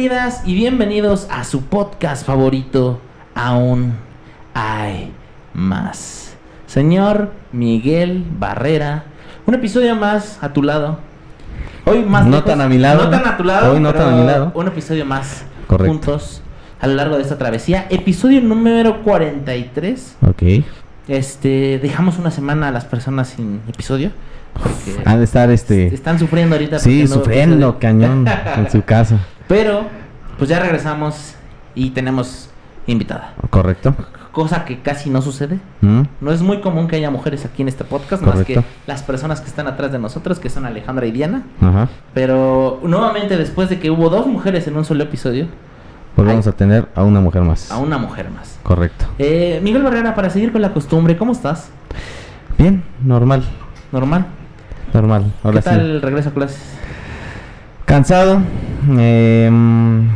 Bienvenidas y bienvenidos a su podcast favorito, Aún hay más. Señor Miguel Barrera, un episodio más a tu lado. Hoy más No lejos, tan a mi lado. No tan a tu lado. Hoy no tan a mi lado. Un episodio más Correcto. juntos a lo largo de esta travesía. Episodio número 43. Ok. Este, dejamos una semana a las personas sin episodio. Han de estar este. están sufriendo ahorita. Sí, no sufriendo episodio. cañón en su casa. Pero, pues ya regresamos y tenemos invitada. Correcto. Cosa que casi no sucede. ¿Mm? No es muy común que haya mujeres aquí en este podcast, más que las personas que están atrás de nosotros, que son Alejandra y Diana. Ajá. Pero nuevamente, después de que hubo dos mujeres en un solo episodio, Volvemos Ay. a tener a una mujer más. a una mujer más. Correcto. Eh, Miguel Barrera, para seguir con la costumbre, ¿cómo estás? Bien, normal. ¿Normal? Normal. Ahora ¿Qué tal sí. el regreso a clases? Cansado. em,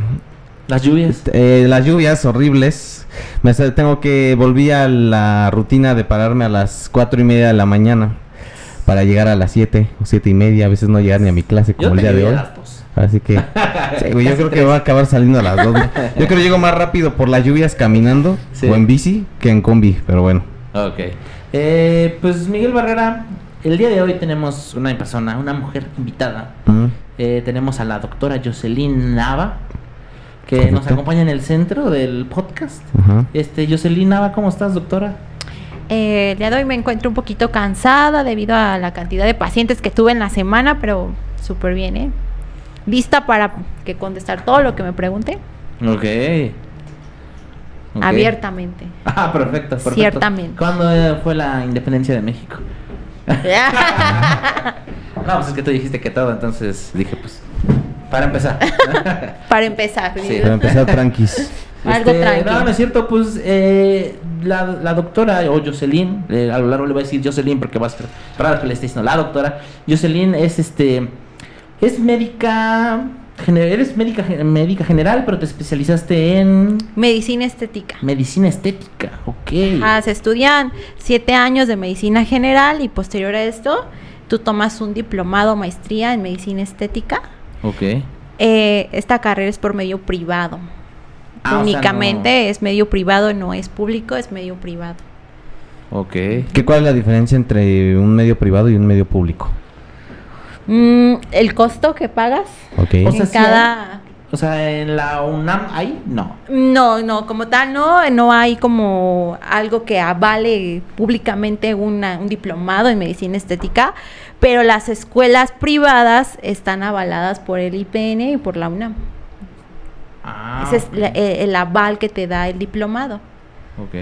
¿Las lluvias? eh, las lluvias horribles. Me tengo que volví a la rutina de pararme a las cuatro y media de la mañana para llegar a las siete o siete y media. A veces no llegar ni a mi clase como Yo el día de hoy. Así que sí, güey, yo creo que va a acabar saliendo a las dos. Yo creo que llego más rápido por las lluvias caminando Sí. o en bici que en combi, pero bueno. Ok. Eh, pues Miguel Barrera, el día de hoy tenemos una persona, una mujer invitada. Mm, Eh, tenemos a la doctora Jocelyn Nava, que nos acompaña en el centro del podcast. Ajá. Este, Jocelyn Nava, ¿cómo estás, doctora? Eh, el día de hoy me encuentro un poquito cansada debido a la cantidad de pacientes que tuve en la semana, pero súper bien, ¿eh? Lista para que contestar todo lo que me pregunte Ok. Ok. abiertamente. Ah, perfecto, perfecto. Ciertamente. ¿Cuándo eh, fue la independencia de México? No, pues es que tú dijiste que todo, entonces dije, pues, para empezar. para empezar. Sí. Para empezar, tranquis. Algo Este, tranqui. No, no es cierto, pues eh, la, la doctora o Jocelyn, eh, a lo largo le voy a decir Jocelyn porque va a ser raro que le esté diciendo la doctora. Jocelyn es este, es médica, eres médica, médica general, pero te especializaste en Medicina estética. medicina estética, ok. Ajá, se estudian siete años de medicina general y posterior a esto tú tomas un diplomado, maestría en medicina estética. Ok. Eh, esta carrera es por medio privado. Ah, o sea, Únicamente es medio privado, no es público, es medio privado. Ok. ¿Qué, ¿Cuál es la diferencia entre un medio privado y un medio público? Mm, el costo que pagas Ok. O sea, en cada... O sea, en la UNAM hay, no. No, no, como tal, no, no hay como algo que avale públicamente una- un diplomado en medicina estética, pero las escuelas privadas están avaladas por el IPN y por la UNAM. Ah, Ese es la- eh, el aval que te da el diplomado. ok.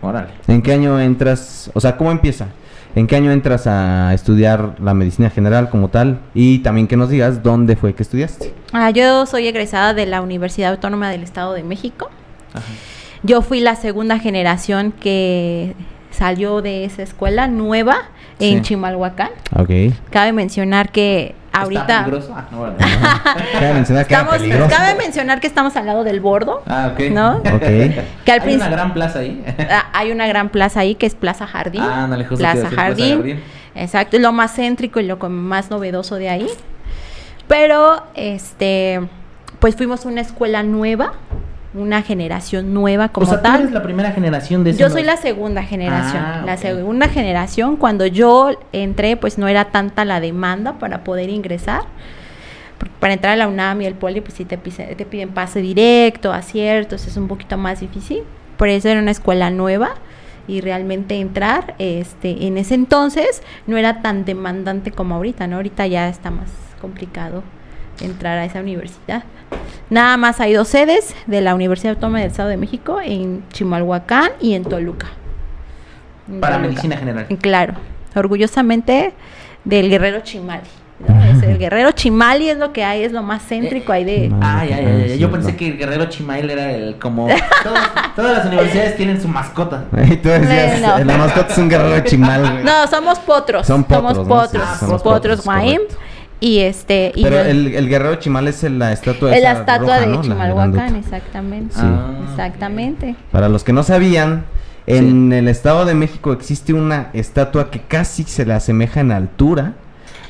Órale. ¿En qué año entras? O sea, ¿cómo empieza? ¿En qué año entras a estudiar la medicina general como tal? Y también que nos digas dónde fue que estudiaste. Ah, yo soy egresada de la Universidad Autónoma del Estado de México. Ajá. Yo fui la segunda generación que salió de esa escuela nueva en Sí. Chimalhuacán. Ok. Cabe mencionar que ¿Está ahorita peligroso? Ah, no, órale. Cabe mencionar que era estamos, peligroso. cabe mencionar que estamos al lado del bordo, Ah, ok. ¿no? Ok. Que Hay al una principio gran plaza ahí. hay una gran plaza ahí que es Plaza Jardín. Ah, ándale, justo a Plaza Plaza Jardín. Exacto, es lo más céntrico y lo más novedoso de ahí. Pero este pues fuimos una escuela nueva, una generación nueva como o sea, tú tal. eres la primera generación de ese Yo soy la segunda generación. Ah, La segunda generación, cuando yo entré, pues no era tanta la demanda para poder ingresar. Para entrar a la UNAM y el Poli, pues sí te, pise- te piden pase directo, aciertos, es un poquito más difícil. Por eso era una escuela nueva y realmente entrar, este, en ese entonces no era tan demandante como ahorita, ¿no? Ahorita ya está más complicado entrar a esa universidad. Nada más hay dos sedes de la Universidad Autónoma del Estado de México, en Chimalhuacán y en Toluca. En Para Toluca. medicina general. Claro, orgullosamente del guerrero Chimali. ¿no? Es el guerrero Chimali es lo que hay, es lo más céntrico ahí de... Ay, ay, ay, ay, Yo pensé que el guerrero Chimail era el como. todas, todas las universidades tienen su mascota. Y tú decías, No. la mascota es un guerrero chimal, güey. No, somos potros. Son potros, Somos ¿no? potros. Somos potros, potros, Guaim. correcto. Y este... Y Pero el, el guerrero chimal es el- la estatua es la estatua roja, de Chimalhuacán, exactamente. Sí. Ah, Exactamente. Para los que no sabían, en el Estado de México existe una estatua que casi se le asemeja en altura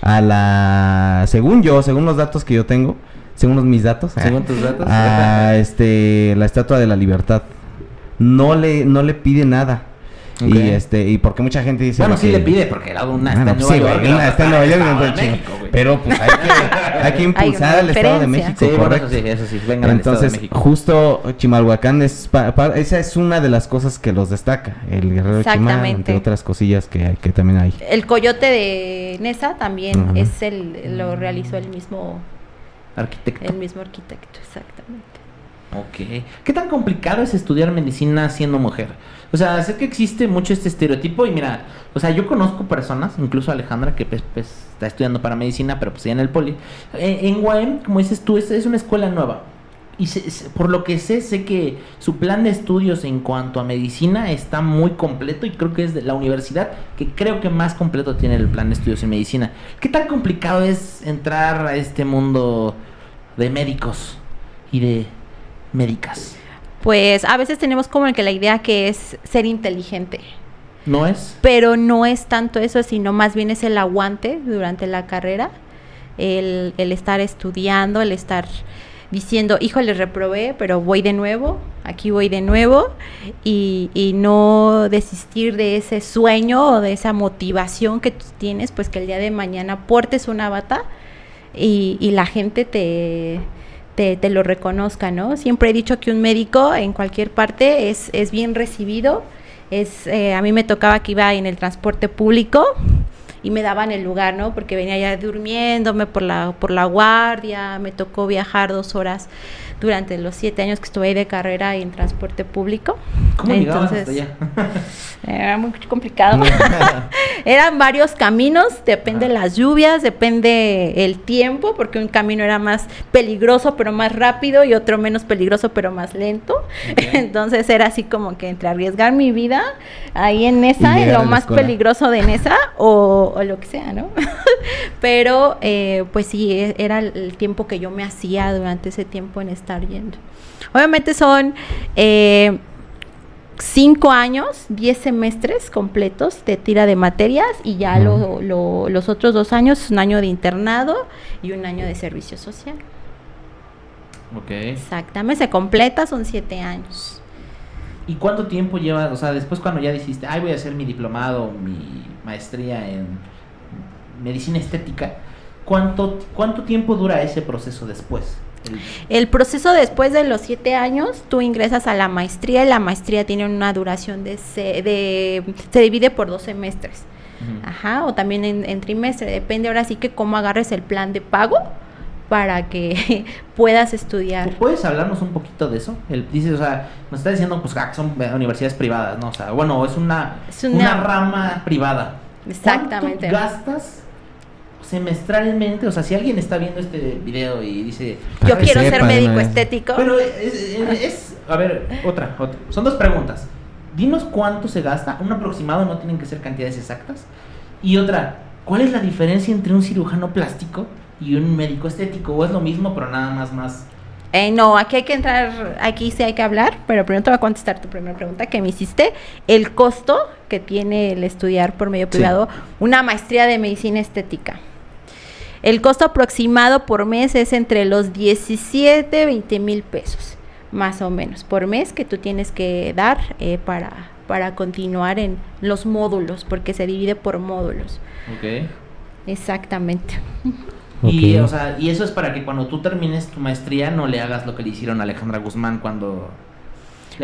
a la, según yo, según los datos que yo tengo, según mis datos, Según tus datos. a este la Estatua de la Libertad. No le no le pide nada. Ok. Y este y porque mucha gente dice Bueno, sí que- le pide porque era una Bueno, está en Nueva sí, York. la una está en Nueva York, México. Pero pues hay que, hay que impulsar al Estado de. México, Sí, bueno, correcto. eso sí, eso sí. Estado de Entonces, justo Chimalhuacán es pa- pa- esa es una de las cosas que los destaca, el guerrero Chimal, Exactamente. entre otras cosillas que, que también hay. El coyote de Nesa también Ajá. es el lo realizó el mismo Arquitecto. el mismo arquitecto, exactamente. Ok. ¿Qué tan complicado es estudiar medicina siendo mujer? O sea, sé que existe mucho este estereotipo y mira, o sea, yo conozco personas, incluso Alejandra, que pues, pues, está estudiando para medicina, pero pues ya en el poli. Eh, en UAM, como dices tú, es, es una escuela nueva. Y se- se- por lo que sé, sé que su plan de estudios en cuanto a medicina está muy completo y creo que es de la universidad que creo que más completo tiene el plan de estudios en medicina. ¿Qué tan complicado es entrar a este mundo de médicos y de médicas? Pues a veces tenemos como que la idea que es ser inteligente, ¿No es? pero no es tanto eso, sino más bien es el aguante durante la carrera, el, el estar estudiando, el estar diciendo, híjole, reprobé, pero voy de nuevo, aquí voy de nuevo, y, y no desistir de ese sueño o de esa motivación que tú tienes, pues que el día de mañana portes una bata y, y la gente te, te, te lo reconozca, ¿no? Siempre he dicho que un médico en cualquier parte es, es bien recibido. Es, eh, a mí me tocaba que iba en el transporte público y me daban el lugar, ¿no? Porque venía ya durmiéndome por la, por la guardia, me tocó viajar dos horas durante los siete años que estuve ahí de carrera en transporte público. ¿Cómo llegabas hasta Entonces, allá? Era muy complicado. Eran varios caminos, depende las lluvias, depende el tiempo, porque un camino era más peligroso pero más rápido y otro menos peligroso pero más lento. Entonces era así como que entre arriesgar mi vida ahí en Nesa, Y en lo más escuela. peligroso de Nesa o, o lo que sea, ¿no? pero eh, pues sí, e- era el tiempo que yo me hacía durante ese tiempo en estar yendo. Obviamente son... eh, cinco años, diez semestres completos de tira de materias y ya Ujú. lo- lo- los otros dos años, un año de internado y un año de servicio social. ok. Exactamente, se completa, son siete años. ¿Y cuánto tiempo llevas? O sea, después cuando ya dijiste, ay, voy a hacer mi diplomado, mi maestría en medicina estética, ¿cuánto, cuánto tiempo dura ese proceso después? El- proceso después de los siete años, tú ingresas a la maestría y la maestría tiene una duración de, se, de se divide por dos semestres. Ajá, o también en, en trimestre, depende ahora sí que cómo agarres el plan de pago para que puedas estudiar. ¿Puedes hablarnos un poquito de eso? El, dices, o sea, nos está diciendo pues, ah, que son eh, universidades privadas, ¿no? O sea, bueno, es una, Es una... una- rama privada. Exactamente. ¿Cuánto gastas semestralmente? O sea, si alguien está viendo este video y dice... Yo quiero ser médico ¿no? estético. Pero es, es- es- A ver, otra, otra. Son dos preguntas. Dinos cuánto se gasta, un aproximado, no tienen que ser cantidades exactas. Y otra, ¿cuál es la diferencia entre un cirujano plástico y un médico estético? ¿O es lo mismo, pero nada más más... Eh, no, aquí hay que entrar, aquí sí hay que hablar, pero primero te voy a contestar tu primera pregunta que me hiciste. El costo que tiene el estudiar por medio Sí. privado una maestría de medicina estética. El costo aproximado por mes es entre los 17, 20 mil pesos, más o menos, por mes que tú tienes que dar eh, para, para continuar en los módulos, porque se divide por módulos. Ok. Exactamente. Y, o sea, y eso es para que cuando tú termines tu maestría no le hagas lo que le hicieron a Alejandra Guzmán cuando...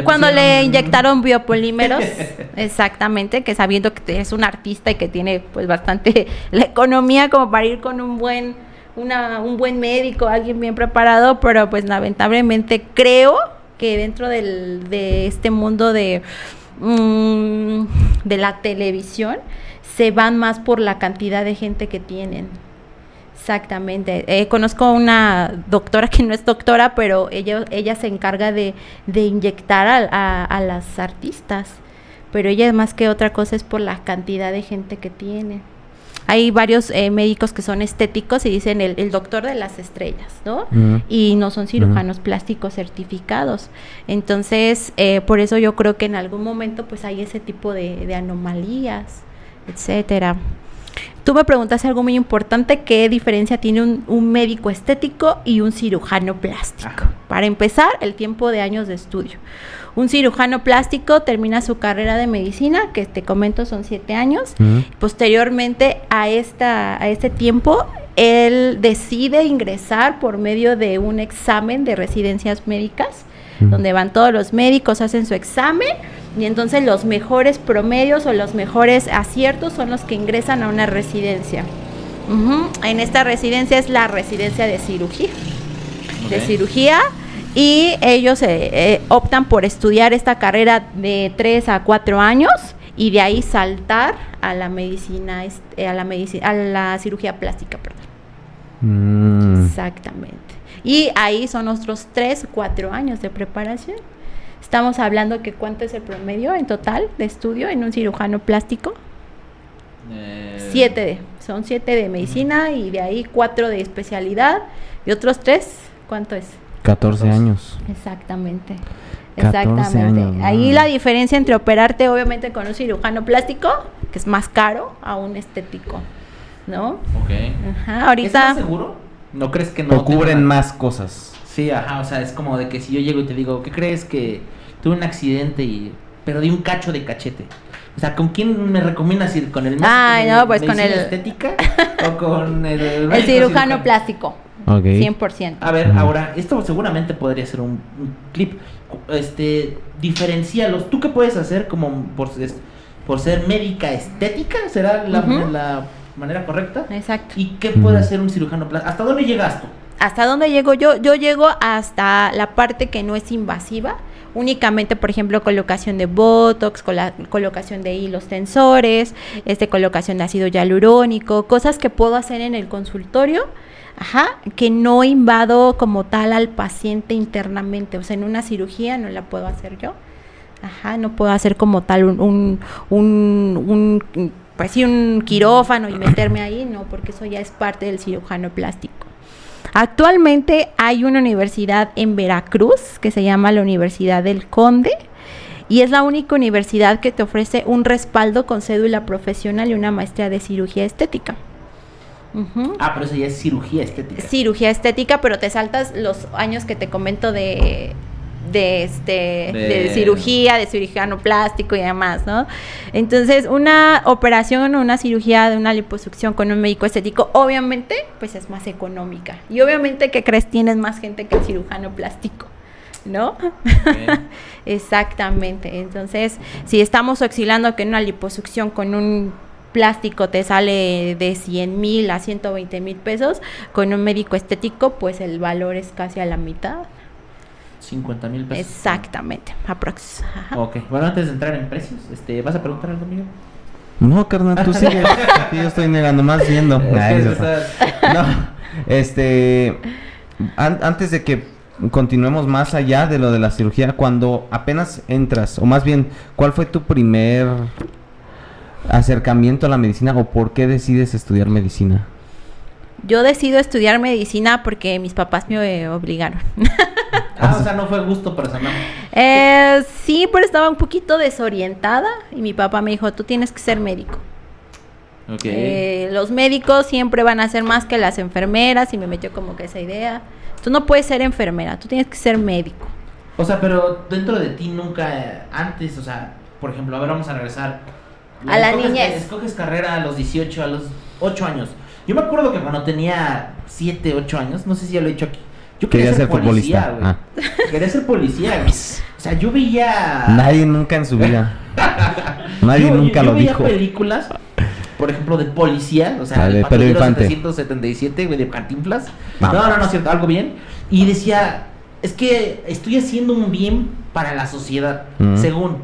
Cuando le inyectaron biopolímeros, exactamente, que sabiendo que es un artista y que tiene pues bastante la economía como para ir con un buen una, un buen médico, alguien bien preparado, pero pues lamentablemente creo que dentro del, de este mundo de, mm, de la televisión se van más por la cantidad de gente que tienen. Exactamente. Eh, conozco una doctora que no es doctora, pero ella, ella se encarga de, de inyectar a, a- a las artistas. Pero ella más que otra cosa es por la cantidad de gente que tiene. Hay varios eh, médicos que son estéticos y dicen el, el doctor de las estrellas, ¿no? Ujú. y no son cirujanos plásticos certificados. Entonces, eh, por eso yo creo que en algún momento pues hay ese tipo de, de anomalías, etcétera. Tú me preguntaste algo muy importante, ¿qué diferencia tiene un, un médico estético y un cirujano plástico? Ajá. Para empezar, el tiempo de años de estudio. Un cirujano plástico termina su carrera de medicina, que te comento son siete años. Posteriormente a, esta, a este tiempo, él decide ingresar por medio de un examen de residencias médicas, Donde van todos los médicos, hacen su examen y entonces los mejores promedios o los mejores aciertos son los que ingresan a una residencia. En esta residencia es la residencia de cirugía de cirugía y ellos eh, eh, optan por estudiar esta carrera de 3 a 4 años y de ahí saltar a la medicina este, a la medici- a la cirugía plástica perdón. Mm. exactamente y ahí son otros 3 4 años de preparación estamos hablando que cuánto es el promedio en total de estudio en un cirujano plástico Eh, 7 de son 7 de medicina y de ahí 4 de especialidad y otros 3 cuánto es 14 años. Exactamente. 14 Exactamente. años, Ahí la diferencia entre operarte obviamente con un cirujano plástico, que es más caro, a un estético, ¿no? Ok. Ajá, ¿Estás ahorita seguro? ¿No crees que no? o cubren tenga- más cosas. Sí, ajá, o sea, es como de que si yo llego y te digo, ¿qué crees que tuve un accidente y perdí un cacho de cachete? O sea, ¿con quién me recomiendas ir? ¿Con el médico Ay, no, pues con el- estética o con el, cirujano plástico, Ok. 100%. A ver, ahora, esto seguramente podría ser un, un clip. Este, diferencialos. ¿Tú qué puedes hacer como por, ser médica estética? ¿Será la manera correcta? Exacto. ¿Y qué puede hacer un cirujano plástico? ¿Hasta dónde llegas tú? ¿Hasta dónde llego yo? Yo llego hasta la parte que no es invasiva, únicamente, por ejemplo, colocación de botox, cola- colocación de hilos tensores, este, colocación de ácido hialurónico, cosas que puedo hacer en el consultorio, ajá, que no invado como tal al paciente internamente, o sea, en una cirugía no la puedo hacer yo. Ajá, no puedo hacer como tal un, un, un, un, pues sí, un quirófano y meterme ahí, no, porque eso ya es parte del cirujano plástico. Actualmente hay una universidad en Veracruz que se llama la Universidad del Conde y es la única universidad que te ofrece un respaldo con cédula profesional y una maestría de cirugía estética. Ah, pero eso ya es cirugía estética. Cirugía estética, pero te saltas los años que te comento de de este de, De- cirugía, de cirujano plástico y demás, ¿no? Entonces, una operación o una cirugía de una liposucción con un médico estético, obviamente, pues es más económica. Y obviamente, ¿qué crees? Tienes más gente que el cirujano plástico, ¿no? Exactamente. Entonces, si estamos oscilando que una liposucción con un plástico te sale de 100 mil a 120 mil pesos, con un médico estético, pues el valor es casi a la mitad. 50 mil pesos. Exactamente, aprox. Ajá. Ok, bueno, antes de entrar en precios, este, ¿vas a preguntar algo, Miguel? No, carnal, tú sigues. Aquí yo estoy negando más viendo. Es que. No, este. an- antes de que continuemos más allá de lo de la cirugía, cuando apenas entras, o más bien, ¿cuál fue tu primer acercamiento a la medicina o por qué decides estudiar medicina? Yo decido estudiar medicina porque mis papás me obligaron. Ah, o sea, no fue gusto personal. Eh, sí, pero estaba un poquito desorientada y mi papá me dijo, tú tienes que ser médico. Ok. Eh, los médicos siempre van a ser más que las enfermeras y me metió como que esa idea. Tú no puedes ser enfermera, tú tienes que ser médico. O sea, pero dentro de ti nunca eh, antes, o sea, por ejemplo, a ver, vamos a regresar. A la Escoges- niñez. Escoges carrera a los 18, a los 8 años. Yo me acuerdo que cuando tenía 7, 8 años, no sé si ya lo he dicho aquí. Yo quería, Quería ser, ser policía, futbolista. güey. Quería ser policía, güey. O sea, yo veía. Nadie nunca en su vida. Nadie Yo- yo- nunca yo lo veía dijo. películas, por ejemplo, de policía, o sea, La el de Pedro patrullero Infante. 777, güey, de Cantinflas. Vamos. No, no, no, cierto, algo bien. Y decía, es que estoy haciendo un bien para la sociedad, Mm. según.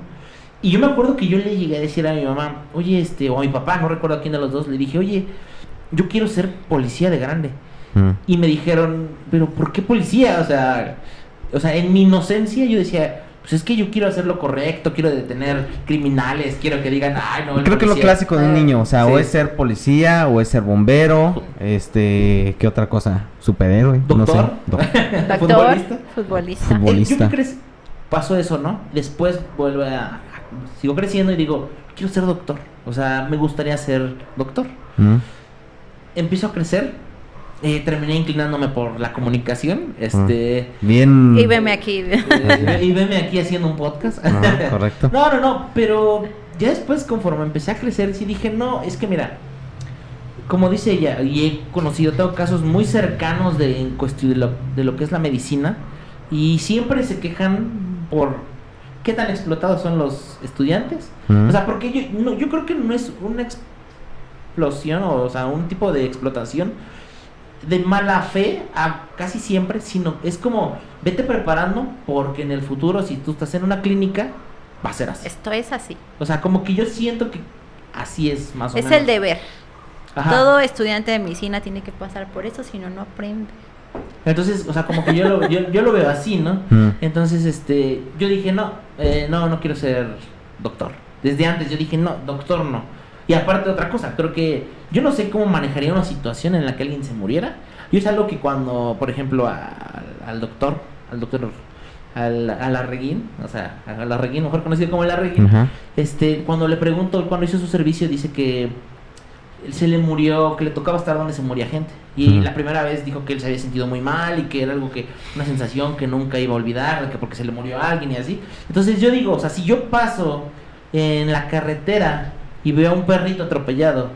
Y yo me acuerdo que yo le llegué a decir a mi mamá, oye, este, o a mi papá, no recuerdo a quién de los dos, le dije, oye, yo quiero ser policía de grande. Mm. Y me dijeron, pero ¿por qué policía? O sea, o sea, en mi inocencia yo decía, pues es que yo quiero hacer lo correcto, quiero detener criminales, quiero que digan, ay, no, el Creo que lo policía". clásico de un Ah, niño, o sea, o es ser policía, o es ser bombero, este, ¿qué otra cosa? Superhéroe, no sé. Doctor. Do- Doctor, Futbolista. futbolista. Fútbol. Eh, ¿Yo Futbolista. qué crees? Pasó eso, ¿no? Después vuelve a... Sigo creciendo y digo, quiero ser doctor. O sea, me gustaría ser doctor. Mm. Empiezo a crecer. Eh, terminé inclinándome por la comunicación. Este. Bien. Y veme aquí. eh, y veme aquí haciendo un podcast. Ah, correcto. No, no, no, pero ya después conforme empecé a crecer, sí dije, no, es que mira, como dice ella, y he conocido, tengo casos muy cercanos de, en cuestión de lo, de lo que es la medicina, y siempre se quejan por qué tan explotados son los estudiantes. Mm. O sea, porque yo, no, yo creo que no es una explosión, o, o sea, un tipo de explotación de mala fe a casi siempre, sino es como vete preparando porque en el futuro si tú estás en una clínica va a ser así. Esto es así. O sea, como que yo siento que así es más o Es menos. el deber. Ajá. Todo estudiante de medicina tiene que pasar por eso, si no, no aprende. Entonces, o sea, como que yo lo, yo, yo lo veo así, ¿no? Mm. Entonces, este, yo dije, no, eh, no, no quiero ser doctor. Desde antes yo dije, no, doctor no. Y aparte otra cosa, creo que yo no sé cómo manejaría una situación en la que alguien se muriera. Yo es algo que cuando, por ejemplo, a- al doctor, al doctor, al, a la Reguín, o sea, a la Reguín, mejor conocido como la Reguín, Ajá. este, cuando le pregunto, cuando hizo su servicio, dice que se le murió, que le tocaba estar donde se moría gente. Y la primera vez dijo que él se había sentido muy mal y que era algo que, una sensación que nunca iba a olvidar, que porque se le murió a alguien y así. Entonces yo digo, o sea, si yo paso en la carretera y veo a un perrito atropellado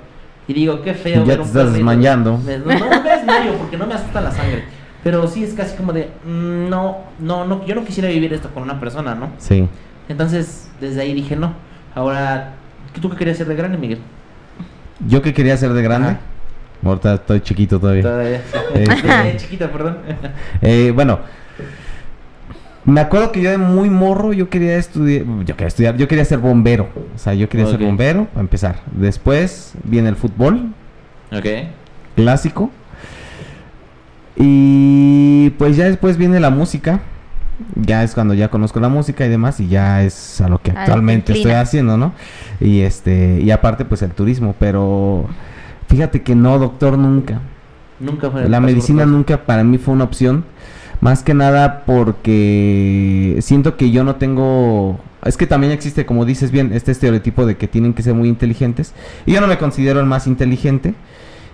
y digo, qué feo. Ya ver te un estás perrito". desmayando. No, no me desmayo porque no me asusta la sangre. Pero sí es casi como de, mm, no, no, no, yo no quisiera vivir esto con una persona, ¿no? Sí. Entonces, desde ahí dije, no. Ahora, ¿tú qué querías ser de grande, Miguel? Yo que quería ser de grande. Ajá. Ahorita estoy chiquito todavía. Todavía. Este- Eh, Chiquita, perdón. Eh, bueno, me acuerdo que yo de muy morro yo quería estudiar, yo quería estudiar, yo quería ser bombero, o sea, yo quería ser bombero para empezar. Después viene el fútbol ok. clásico y pues ya después viene la música. Ya es cuando ya conozco la música y demás y ya es a lo que actualmente estoy haciendo, ¿no? Y este y aparte pues el turismo, pero fíjate que no, doctor, nunca. Nunca fue. La medicina nunca para mí fue una opción. Más que nada porque siento que yo no tengo... Es que también existe, como dices bien, este estereotipo de que tienen que ser muy inteligentes. Y yo no me considero el más inteligente.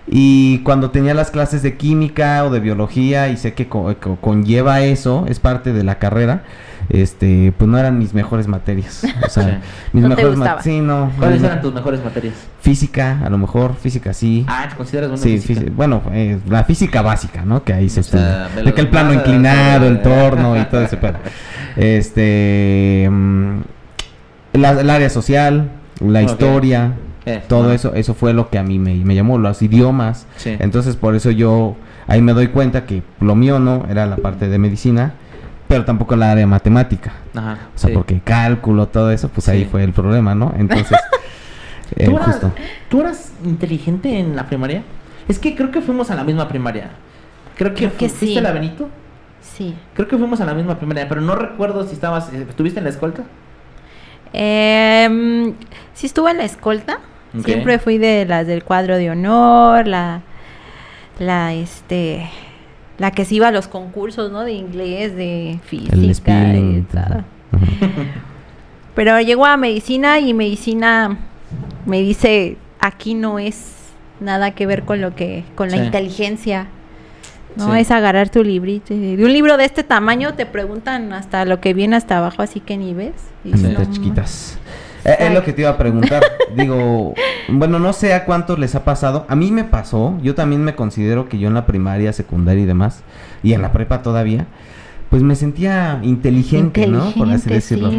Y cuando tenía las clases de química o de biología y sé que co- co- conlleva eso, es parte de la carrera, este, pues no eran mis mejores materias. O sea, Sí. mis No mejores materias... Sí, no. ¿Cuáles eran tus mejores materias? Física, a lo mejor, física sí. Ah, ¿te consideras una Sí, física? bueno, eh, la física básica, ¿no? Que ahí se estudia. De que el plano inclinado, el torno y todo ese pedo. Este. mm, la- el área social, la historia, Eh, todo eso, eso fue lo que a mí me, me llamó, los idiomas. Sí. Entonces, por eso yo ahí me doy cuenta que lo mío no era la parte de medicina, pero tampoco la área matemática. Ajá. O sea, sí. porque cálculo, todo eso, pues ahí fue el problema, ¿no? Entonces, eh, ¿Tú, eras, justo. ¿Tú eras inteligente en la primaria? Es que creo que fuimos a la misma primaria. Creo que, Creo que fu- ¿fuiste sí. a la Benito? Sí. Creo que fuimos a la misma primaria, pero no recuerdo si estabas. eh, ¿Estuviste en la escolta? Eh, sí estuve en la escolta. Siempre fui de las del cuadro de honor, la, la, este, la que se iba a los concursos, ¿no? De inglés, de El física. y. Pero llegó a medicina y medicina me dice, aquí no es nada que ver con lo que, con la inteligencia. No Sí. es agarrar tu librito. De un libro de este tamaño te preguntan hasta lo que viene hasta abajo, así que ni ves. Y En dices, letras "No, chiquitas. Eh, es lo que te iba a preguntar. Digo, bueno, no sé a cuántos les ha pasado. A mí me pasó. Yo también me considero que yo en la primaria, secundaria y demás, y en la prepa todavía, pues me sentía inteligente, ¿no? Por así decirlo. sí.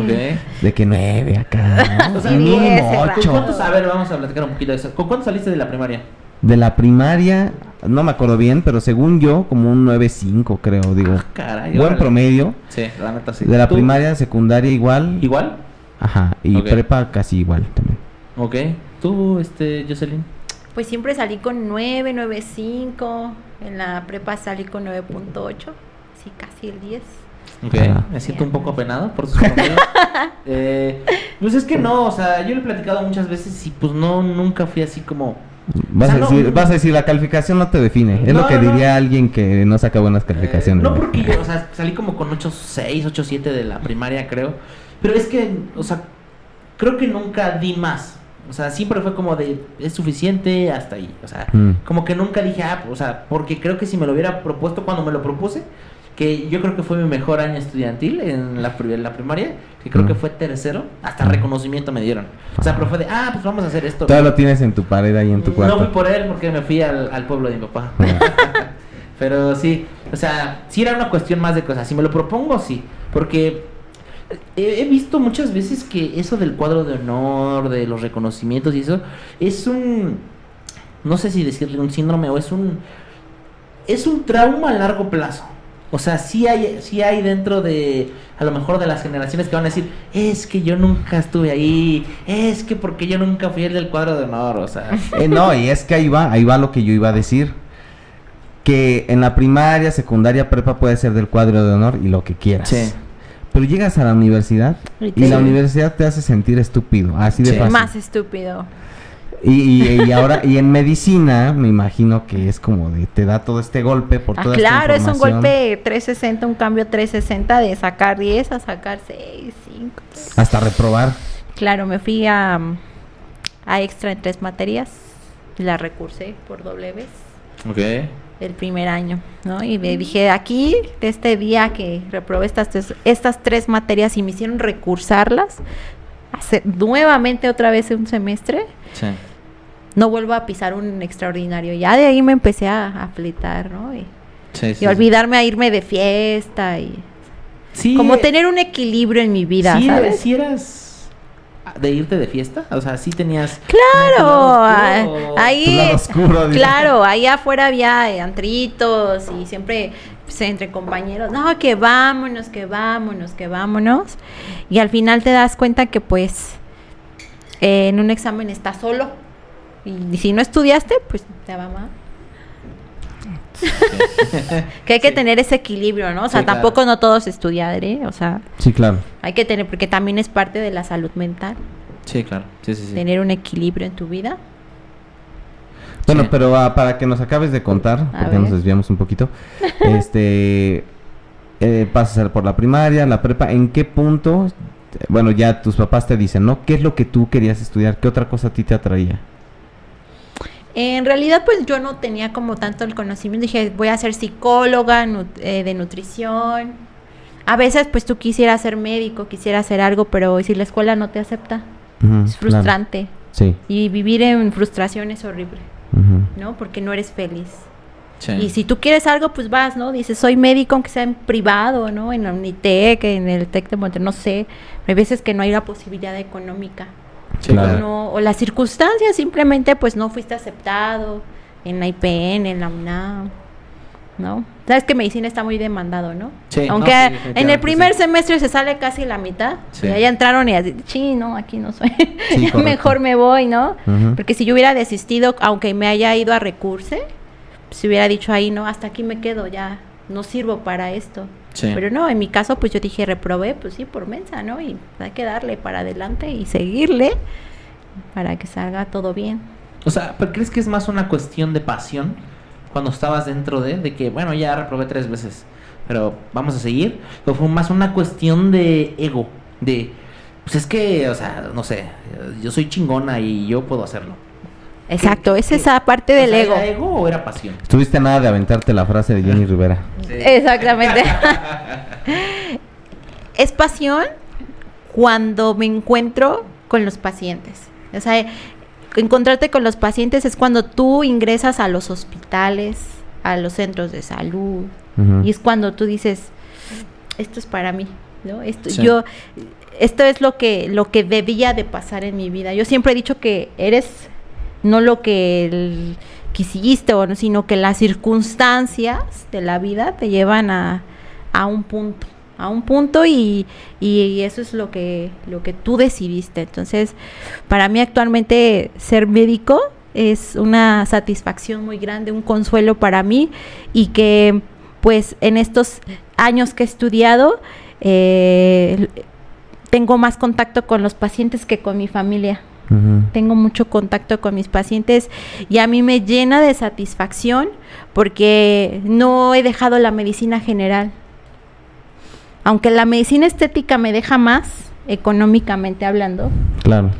De que nueve acá. ¿no? O sea, Y sí, mínimo ese ¿Con ocho. cuántos? A ver, vamos a platicar un poquito de eso. ¿Con cuántos saliste de la primaria? De la primaria, no me acuerdo bien, pero según yo, como un 9.5 creo, digo. Ah, caray. Buen órale. promedio. Sí, la neta sí. De la ¿Tú? primaria, secundaria igual. ¿Igual? Ajá. Y prepa casi igual también. Ok. ¿Tú, este, Jocelyn? Pues siempre salí con 9, 9.5. En la prepa salí con 9.8. Sí, casi el 10. Ok. Me siento un poco apenado por sus eh, pues es que no, o sea, yo lo he platicado muchas veces y pues no, nunca fui así como... Vas, O sea, a no- decir, vas a decir, la calificación no te define. Es No, lo que no, no. diría alguien que no saca buenas calificaciones. Eh, no ¿no? porque yo, o sea, salí como con 8.6, 8.7 de la primaria, creo. Pero es que, o sea, creo que nunca di más. O sea, siempre fue como de, es suficiente hasta ahí. O sea, Mm. como que nunca dije, ah, o sea, porque creo que si me lo hubiera propuesto cuando me lo propuse, que yo creo que fue mi mejor año estudiantil en la, en la primaria, que creo Mm. que fue tercero, hasta Mm. reconocimiento me dieron. O sea, pero fue de, ah, pues vamos a hacer esto. Todo lo tienes en tu pared ahí en tu No cuarto. fui por él porque me fui al, al pueblo de mi papá. Pero sí, o sea, sí era una cuestión más de cosas. Si me lo propongo, sí. Porque he, visto muchas veces que eso del cuadro de honor, de los reconocimientos y eso, es un. No sé si decirle un síndrome o es un. Es un trauma a largo plazo. O sea, sí hay, sí hay dentro de, a lo mejor de las generaciones que van a decir, es que yo nunca estuve ahí, es que porque yo nunca fui el del cuadro de honor, o sea. Eh, no, y es que ahí va, ahí va lo que yo iba a decir. Que en la primaria, secundaria, prepa puede ser del cuadro de honor y lo que quieras. Sí. Pero llegas a la universidad Y y la universidad te hace sentir estúpido, así de Sí. fácil. Más estúpido. Y, y- y ahora, y en medicina, me imagino que es como de, te da todo este golpe por Ah, toda claro, esta es un golpe 360, un cambio 360 de sacar 10 a sacar 6, 5. Hasta reprobar. Claro, me fui a, a extra en tres materias. La recursé por doble vez Ok. El primer año, ¿no? Y me dije, aquí, de este día que reprobé estas tres, estas tres materias y me hicieron recursarlas, nuevamente otra vez un semestre, Sí. no vuelvo a pisar un extraordinario. Ya de ahí me empecé a, a fletar, ¿no? Y, Sí, y sí, olvidarme a irme de fiesta y Sí, como eh, tener un equilibrio en mi vida, sí, ¿sabes? sí eras de irte de fiesta? O sea, sí tenías... Claro, ah, tu lado oscuro, o- Tu ahí, lado oscuro, claro, ahí afuera había eh, antritos y siempre pues, entre compañeros, no, que vámonos, que vámonos, que vámonos. Y al final te das cuenta que pues eh, en un examen estás solo. Y si no estudiaste, pues te va mal. que hay que Sí. tener ese equilibrio, ¿no? O sea, Sí, claro. tampoco no todos estudiar, ¿eh? O sea, Sí, claro. hay que tener, porque también es parte de la salud mental, Sí, claro. Sí, sí, sí. tener un equilibrio en tu vida. Bueno, Sí. pero ah, para que nos acabes de contar, A porque nos desviamos un poquito, este, eh, pasas por la primaria, la prepa, ¿en qué punto, bueno, ya tus papás te dicen, ¿no? ¿Qué es lo que tú querías estudiar? ¿Qué otra cosa a ti te atraía? En realidad, pues yo no tenía como tanto el conocimiento. Dije, voy a ser psicóloga eh, de nutrición. A veces, pues tú quisieras ser médico, quisieras hacer algo, pero si la escuela no te acepta, es claro. frustrante. Sí. Y vivir en frustración es horrible. ¿no? Porque no eres feliz. Sí. Y si tú quieres algo, pues vas, ¿no? Dices, soy médico, aunque sea en privado, ¿no? En la Unitec, en el TEC de Monterrey, no sé. Hay veces que no hay la posibilidad económica. Sí, Claro. claro. no, o las circunstancias simplemente pues no fuiste aceptado en la IPN, en la UNAM, ¿no? Sabes que medicina está muy demandado, ¿no? Sí, Aunque no, sí, en el primer sí. semestre se sale casi la mitad, Sí. y ahí entraron y así, sí, no, aquí no soy, Ya mejor me voy, ¿no? Porque si yo hubiera desistido, aunque me haya ido a recurse, si hubiera dicho ahí, no, hasta aquí me quedo, ya no sirvo para esto. Sí. Pero no, en mi caso, pues yo dije, reprobé, pues sí, por mensa, ¿no? Y hay que darle para adelante y seguirle para que salga todo bien. O sea, ¿pero crees que es más una cuestión de pasión cuando estabas dentro de, de que, bueno, ya reprobé tres veces, pero vamos a seguir? ¿O fue más una cuestión de ego? De, pues es que, o sea, no sé, yo soy chingona y yo puedo hacerlo. Exacto, es qué? esa parte del ego. ¿Era ego o era pasión? Estuviste nada de aventarte la frase de Jenny Rivera. Exactamente. es pasión cuando me encuentro con los pacientes. O sea, encontrarte con los pacientes es cuando tú ingresas a los hospitales, a los centros de salud, y es cuando tú dices, esto es para mí, ¿no? Esto, Sí. yo, esto es lo que, lo que debía de pasar en mi vida. Yo siempre he dicho que eres no lo que quisiste, sino que las circunstancias de la vida te llevan a, a un punto, a un punto y, y eso es lo que, lo que tú decidiste. Entonces, para mí actualmente ser médico es una satisfacción muy grande, un consuelo para mí y que pues en estos años que he estudiado eh, tengo más contacto con los pacientes que con mi familia. Tengo mucho contacto con mis pacientes y a mí me llena de satisfacción porque no he dejado la medicina general. Aunque la medicina estética me deja más, económicamente hablando, Claro.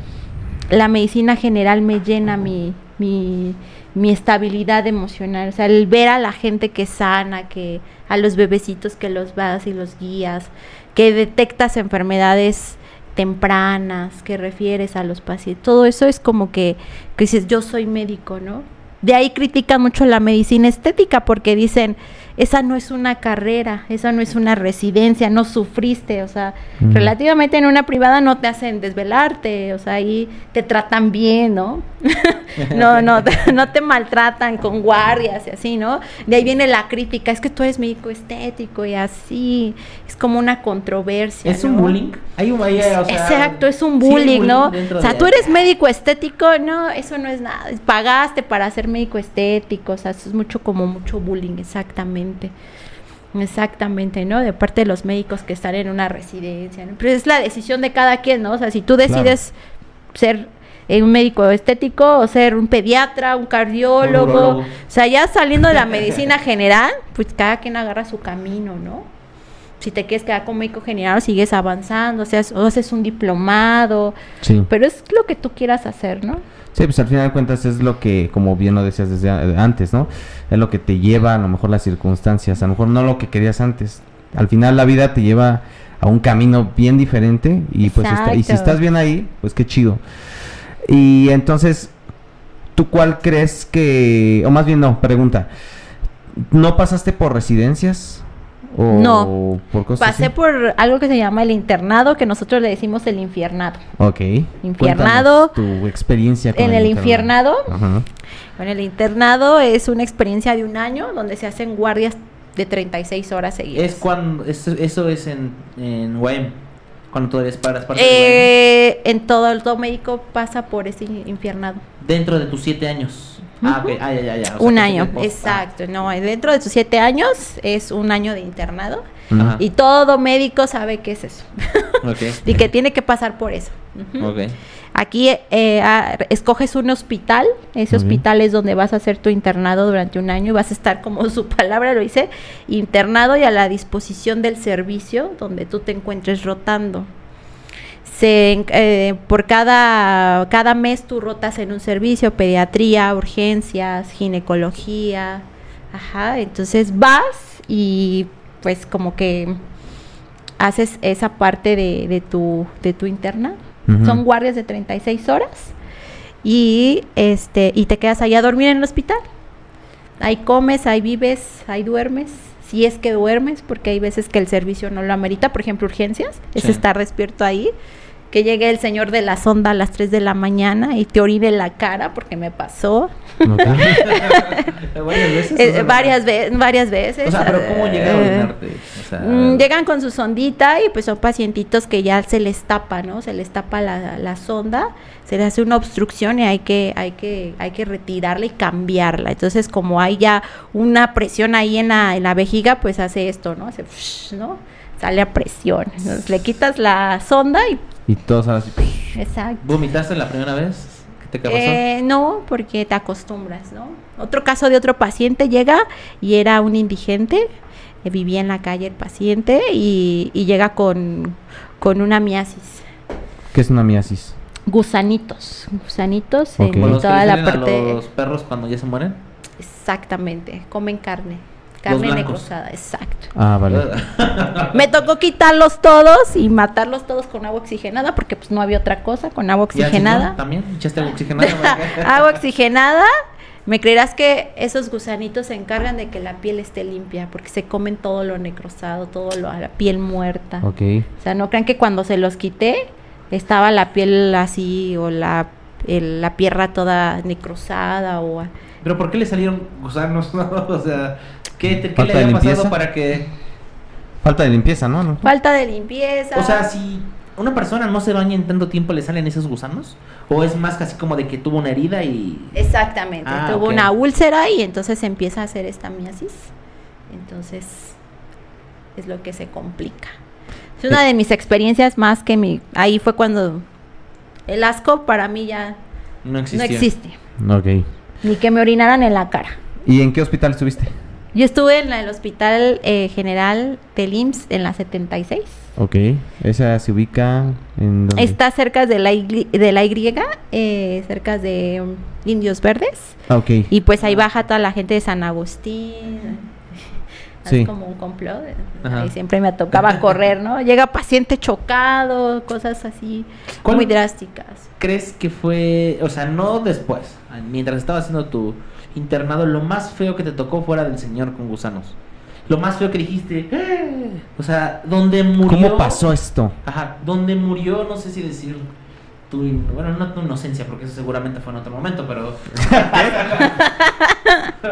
la medicina general me llena mi, mi, mi estabilidad emocional. O sea, el ver a la gente que sana, que a los bebecitos que los vas y los guías, que detectas enfermedades tempranas, que refieres a los pacientes. Todo eso es como que, que dices, yo soy médico, ¿no? De ahí critican mucho la medicina estética porque dicen, esa no es una carrera, esa no es una residencia, no sufriste, o sea, Mm. relativamente en una privada no te hacen desvelarte, o sea, ahí te tratan bien, ¿no? no, no, no te maltratan con guardias y así, ¿no? De ahí viene la crítica, es que tú eres médico estético y así, es como una controversia. ¿Es un bullying? Hay un, hay, o sea, Exacto, es un sí, bullying, ¿no? O sea, tú eres médico estético, no, eso no es nada. Pagaste para ser médico estético, o sea, eso es mucho como mucho bullying, exactamente. Exactamente, ¿no? De parte de los médicos que están en una residencia, ¿no? Pero es la decisión de cada quien, ¿no? O sea, si tú decides ser eh, un médico estético o ser un pediatra, un cardiólogo, o sea, ya saliendo de la medicina general, pues cada quien agarra su camino, ¿no? Si te quieres quedar como médico general, sigues avanzando, o sea, o haces un diplomado, Sí. pero es lo que tú quieras hacer, ¿no? Sí, pues al final de cuentas es lo que, como bien lo decías desde antes, ¿no? Es lo que te lleva a lo mejor las circunstancias, a lo mejor no lo que querías antes. Al final la vida te lleva a un camino bien diferente y pues está- y si estás bien ahí, pues qué chido. Y entonces, ¿tú cuál crees que, o más bien no, pregunta, ¿no pasaste por residencias? O No. por cosas Pasé así? por algo que se llama el internado, que nosotros le decimos el infiernado. Ok. Infiernado. Cuéntanos Tu experiencia con En el infiernado. Ajá. Bueno, el internado es una experiencia de un año donde se hacen guardias de 36 horas seguidas. Es cuando, eso, eso es en, en UAM, cuando tú eres para parte de Eh, en todo el todo médico pasa por ese infiernado. Dentro de tus siete años. Ah, ok, ah, ya, ya, ya. O un año, exacto. No, dentro de tus siete años es un año de internado. Y todo médico sabe qué es eso. Ah, ok. y que tiene que pasar por eso. Aquí eh, ah, escoges un hospital, ese hospital es donde vas a hacer tu internado durante un año y vas a estar, como su palabra lo dice, internado y a la disposición del servicio donde tú te encuentres rotando. Se, eh, por cada, cada mes tú rotas en un servicio, pediatría, urgencias, ginecología, ajá, entonces vas y pues como que haces esa parte de, de tu, de tu internado. Ujú. Son guardias de 36 horas y este y te quedas ahí a dormir en el hospital. Ahí comes, ahí vives, ahí duermes. Si es que duermes, porque hay veces que el servicio no lo amerita, por ejemplo, urgencias, es estar despierto ahí. Que llegue el señor de la sonda a las 3 de la mañana y te orine en la cara, porque me pasó. Ok. varias veces. Eh, varias, ve- varias veces. O sea, pero ¿cómo llega a eh, orinarte? O sea, Mm, llegan con su sondita y pues son pacientitos que ya se les tapa, ¿no? Se les tapa la, la sonda, se les hace una obstrucción y hay que, hay que, hay que retirarla y cambiarla. Entonces, como hay ya una presión ahí en la, en la vejiga, pues hace esto, ¿no? Hace, ¿no? Sale a presión. Entonces, le quitas la sonda y Y todos ahora sí. exacto. ¿Vomitaste la primera vez? ¿Qué te pasó? Eh, no, porque te acostumbras, ¿no? Otro caso de otro paciente llega y era un indigente, eh, vivía en la calle el paciente y, y llega con, con una miasis. ¿Qué es una miasis? Gusanitos, gusanitos Ok. en toda la salen a parte. los perros cuando ya se mueren. Exactamente, comen carne, carne necrosada, exacto. Ah, vale. Me tocó quitarlos todos y matarlos todos con agua oxigenada porque pues no había otra cosa, con agua ¿Y al oxigenada. ¿También? ¿Echaste agua oxigenada? agua oxigenada. Me creerás que esos gusanitos se encargan de que la piel esté limpia, porque se comen todo lo necrosado, todo lo, la piel muerta. Ok. O sea, no crean que cuando se los quité estaba la piel así o la, el- la pierna toda necrosada o ¿Pero por qué le salieron gusanos? no? o sea, ¿qué, te- qué Falta le pasado limpieza. para que... Falta de limpieza, ¿no? ¿no? falta de limpieza. O sea, si una persona no se baña en tanto tiempo, ¿le salen esos gusanos? ¿O es más casi como de que tuvo una herida y... Exactamente, Ah, tuvo una úlcera y entonces se empieza a hacer esta miasis. Entonces es lo que se complica. Es una de mis experiencias más que mi... Ahí fue cuando el asco para mí ya no existe. Ok. Ni que me orinaran en la cara. ¿Y en qué hospital estuviste? Yo estuve en el Hospital eh, General del IMSS en la 76. Ok. Esa se ubica. ¿En dónde? Está cerca de la, igli- de la Y, eh, cerca de um, Indios Verdes. Ah, ok. Y pues ahí baja toda la gente de San Agustín. Sí. Es como un complot. Ajá. Ahí siempre me tocaba correr, ¿no? Llega paciente chocado, cosas así ¿Cuál- muy drásticas. ¿Crees que fue, o sea, no después, mientras estaba haciendo tu internado, lo más feo que te tocó fuera del señor con gusanos? Lo más feo que dijiste, "Eh", o sea, donde murió. ¿Cómo pasó esto? Ajá, donde murió, no sé si decir tu, bueno, no tu inocencia, porque eso seguramente fue en otro momento, pero.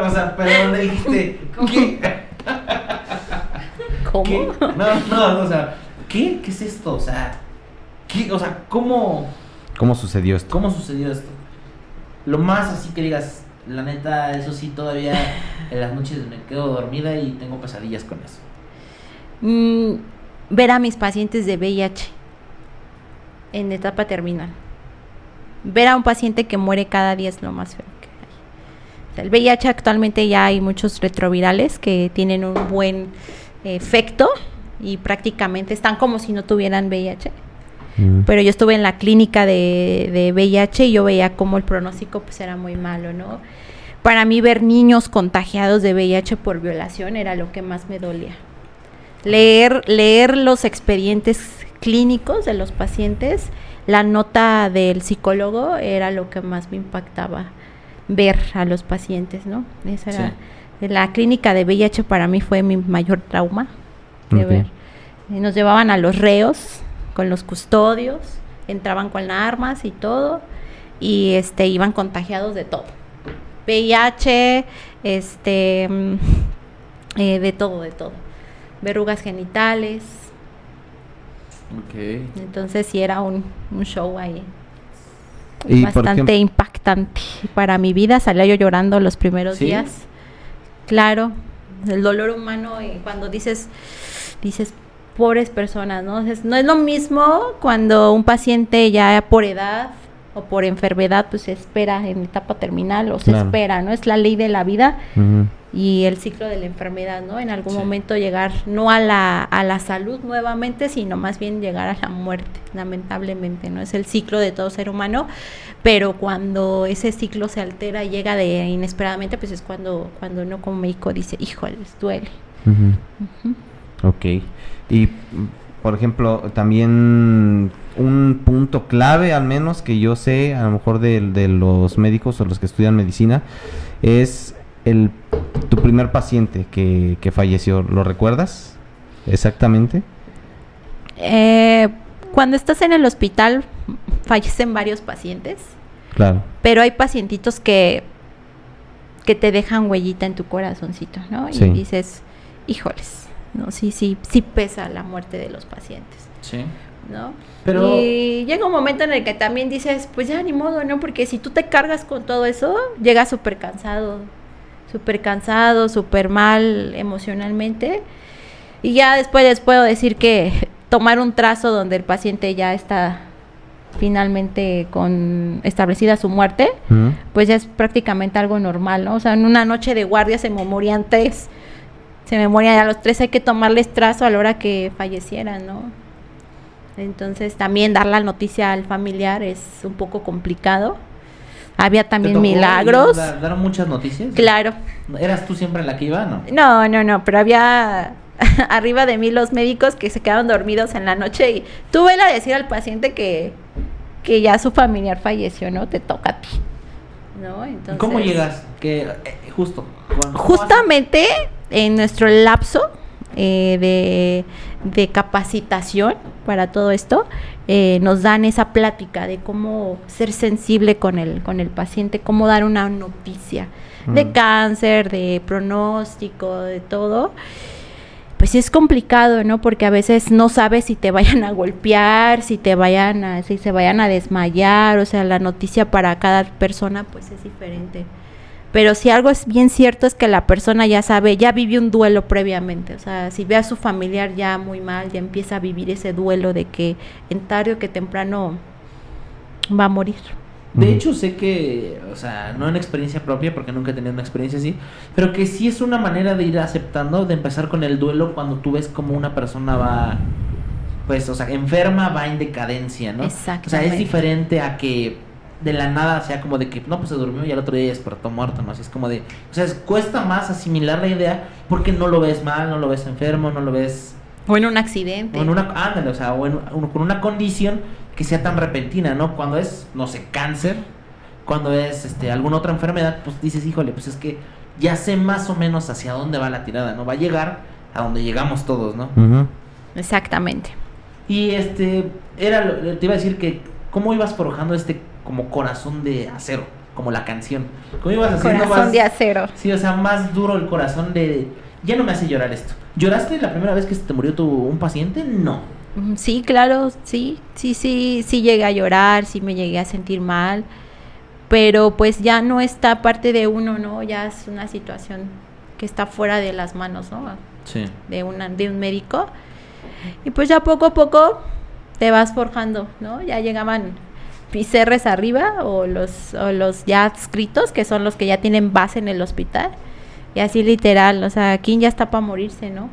o sea, pero donde dijiste, ¿qué? ¿Cómo? ¿Qué? No, no, o sea, ¿qué? ¿Qué es esto? O sea, ¿qué? O sea, ¿cómo, ¿Cómo sucedió esto? cómo sucedió esto? Lo más así que digas, la neta, eso sí, todavía en las noches me quedo dormida y tengo pesadillas con eso. Mm, ver a mis pacientes de VIH en etapa terminal. Ver a un paciente que muere cada día es lo más feo que hay. O sea, el VIH actualmente ya hay muchos retrovirales que tienen un buen efecto y prácticamente están como si no tuvieran VIH. Mm. Pero yo estuve en la clínica de, de VIH y yo veía cómo el pronóstico pues era muy malo, ¿no? Para mí ver niños contagiados de VIH por violación era lo que más me dolía. Leer, leer los expedientes clínicos de los pacientes, la nota del psicólogo era lo que más me impactaba ver a los pacientes, ¿no? Esa era, la clínica de VIH para mí fue mi mayor trauma de ver. Nos llevaban a los reos con los custodios, entraban con armas y todo, y este iban contagiados de todo. VIH, este mm, eh, de todo, de todo. Verrugas genitales. Ok. Entonces sí era un, un show ahí. Y, bastante impactante para mi vida. Salía yo llorando los primeros ¿Sí? días. Claro, el dolor humano y cuando dices, dices, pobres personas, ¿no? Es- no es lo mismo cuando un paciente ya por edad o por enfermedad, pues se espera en etapa terminal o se Claro. espera, ¿no? Es la ley de la vida y el ciclo de la enfermedad, ¿no? En algún Sí. momento llegar no a la, a la salud nuevamente, sino más bien llegar a la muerte, lamentablemente, ¿no? Es el ciclo de todo ser humano, pero cuando ese ciclo se altera y llega de inesperadamente, pues es cuando, cuando uno como médico dice, híjoles, duele. Ujú. Ok. Y, por ejemplo, también un punto clave, al menos que yo sé, a lo mejor de, de los médicos o los que estudian medicina, es el tu primer paciente que, que falleció. ¿Lo recuerdas? Exactamente. Eh, cuando estás en el hospital, fallecen varios pacientes. Claro. Pero hay pacientitos que, que te dejan huellita en tu corazoncito, ¿no? Sí. Y dices, híjoles, no, sí, sí, sí pesa la muerte de los pacientes, Sí. ¿no? Pero- Y llega un momento en el que también dices, pues ya ni modo, ¿no? Porque si tú te cargas con todo eso, llegas súper cansado, súper cansado, súper mal emocionalmente. Y ya después les puedo decir que tomar un trazo donde el paciente ya está finalmente con establecida su muerte, pues ya es prácticamente algo normal, ¿no? O sea, en una noche de guardia se me morían tres, se me morían a los tres, hay que tomarles trazo a la hora que fallecieran, ¿no? Entonces también dar la noticia al familiar es un poco complicado. Había ¿Te también milagros. dar- ¿Daron muchas noticias? Claro. ¿Eras tú siempre la que iba? No. No, no, no, pero había arriba de mí los médicos que se quedaban dormidos en la noche y tú vele a decir al paciente que, que ya su familiar falleció, ¿no? Te toca a ti. ¿No? Entonces, ¿Cómo llegas? Que eh, justo. Justamente en nuestro lapso eh, de, de capacitación para todo esto, eh, nos dan esa plática de cómo ser sensible con el, con el paciente, cómo dar una noticia de Mm. cáncer, de pronóstico, de todo. Pues sí es complicado, ¿no? Porque a veces no sabes si te vayan a golpear, si te vayan a, si se vayan a desmayar, o sea, la noticia para cada persona pues es diferente. Pero si algo es bien cierto es que la persona ya sabe, ya vivió un duelo previamente. O sea, si ve a su familiar ya muy mal, ya empieza a vivir ese duelo de que en tarde o que temprano va a morir. De hecho, sé que, o sea, no en experiencia propia, porque nunca he tenido una experiencia así, pero que sí es una manera de ir aceptando, de empezar con el duelo cuando tú ves como una persona va pues, o sea, enferma va en decadencia, ¿no? O sea, es diferente a que de la nada sea como de que, no, pues se durmió y al otro día despertó muerto, ¿no? Así es como de, o sea, es- cuesta más asimilar la idea porque no lo ves mal, no lo ves enfermo, no lo ves O en un accidente. o en una, ándale, o sea, o en- o con una condición que sea tan repentina, ¿no? Cuando es, no sé, cáncer, cuando es este alguna otra enfermedad, pues dices, híjole, pues es que ya sé más o menos hacia dónde va la tirada, ¿no? Va a llegar a donde llegamos todos, ¿no? Exactamente. Y este, era, lo- te iba a decir que, ¿cómo ibas forjando este como corazón de acero? Como la canción. ¿Cómo ibas haciendo Corazón más? de acero. Sí, o sea, más duro el corazón de... Ya no me hace llorar esto. ¿Lloraste la primera vez que se te murió tu, un paciente? No. Mm, Sí, claro, sí, sí, sí, sí llegué a llorar, sí me llegué a sentir mal, pero pues ya no está parte de uno, ¿no? Ya es una situación que está fuera de las manos, ¿no? Sí. De, una, de un médico. Y pues ya poco a poco te vas forjando, ¿no? Ya llegaban PCRs arriba o los, o los ya adscritos, que son los que ya tienen base en el hospital. Y así literal, o sea, aquí ya está para morirse, ¿no?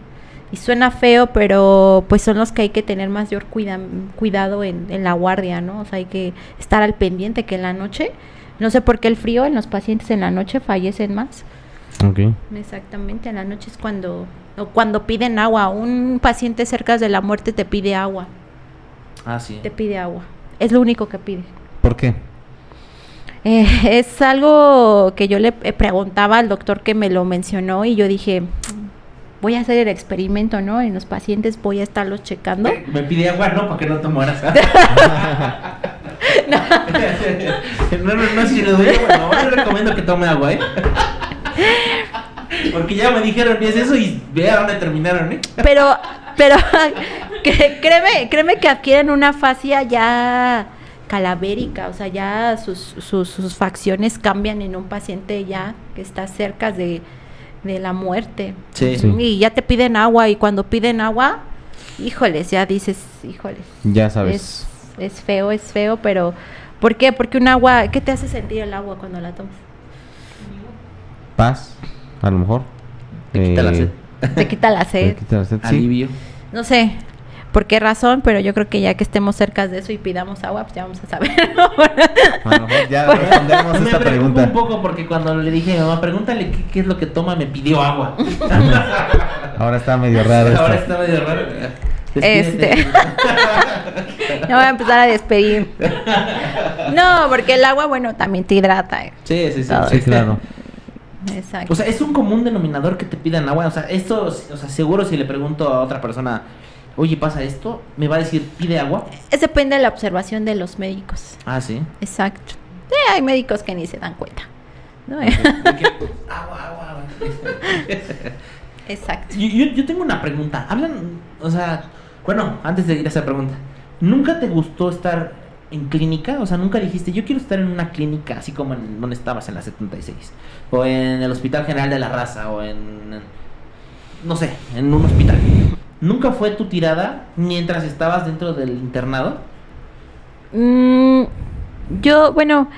Y suena feo, pero pues son los que hay que tener mayor cuida- cuidado en, en la guardia, ¿no? O sea, hay que estar al pendiente que en la noche, no sé por qué el frío en los pacientes en la noche fallecen más. Ok. Exactamente, en la noche es cuando, o cuando piden agua. Un paciente cerca de la muerte te pide agua, Ah, sí. te pide agua. Es lo único que pide. ¿Por qué? Eh, es algo que yo le eh, preguntaba al doctor que me lo mencionó y yo dije, voy a hacer el experimento, ¿no? En los pacientes voy a estarlos checando. Me pide agua, no, para que no te mueras. no, no, no, si le doy agua, no, recomiendo que tome agua, ¿eh? Porque ya me dijeron, es eso, y ve a dónde terminaron, ¿eh? Pero, pero que- créeme, créeme que adquieren una fascia ya calavérica, o sea, ya sus, sus, sus facciones cambian en un paciente ya que está cerca de, de la muerte. Sí. Sí. Y ya te piden agua y cuando piden agua, híjoles, ya dices, híjoles. Ya sabes. Es, es feo, es feo, pero ¿por qué? Porque un agua, ¿qué te hace sentir el agua cuando la tomas? Paz, a lo mejor. Te quita la Eh, sed. Te quita la te sed. quita la sed, sí. Alivio. No sé por qué razón, pero yo creo que ya que estemos cerca de eso y pidamos agua, pues ya vamos a saber. ¿no? Mejor ya respondemos Me esta preocupa pregunta. un poco porque cuando le dije a mi mamá, pregúntale qué, qué es lo que toma, me pidió agua. Ahora está medio raro Ahora esto. está medio raro. Este. Ya voy a empezar a despedir. No, porque el agua, bueno, también te hidrata. eh. Sí, sí, sí. Todo. Sí, claro. Exacto. O sea, es un común denominador que te pidan agua. O sea, esto, o sea, seguro si le pregunto a otra persona, oye, pasa esto, me va a decir, pide agua. Es depende de la observación de los médicos. Ah, sí. Exacto. Sí, hay médicos que ni se dan cuenta. ¿no? Agua, agua, agua. Exacto. Yo, yo, yo tengo una pregunta. Hablan, o sea, bueno, antes de ir a esa pregunta, ¿nunca te gustó estar en clínica? O sea, nunca dijiste, yo quiero estar en una clínica así como en donde estabas en la 76, o en el Hospital General de la Raza, o en, no sé, en un hospital. ¿Nunca fue tu tirada mientras estabas dentro del internado? Mm, yo, bueno,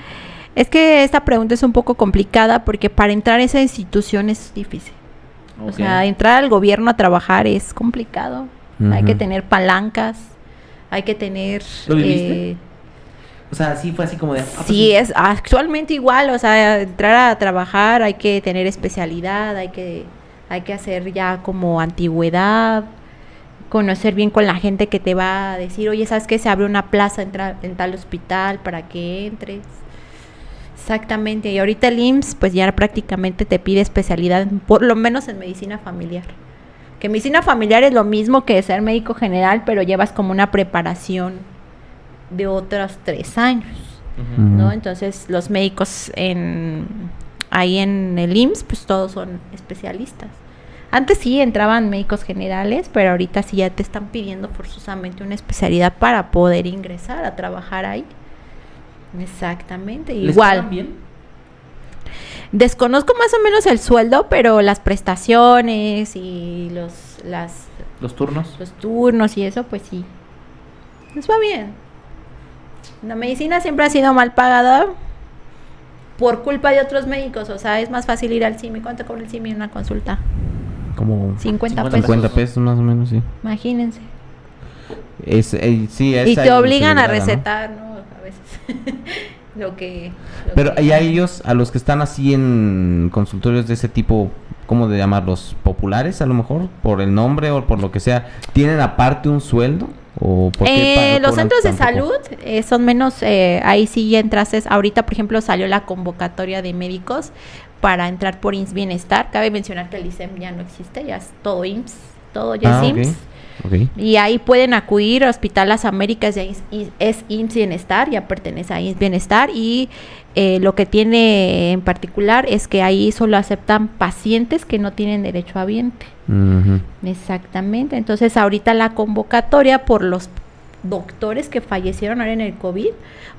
es que esta pregunta es un poco complicada porque para entrar a esa institución es difícil. O sea, entrar al gobierno a trabajar es complicado. Hay que tener palancas, hay que tener... ¿Lo viviste? eh, O sea, sí fue así como de... ah, pues Sí, es actualmente igual, o sea, entrar a trabajar hay que tener especialidad, hay que, hay que hacer ya como antigüedad, conocer bien con la gente que te va a decir, oye, ¿sabes que se abre una plaza en, en tal hospital para que entres? Exactamente, y ahorita el IMSS pues ya prácticamente te pide especialidad, por lo menos en medicina familiar. Que medicina familiar es lo mismo que ser médico general, pero llevas como una preparación de otros tres años. ¿no? Entonces los médicos en ahí en el IMSS pues todos son especialistas. Antes sí entraban médicos generales, pero ahorita sí ya te están pidiendo forzosamente una especialidad para poder ingresar a trabajar ahí. Exactamente, ¿Les igual. bien? Desconozco más o menos el sueldo, pero las prestaciones y los las ¿Los turnos? los turnos y eso, pues sí. Nos va bien. La medicina siempre ha sido mal pagada por culpa de otros médicos. O sea, es más fácil ir al CIMI. ¿Cuánto cobra el CIMI en una consulta? Como 50, 50 pesos. 50 pesos más o menos, sí. Imagínense. Es, eh, sí, es y te obligan a recetar, ¿no? A veces. lo que. lo Pero que- y a ellos, a los que están así en consultorios de ese tipo, ¿cómo de llamarlos? ¿Populares a lo mejor? ¿Por el nombre o por lo que sea? ¿Tienen aparte un sueldo? ¿O por qué Eh, los centros de salud eh, son menos, eh, ahí sí ya entraste, ahorita por ejemplo salió la convocatoria de médicos para entrar por IMSS Bienestar, cabe mencionar que el ISEM ya no existe, ya es todo IMSS, todo ya Ah, es ok, IMSS. Y ahí pueden acudir a Hospital Las Américas, ya es, es IMSS Bienestar, ya pertenece a IMSS Bienestar. Y eh, lo que tiene en particular es que ahí solo aceptan pacientes que no tienen derecho a ambiente. Ujú. Exactamente. Entonces, ahorita la convocatoria por los doctores que fallecieron ahora en el COVID,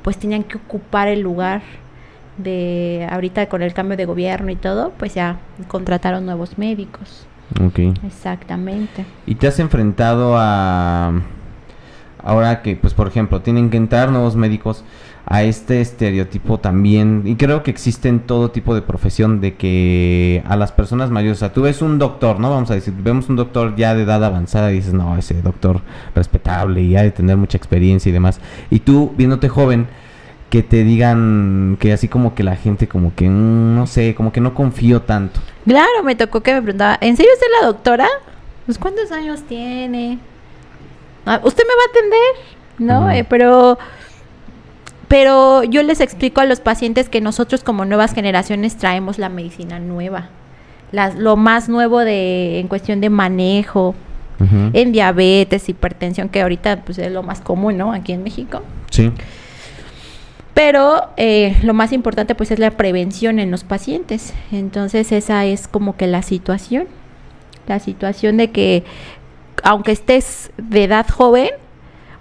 pues tenían que ocupar el lugar de ahorita con el cambio de gobierno y todo, pues ya contrataron nuevos médicos. Ok. Exactamente. ¿Y te has enfrentado a... Ahora que, pues, por ejemplo, tienen que entrar nuevos médicos a este estereotipo también, y creo que existe en todo tipo de profesión, de que a las personas mayores, o sea, tú ves un doctor, ¿no? Vamos a decir, vemos un doctor ya de edad avanzada y dices, no, ese doctor respetable y ha de tener mucha experiencia y demás. Y tú, viéndote joven, que te digan que así como que la gente como que, mm, no sé, como que no confío tanto. Claro, me tocó que me preguntaba, ¿en serio usted es la doctora? Pues ¿cuántos años tiene? Ah, ¿Usted me va a atender? ¿No? Eh, pero, pero yo les explico a los pacientes que nosotros como nuevas generaciones traemos la medicina nueva. Las, lo más nuevo de, en cuestión de manejo, en diabetes, hipertensión, que ahorita pues, es lo más común, ¿no? Aquí en México. Sí. Pero eh, lo más importante pues es la prevención en los pacientes. Entonces esa es como que la situación. La situación de que aunque estés de edad joven,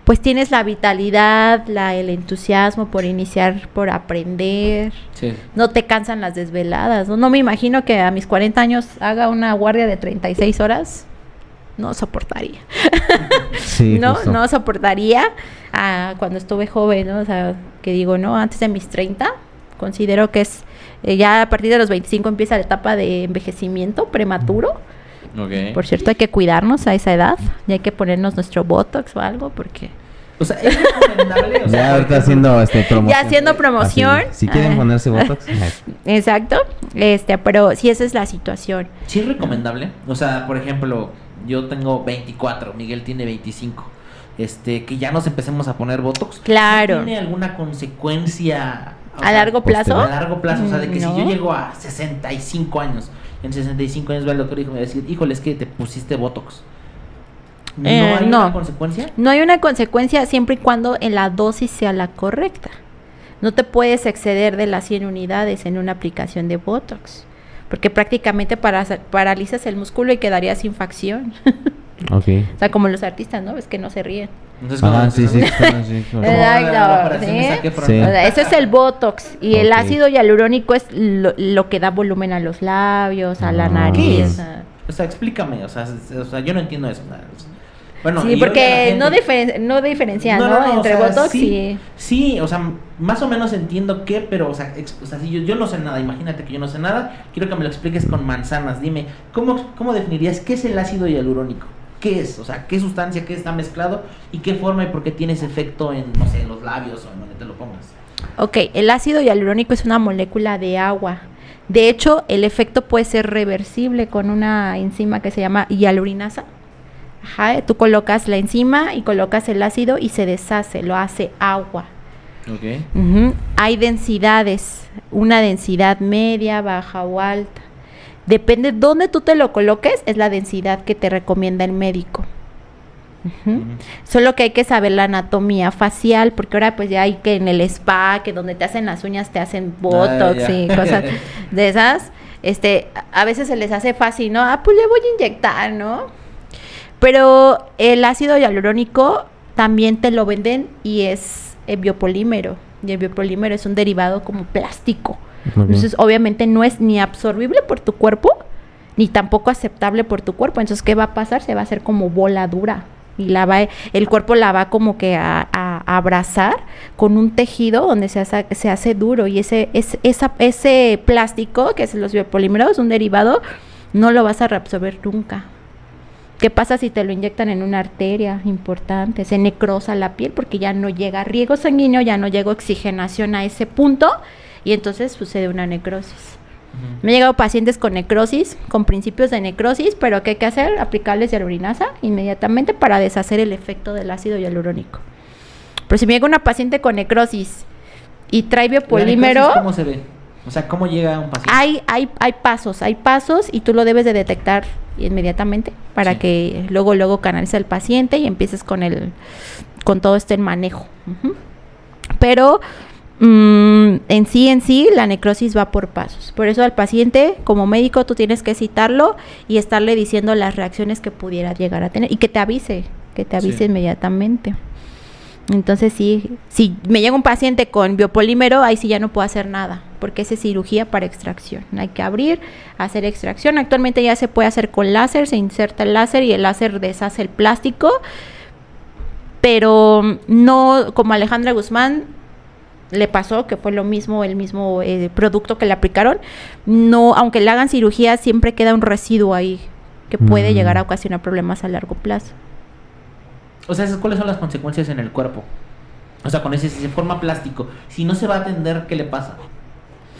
pues tienes la vitalidad, la, el entusiasmo por iniciar, por aprender. Sí. No te cansan las desveladas. No, no me imagino que a mis 40 años haga una guardia de 36 horas. No soportaría. Sí, no, justo. no soportaría ah, cuando estuve joven, ¿no? O sea, que digo, no, antes de mis 30, considero que es, eh, ya a partir de los 25 empieza la etapa de envejecimiento prematuro. Ok. Por cierto, hay que cuidarnos a esa edad y hay que ponernos nuestro Botox o algo porque... O sea, es recomendable. O sea, ya ahorita haciendo este promoción. Ya haciendo promoción. Así, si quieren Ah. ponerse botox. Exacto, este, pero sí esa es la situación. Sí es recomendable. O sea, por ejemplo, yo tengo 24, Miguel tiene 25. Este, que ya nos empecemos a poner Botox. Claro. ¿Tiene alguna consecuencia o ¿A sea, largo plazo? A largo plazo, o sea, de que No. si yo llego a 65 años, en 65 años va el doctor y me va a decir, híjole, es que te pusiste Botox. ¿No Eh, hay no. una consecuencia? No hay una consecuencia siempre y cuando en la dosis sea la correcta. No te puedes exceder de las 100 unidades en una aplicación de Botox, porque prácticamente para, paralizas el músculo y quedarías sin facción. ok. o sea, como los artistas, ¿no? Es que no se ríen. Entonces, Ah, sí, es el Botox. Y el ácido hialurónico es lo, lo que da volumen a los labios, a la Ah. nariz. ¿Qué o es? sea. O sea, explícame, o sea, es- o sea, yo no entiendo eso. o sea, es- Bueno, sí, porque la no, gente- diferen- no diferencia, ¿no? No, o Entre sea, Botox sí, y... Sí, o sea, más o menos entiendo qué, pero, o sea, o si yo, yo no sé nada, imagínate que yo no sé nada, quiero que me lo expliques con manzanas. Dime, ¿cómo, cómo definirías qué es el ácido hialurónico? ¿Qué es? O sea, ¿qué sustancia, qué está mezclado y qué forma y por qué tiene ese efecto en, no sé, en los labios o en donde te lo pongas? Ok, el ácido hialurónico es una molécula de agua. De hecho, el efecto puede ser reversible con una enzima que se llama hialurinasa. Ajá, tú colocas la enzima y colocas el ácido y se deshace, lo hace agua. Hay densidades, una densidad media, baja o alta. Depende dónde tú te lo coloques, es la densidad que te recomienda el médico. Solo que hay que saber la anatomía facial, porque ahora pues ya hay que en el spa, que donde te hacen las uñas te hacen botox Ah, ya. y cosas de esas. Este, a veces se les hace fácil, ¿no? Ah, pues le voy a inyectar, ¿no? Pero el ácido hialurónico también te lo venden y es eh, biopolímero. Y el biopolímero es un derivado como plástico. Entonces, obviamente no es ni absorbible por tu cuerpo, ni tampoco aceptable por tu cuerpo. Entonces, ¿qué va a pasar? Se va a hacer como bola dura. Y la va, el cuerpo la va como que a, a- a abrazar con un tejido donde se hace, se hace duro. Y ese, es, esa, ese plástico, que es los biopolímeros, un derivado, no lo vas a reabsorber nunca. ¿Qué pasa si te lo inyectan en una arteria importante? Se necrosa la piel porque ya no llega riego sanguíneo, ya no llega oxigenación a ese punto y entonces sucede una necrosis. Me han llegado pacientes con necrosis, con principios de necrosis, pero ¿qué hay que hacer? Aplicarles hialuronasa inmediatamente para deshacer el efecto del ácido hialurónico. Pero si me llega una paciente con necrosis y trae ¿La biopolímero, ¿Cómo se ve? O sea, ¿cómo llega un paciente? hay, hay, hay pasos, hay pasos y tú lo debes de detectar inmediatamente para Sí. que luego, luego canalice al paciente y empieces con el, con todo este manejo. Pero mm, en sí, en sí, la necrosis va por pasos. Por eso al paciente, como médico, tú tienes que citarlo y estarle diciendo las reacciones que pudiera llegar a tener y que te avise, que te avise Sí. inmediatamente. Entonces sí, si me llega un paciente con biopolímero, ahí sí ya no puedo hacer nada, porque esa es cirugía para extracción. Hay que abrir, hacer extracción. Actualmente ya se puede hacer con láser, se inserta el láser y el láser deshace el plástico, pero no como Alejandra Guzmán le pasó, que fue lo mismo, el mismo eh, producto que le aplicaron, no, aunque le hagan cirugía, siempre queda un residuo ahí que puede Mm. llegar a ocasionar problemas a largo plazo. O sea, ¿esas ¿cuáles son las consecuencias en el cuerpo? O sea, con ese, si se forma plástico, si no se va a atender, ¿qué le pasa?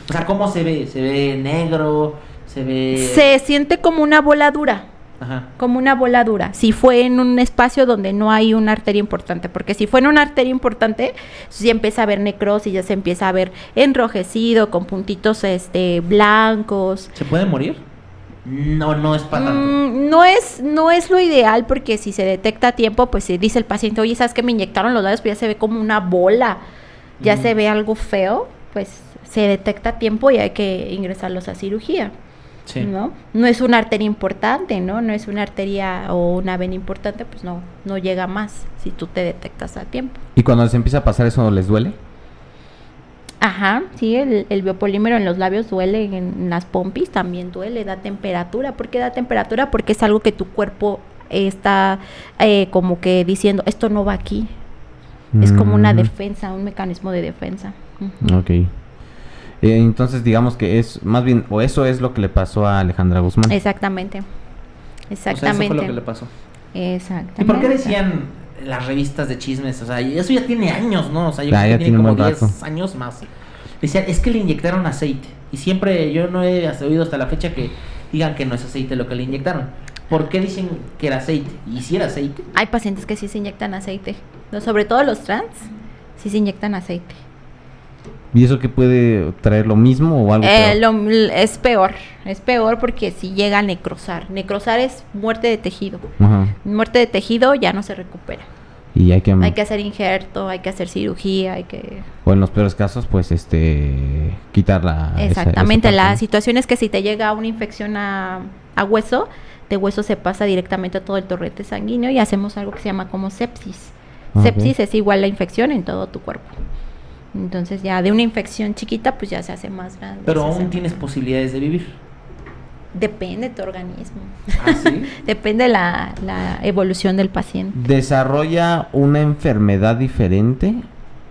O sea, ¿cómo se ve? ¿Se ve negro? ¿Se ve...? Se siente como una voladura. Ajá. como una voladura, si fue en un espacio donde no hay una arteria importante, porque si fue en una arteria importante, ya empieza a haber necrosis, ya se empieza a ver enrojecido, con puntitos este blancos. ¿Se puede morir? No, no es para tanto. Mm, no es no es lo ideal porque si se detecta a tiempo, pues se dice el paciente, oye, ¿sabes que me inyectaron los labios? Pues ya se ve como una bola, ya se ve algo feo, pues se detecta a tiempo y hay que ingresarlos a cirugía. Sí. ¿no? No es una arteria importante, ¿no? No es una arteria o una vena importante, pues no, no llega más si tú te detectas a tiempo. ¿Y cuando les empieza a pasar eso, les duele? Ajá, sí, el, el biopolímero en los labios duele, en las pompis también duele, da temperatura. ¿Por qué da temperatura? Porque es algo que tu cuerpo está eh, como que diciendo, esto no va aquí. Es como una Mm, defensa, un mecanismo de defensa. Ok. Eh, entonces, digamos que es más bien, o eso es lo que le pasó a Alejandra Guzmán. Exactamente. O sea, eso Exactamente. fue lo que le pasó. Exactamente. ¿Y por qué decían las revistas de chismes? O sea, eso ya tiene años, ¿no? O sea, yo Ya, creo ya que tiene como buen 10 rato. años más. Decían, es que le inyectaron aceite. Y siempre yo no he oído hasta la fecha que digan que no es aceite lo que le inyectaron. ¿Por qué dicen que era aceite? ¿Y si era aceite? Hay pacientes que sí se inyectan aceite, no, sobre todo los trans, sí se inyectan aceite. ¿Y eso que puede traer lo mismo o algo Eh, peor? lo- es peor, es peor porque si llega a necrosar. Necrosar es muerte de tejido. Ajá. Muerte de tejido ya no se recupera. Y hay que, Hay que hacer injerto, hay que hacer cirugía, hay que... o en los peores casos, pues, este, quitar la... esa- esa Exactamente, la situación es que si te llega una infección a, a hueso, de hueso se pasa directamente a todo el torrente sanguíneo y hacemos algo que se llama como sepsis. Ok. Sepsis es igual la infección en todo tu cuerpo. Entonces ya de una infección chiquita pues ya se hace más grande. Pero aún tienes posibilidades de vivir. Depende de tu organismo. ¿Ah, sí? Depende la, la evolución del paciente. ¿Desarrolla una enfermedad diferente?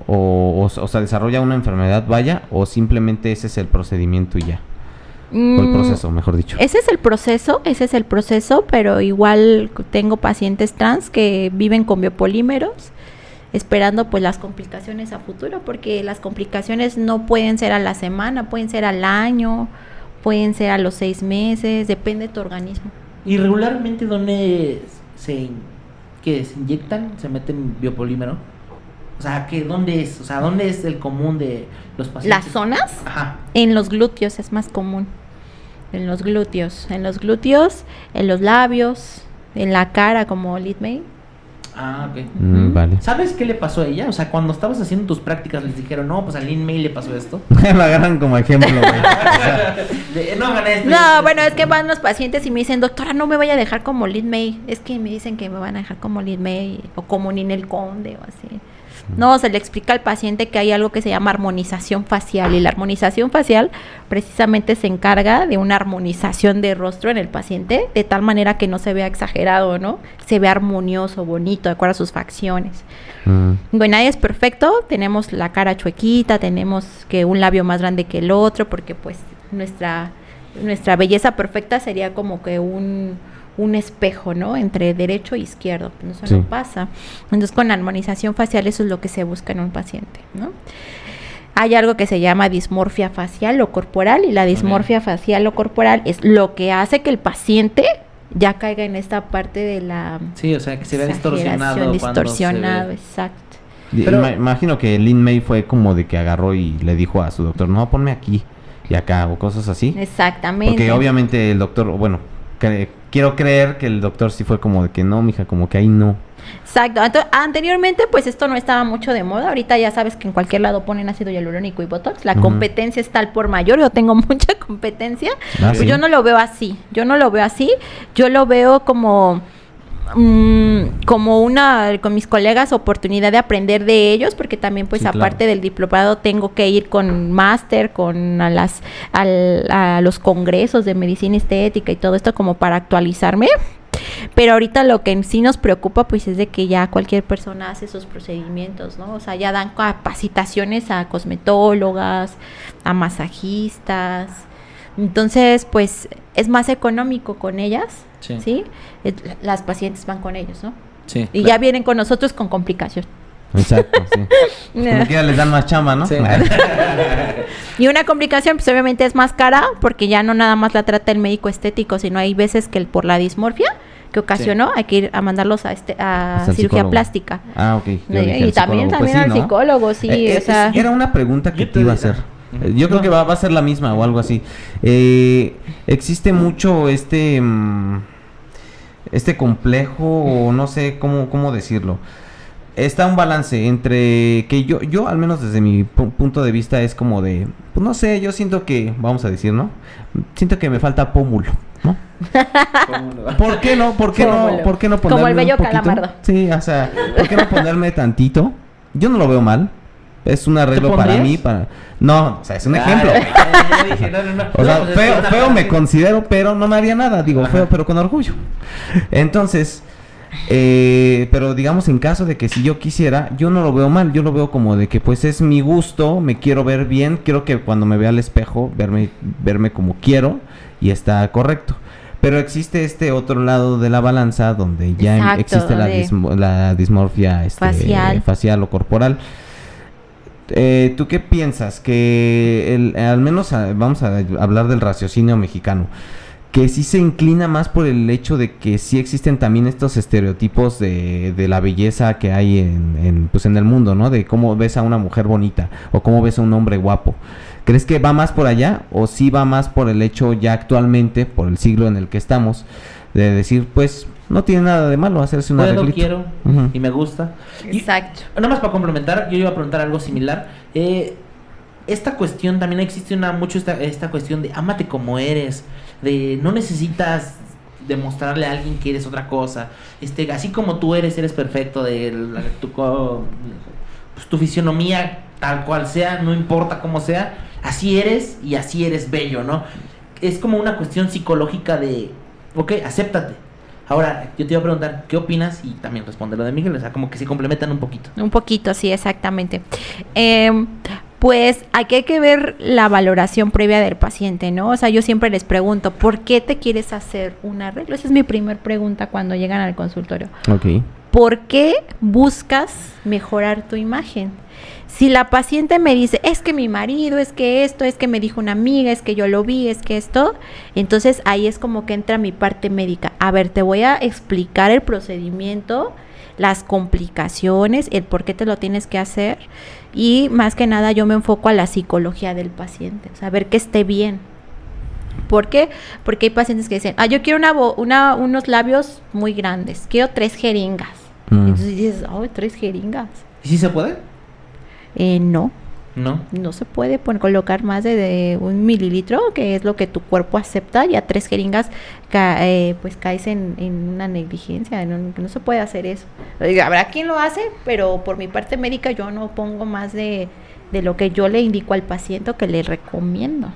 O, o, o sea, ¿desarrolla una enfermedad, vaya? ¿O simplemente ese es el procedimiento y ya? O el Mm, proceso, mejor dicho. Ese es el proceso, ese es el proceso, pero igual tengo pacientes trans que viven con biopolímeros esperando pues las complicaciones a futuro, porque las complicaciones no pueden ser a la semana, pueden ser al año, pueden ser a los seis meses, depende de tu organismo. ¿Y regularmente dónde se, que se inyectan, se meten biopolímero? O sea, ¿qué, ¿dónde es? O sea, ¿dónde es el común de los pacientes? Las zonas Ajá. en los glúteos es más común, en los glúteos, en los glúteos, en los labios, en la cara como Lead May. Ah, ok. Mm, vale. ¿Sabes qué le pasó a ella? O sea, cuando estabas haciendo tus prácticas les dijeron, no, pues a Lin May le pasó esto. Lo agarran como ejemplo, güey. De, no bueno, es que van los pacientes y me dicen, doctora, no me vaya a dejar como Lin May. Es que me dicen que me van a dejar como Lin May o como Ninel Conde o así. No, se le explica al paciente que hay algo que se llama armonización facial y la armonización facial precisamente se encarga de una armonización de rostro en el paciente de tal manera que no se vea exagerado, ¿no? Se vea armonioso, bonito, de acuerdo a sus facciones. Mm, Bueno, nadie es perfecto, tenemos la cara chuequita, tenemos que un labio más grande que el otro, porque pues nuestra, nuestra belleza perfecta sería como que un, un espejo, ¿no? Entre derecho e izquierdo. Pues eso Sí. no pasa. Entonces, con la armonización facial, eso es lo que se busca en un paciente, ¿no? Hay algo que se llama dismorfia facial o corporal y la dismorfia facial o corporal es lo que hace que el paciente ya caiga en esta parte de la Sí, o sea, que se vea distorsionado. se ve. exacto. Pero- ima- imagino que Lin May fue como de que agarró y le dijo a su doctor, no, ponme aquí y acá o cosas así. Exactamente. Porque obviamente el doctor, bueno, cre- quiero creer que el doctor sí fue como de que no, mija, como que ahí no. Exacto. Anteriormente, pues esto no estaba mucho de moda. Ahorita ya sabes que en cualquier lado ponen ácido hialurónico y botox. La competencia es tal por mayor. Yo tengo mucha competencia. Ah, Pues ¿sí? Yo no lo veo así. Yo no lo veo así. Yo lo veo como mm, como una con mis colegas oportunidad de aprender de ellos porque también pues Sí, claro. aparte del diplomado tengo que ir con máster con a las al- a los congresos de medicina estética y todo esto como para actualizarme pero ahorita lo que en sí nos preocupa pues es de que ya cualquier persona hace esos procedimientos, ¿no? O sea, ya dan capacitaciones a cosmetólogas, a masajistas. Entonces, pues es más económico con ellas, Sí. ¿sí? Las pacientes van con ellos, ¿no? Sí. Y ya vienen con nosotros con complicación. Exacto, sí. Como les dan más chamba, ¿no? Sí. Y una complicación, pues obviamente es más cara, porque ya no nada más la trata el médico estético, sino hay veces que el- por la dismorfia que ocasionó, hay que ir a mandarlos a, este, a cirugía psicólogo. plástica. Ah, ok. Yo Y, dije al y también, pues también sí, al ¿no? psicólogo, sí, Eh, o eh, sea, Era una pregunta que te iba a hacer. Eh, Yo creo que va, va a ser la misma o algo así. Eh, existe mucho este mm, este complejo o no sé cómo cómo decirlo. Está un balance entre que yo yo al menos desde mi pu- punto de vista es como de pues no sé, yo siento que vamos a decir, ¿no? Siento que me falta pómulo, ¿no? ¿Por qué no? ¿Por qué no? ¿Por qué no Como ponerme el un bello poquito? calamardo. Sí, o sea, ¿por qué no ponerme tantito? Yo no lo veo mal. Es un arreglo para mí, para... No, o sea, es un ejemplo. ya dije, no, no, no. O sea, No, pues es feo, feo me considero, pero no me haría nada. Digo, Ajá. feo, pero con orgullo. Entonces, eh, pero digamos en caso de que si yo quisiera, yo no lo veo mal. Yo lo veo como de que pues es mi gusto, me quiero ver bien. Quiero que cuando me vea al espejo, verme, verme como quiero y está correcto. Pero existe este otro lado de la balanza donde ya Exacto, existe la, dismo- la dismorfia este, Facial. facial o corporal. Eh, ¿Tú qué piensas? Que el- al menos vamos a hablar del raciocinio mexicano. Que sí se inclina más por el hecho de que sí existen también estos estereotipos de, de la belleza que hay en, en, pues en el mundo, ¿no? De cómo ves a una mujer bonita o cómo ves a un hombre guapo. ¿Crees que va más por allá o sí va más por el hecho ya actualmente, por el siglo en el que estamos, de decir, pues no tiene nada de malo hacerse un Puedo, arreglito? quiero y me gusta. Y- exacto. Nada más para complementar, yo iba a preguntar algo similar. Eh, esta cuestión también existe una mucho esta, esta cuestión de ámate como eres, de no necesitas demostrarle a alguien que eres otra cosa. Este, así como tú eres, eres perfecto de la- tu pues, tu fisionomía tal cual sea, no importa cómo sea, así eres y así eres bello, ¿no? Es como una cuestión psicológica de, ok, acéptate. Ahora, yo te iba a preguntar, ¿qué opinas? Y también responde lo de Miguel, o sea, como que se complementan un poquito. Un poquito, sí, exactamente. Em, pues aquí hay que ver la valoración previa del paciente, ¿no? O sea, yo siempre les pregunto, ¿por qué te quieres hacer un arreglo? Esa es mi primer pregunta cuando llegan al consultorio. Ok. ¿Por qué buscas mejorar tu imagen? Si la paciente me dice, es que mi marido, es que esto, es que me dijo una amiga, es que yo lo vi, es que esto, entonces ahí es como que entra mi parte médica. A ver, te voy a explicar el procedimiento, las complicaciones, el por qué te lo tienes que hacer y más que nada yo me enfoco a la psicología del paciente, o ver que esté bien. ¿Por qué? Porque hay pacientes que dicen, ah, yo quiero una, una- unos labios muy grandes, quiero tres jeringas. Mm. Entonces dices, oh, tres jeringas. ¿Y si se puede? Eh, no, No. no se puede pon- colocar más de, de un mililitro, que es lo que tu cuerpo acepta. Ya tres jeringas, ca- eh, pues caes en, en una negligencia. No, no se puede hacer eso. Habrá quien lo hace, pero por mi parte médica yo no pongo más de, de lo que yo le indico al paciente o que le recomiendo.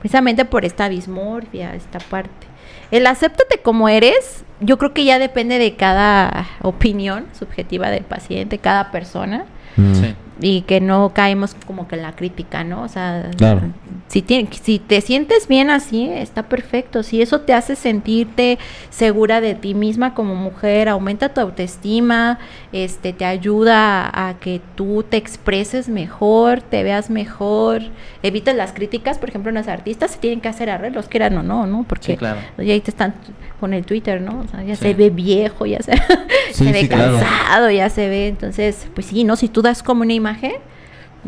Precisamente por esta dismorfia, esta parte. El acéptate como eres, yo creo que ya depende de cada opinión subjetiva del paciente, cada persona Mm. Sí. Y que no caemos como que en la crítica, ¿no? O sea, Claro. si, tiene, si te sientes bien así, está perfecto. Si eso te hace sentirte segura de ti misma como mujer, aumenta tu autoestima, este, te ayuda a, que tú te expreses mejor, te veas mejor, evitas las críticas. Por ejemplo, los artistas se tienen que hacer arreglos, quieran o no, ¿no? Porque claro. ya ahí te están con el Twitter, ¿no? O sea, ya se ve viejo, ya se, se ve cansado, ya se ve. Entonces, pues sí, ¿no? Si tú das como una imagen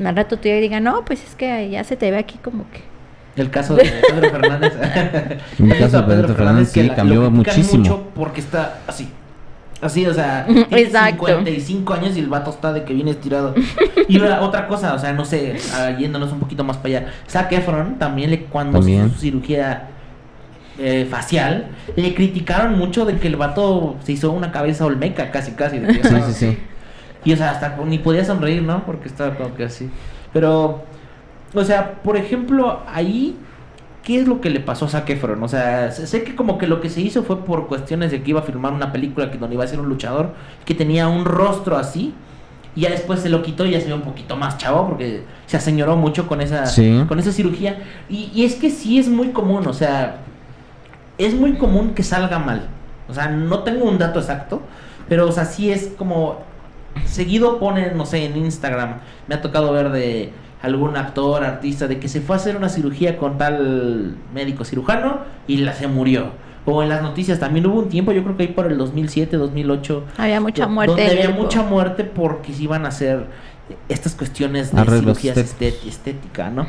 al rato tú diga, no, pues es que ya se te ve aquí como que. El caso de Pedro Fernández. el caso de Pedro, Fernández, sí, cambió muchísimo. Mucho porque está así. Así, o sea, tiene 55 años y el vato está de que viene estirado. y otra cosa, o sea, no sé, ah, yéndonos un poquito más para allá. Zac Efron también, le, cuando hizo su cirugía eh, facial, le criticaron mucho de que el vato se hizo una cabeza olmeca, casi, casi. sí, sí, sí. Y o sea, hasta ni podía sonreír, ¿no? Porque estaba como que así. Pero, o sea, por ejemplo, ahí, ¿qué es lo que le pasó a Zac Efron? O sea, sé que como que lo que se hizo fue por cuestiones de que iba a filmar una película que donde iba a ser un luchador, que tenía un rostro así. Y ya después se lo quitó y ya se ve un poquito más chavo porque se aseñoró mucho con esa, con esa cirugía. Y, y es que sí es muy común, o sea, es muy común que salga mal. O sea, no tengo un dato exacto, pero o sea, sí es como seguido ponen, no sé, en Instagram, me ha tocado ver de algún actor, artista, de que se fue a hacer una cirugía con tal médico cirujano y la se murió. O en las noticias también hubo un tiempo, yo creo que ahí por el 2007, 2008. Había mucha muerte. Donde había mucha muerte porque se iban a hacer estas cuestiones de cirugías estética, ¿no?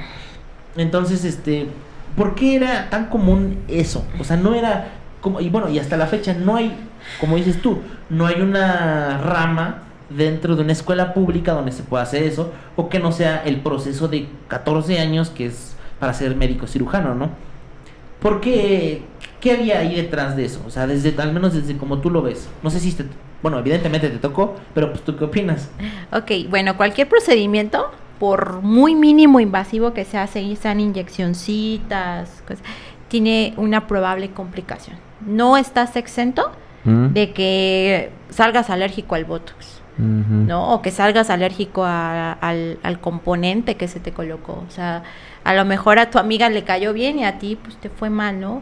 Entonces, este, ¿por qué era tan común eso? O sea, no era como, y bueno, y hasta la fecha no hay, como dices tú, no hay una rama dentro de una escuela pública donde se pueda hacer eso, o que no sea el proceso de 14 años que es para ser médico cirujano, ¿no? ¿Por qué? ¿Qué había ahí detrás de eso? O sea, desde, al menos desde como tú lo ves. No sé si te, bueno, evidentemente te tocó, pero pues tú qué opinas. Ok, bueno, cualquier procedimiento, por muy mínimo invasivo que sea, sean inyeccioncitas, tiene una probable complicación. No estás exento mm. de que salgas alérgico al Botox ¿no? O que salgas alérgico al, al, componente que se te colocó. O sea, a lo mejor a tu amiga le cayó bien y a ti pues te fue mal, ¿no?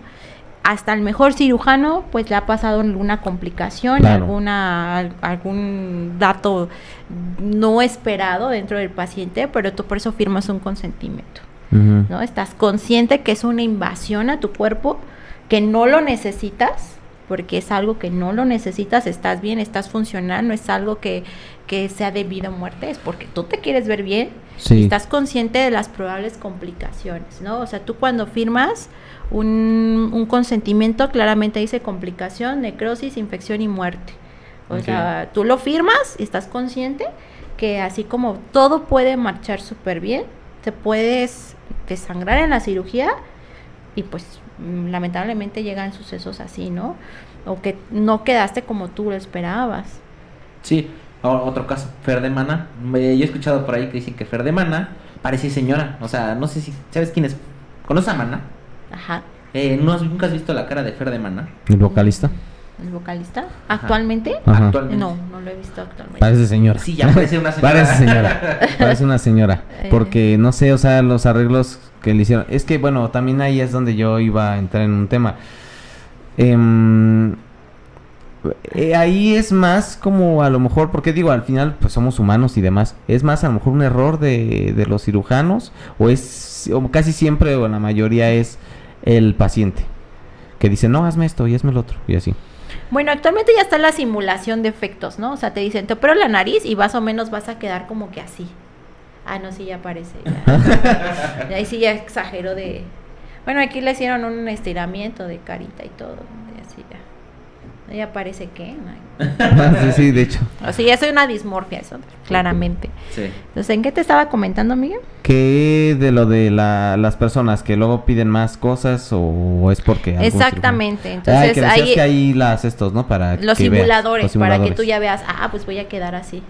Hasta el mejor cirujano pues le ha pasado alguna complicación, alguna, algún dato no esperado dentro del paciente, pero tú por eso firmas un consentimiento, ¿no? Estás consciente que es una invasión a tu cuerpo, que no lo necesitas, porque es algo que no lo necesitas, estás bien, estás funcionando, es algo que, que sea debido a muerte, es porque tú te quieres ver bien y estás consciente de las probables complicaciones, ¿no? O sea, tú cuando firmas un, un consentimiento, claramente dice complicación, necrosis, infección y muerte. O sea, tú lo firmas y estás consciente que así como todo puede marchar súper bien, te puedes desangrar en la cirugía y pues lamentablemente llegan sucesos así, ¿no? O que no quedaste como tú lo esperabas. Sí, otro caso, Fer de Mana. Yo he escuchado por ahí que dicen que Fer de Mana parece señora. O sea, no sé si. ¿Sabes quién es? ¿Conoces a Mana? Ajá. Eh, ¿no ¿Nunca has visto la cara de Fer de Mana? ¿El vocalista? ¿El vocalista? ¿Actualmente? ¿Actualmente? No, no lo he visto actualmente. Parece señora. Sí, ya parece una señora. parece señora. parece una señora. Porque, no sé, o sea, los arreglos que le hicieron. Es que, bueno, también ahí es donde yo iba a entrar en un tema. Em, eh, ahí es más como a lo mejor, porque digo, al final pues somos humanos y demás, es más a lo mejor un error de, de los cirujanos o es, o casi siempre o la mayoría es el paciente que dice, no, hazme esto y hazme el otro y así. Bueno, actualmente ya está la simulación de efectos, ¿no? O sea, te dicen, te opero la nariz y más o menos vas a quedar como que así. Ah, no, sí, ya parece. ahí sí ya exagero de... Bueno, aquí le hicieron un estiramiento de carita y todo. Ya parece que... sí, sí, de hecho. O sea, ya soy una dismorfia, eso, claramente. Sí. Entonces, ¿en qué te estaba comentando, Miguel? Que de lo de las personas que luego piden más cosas o, es porque... Exactamente. Entonces, que ahí... que hay las estos, ¿no? Para los, simuladores, los simuladores, para que tú ya veas, ah, pues voy a quedar así.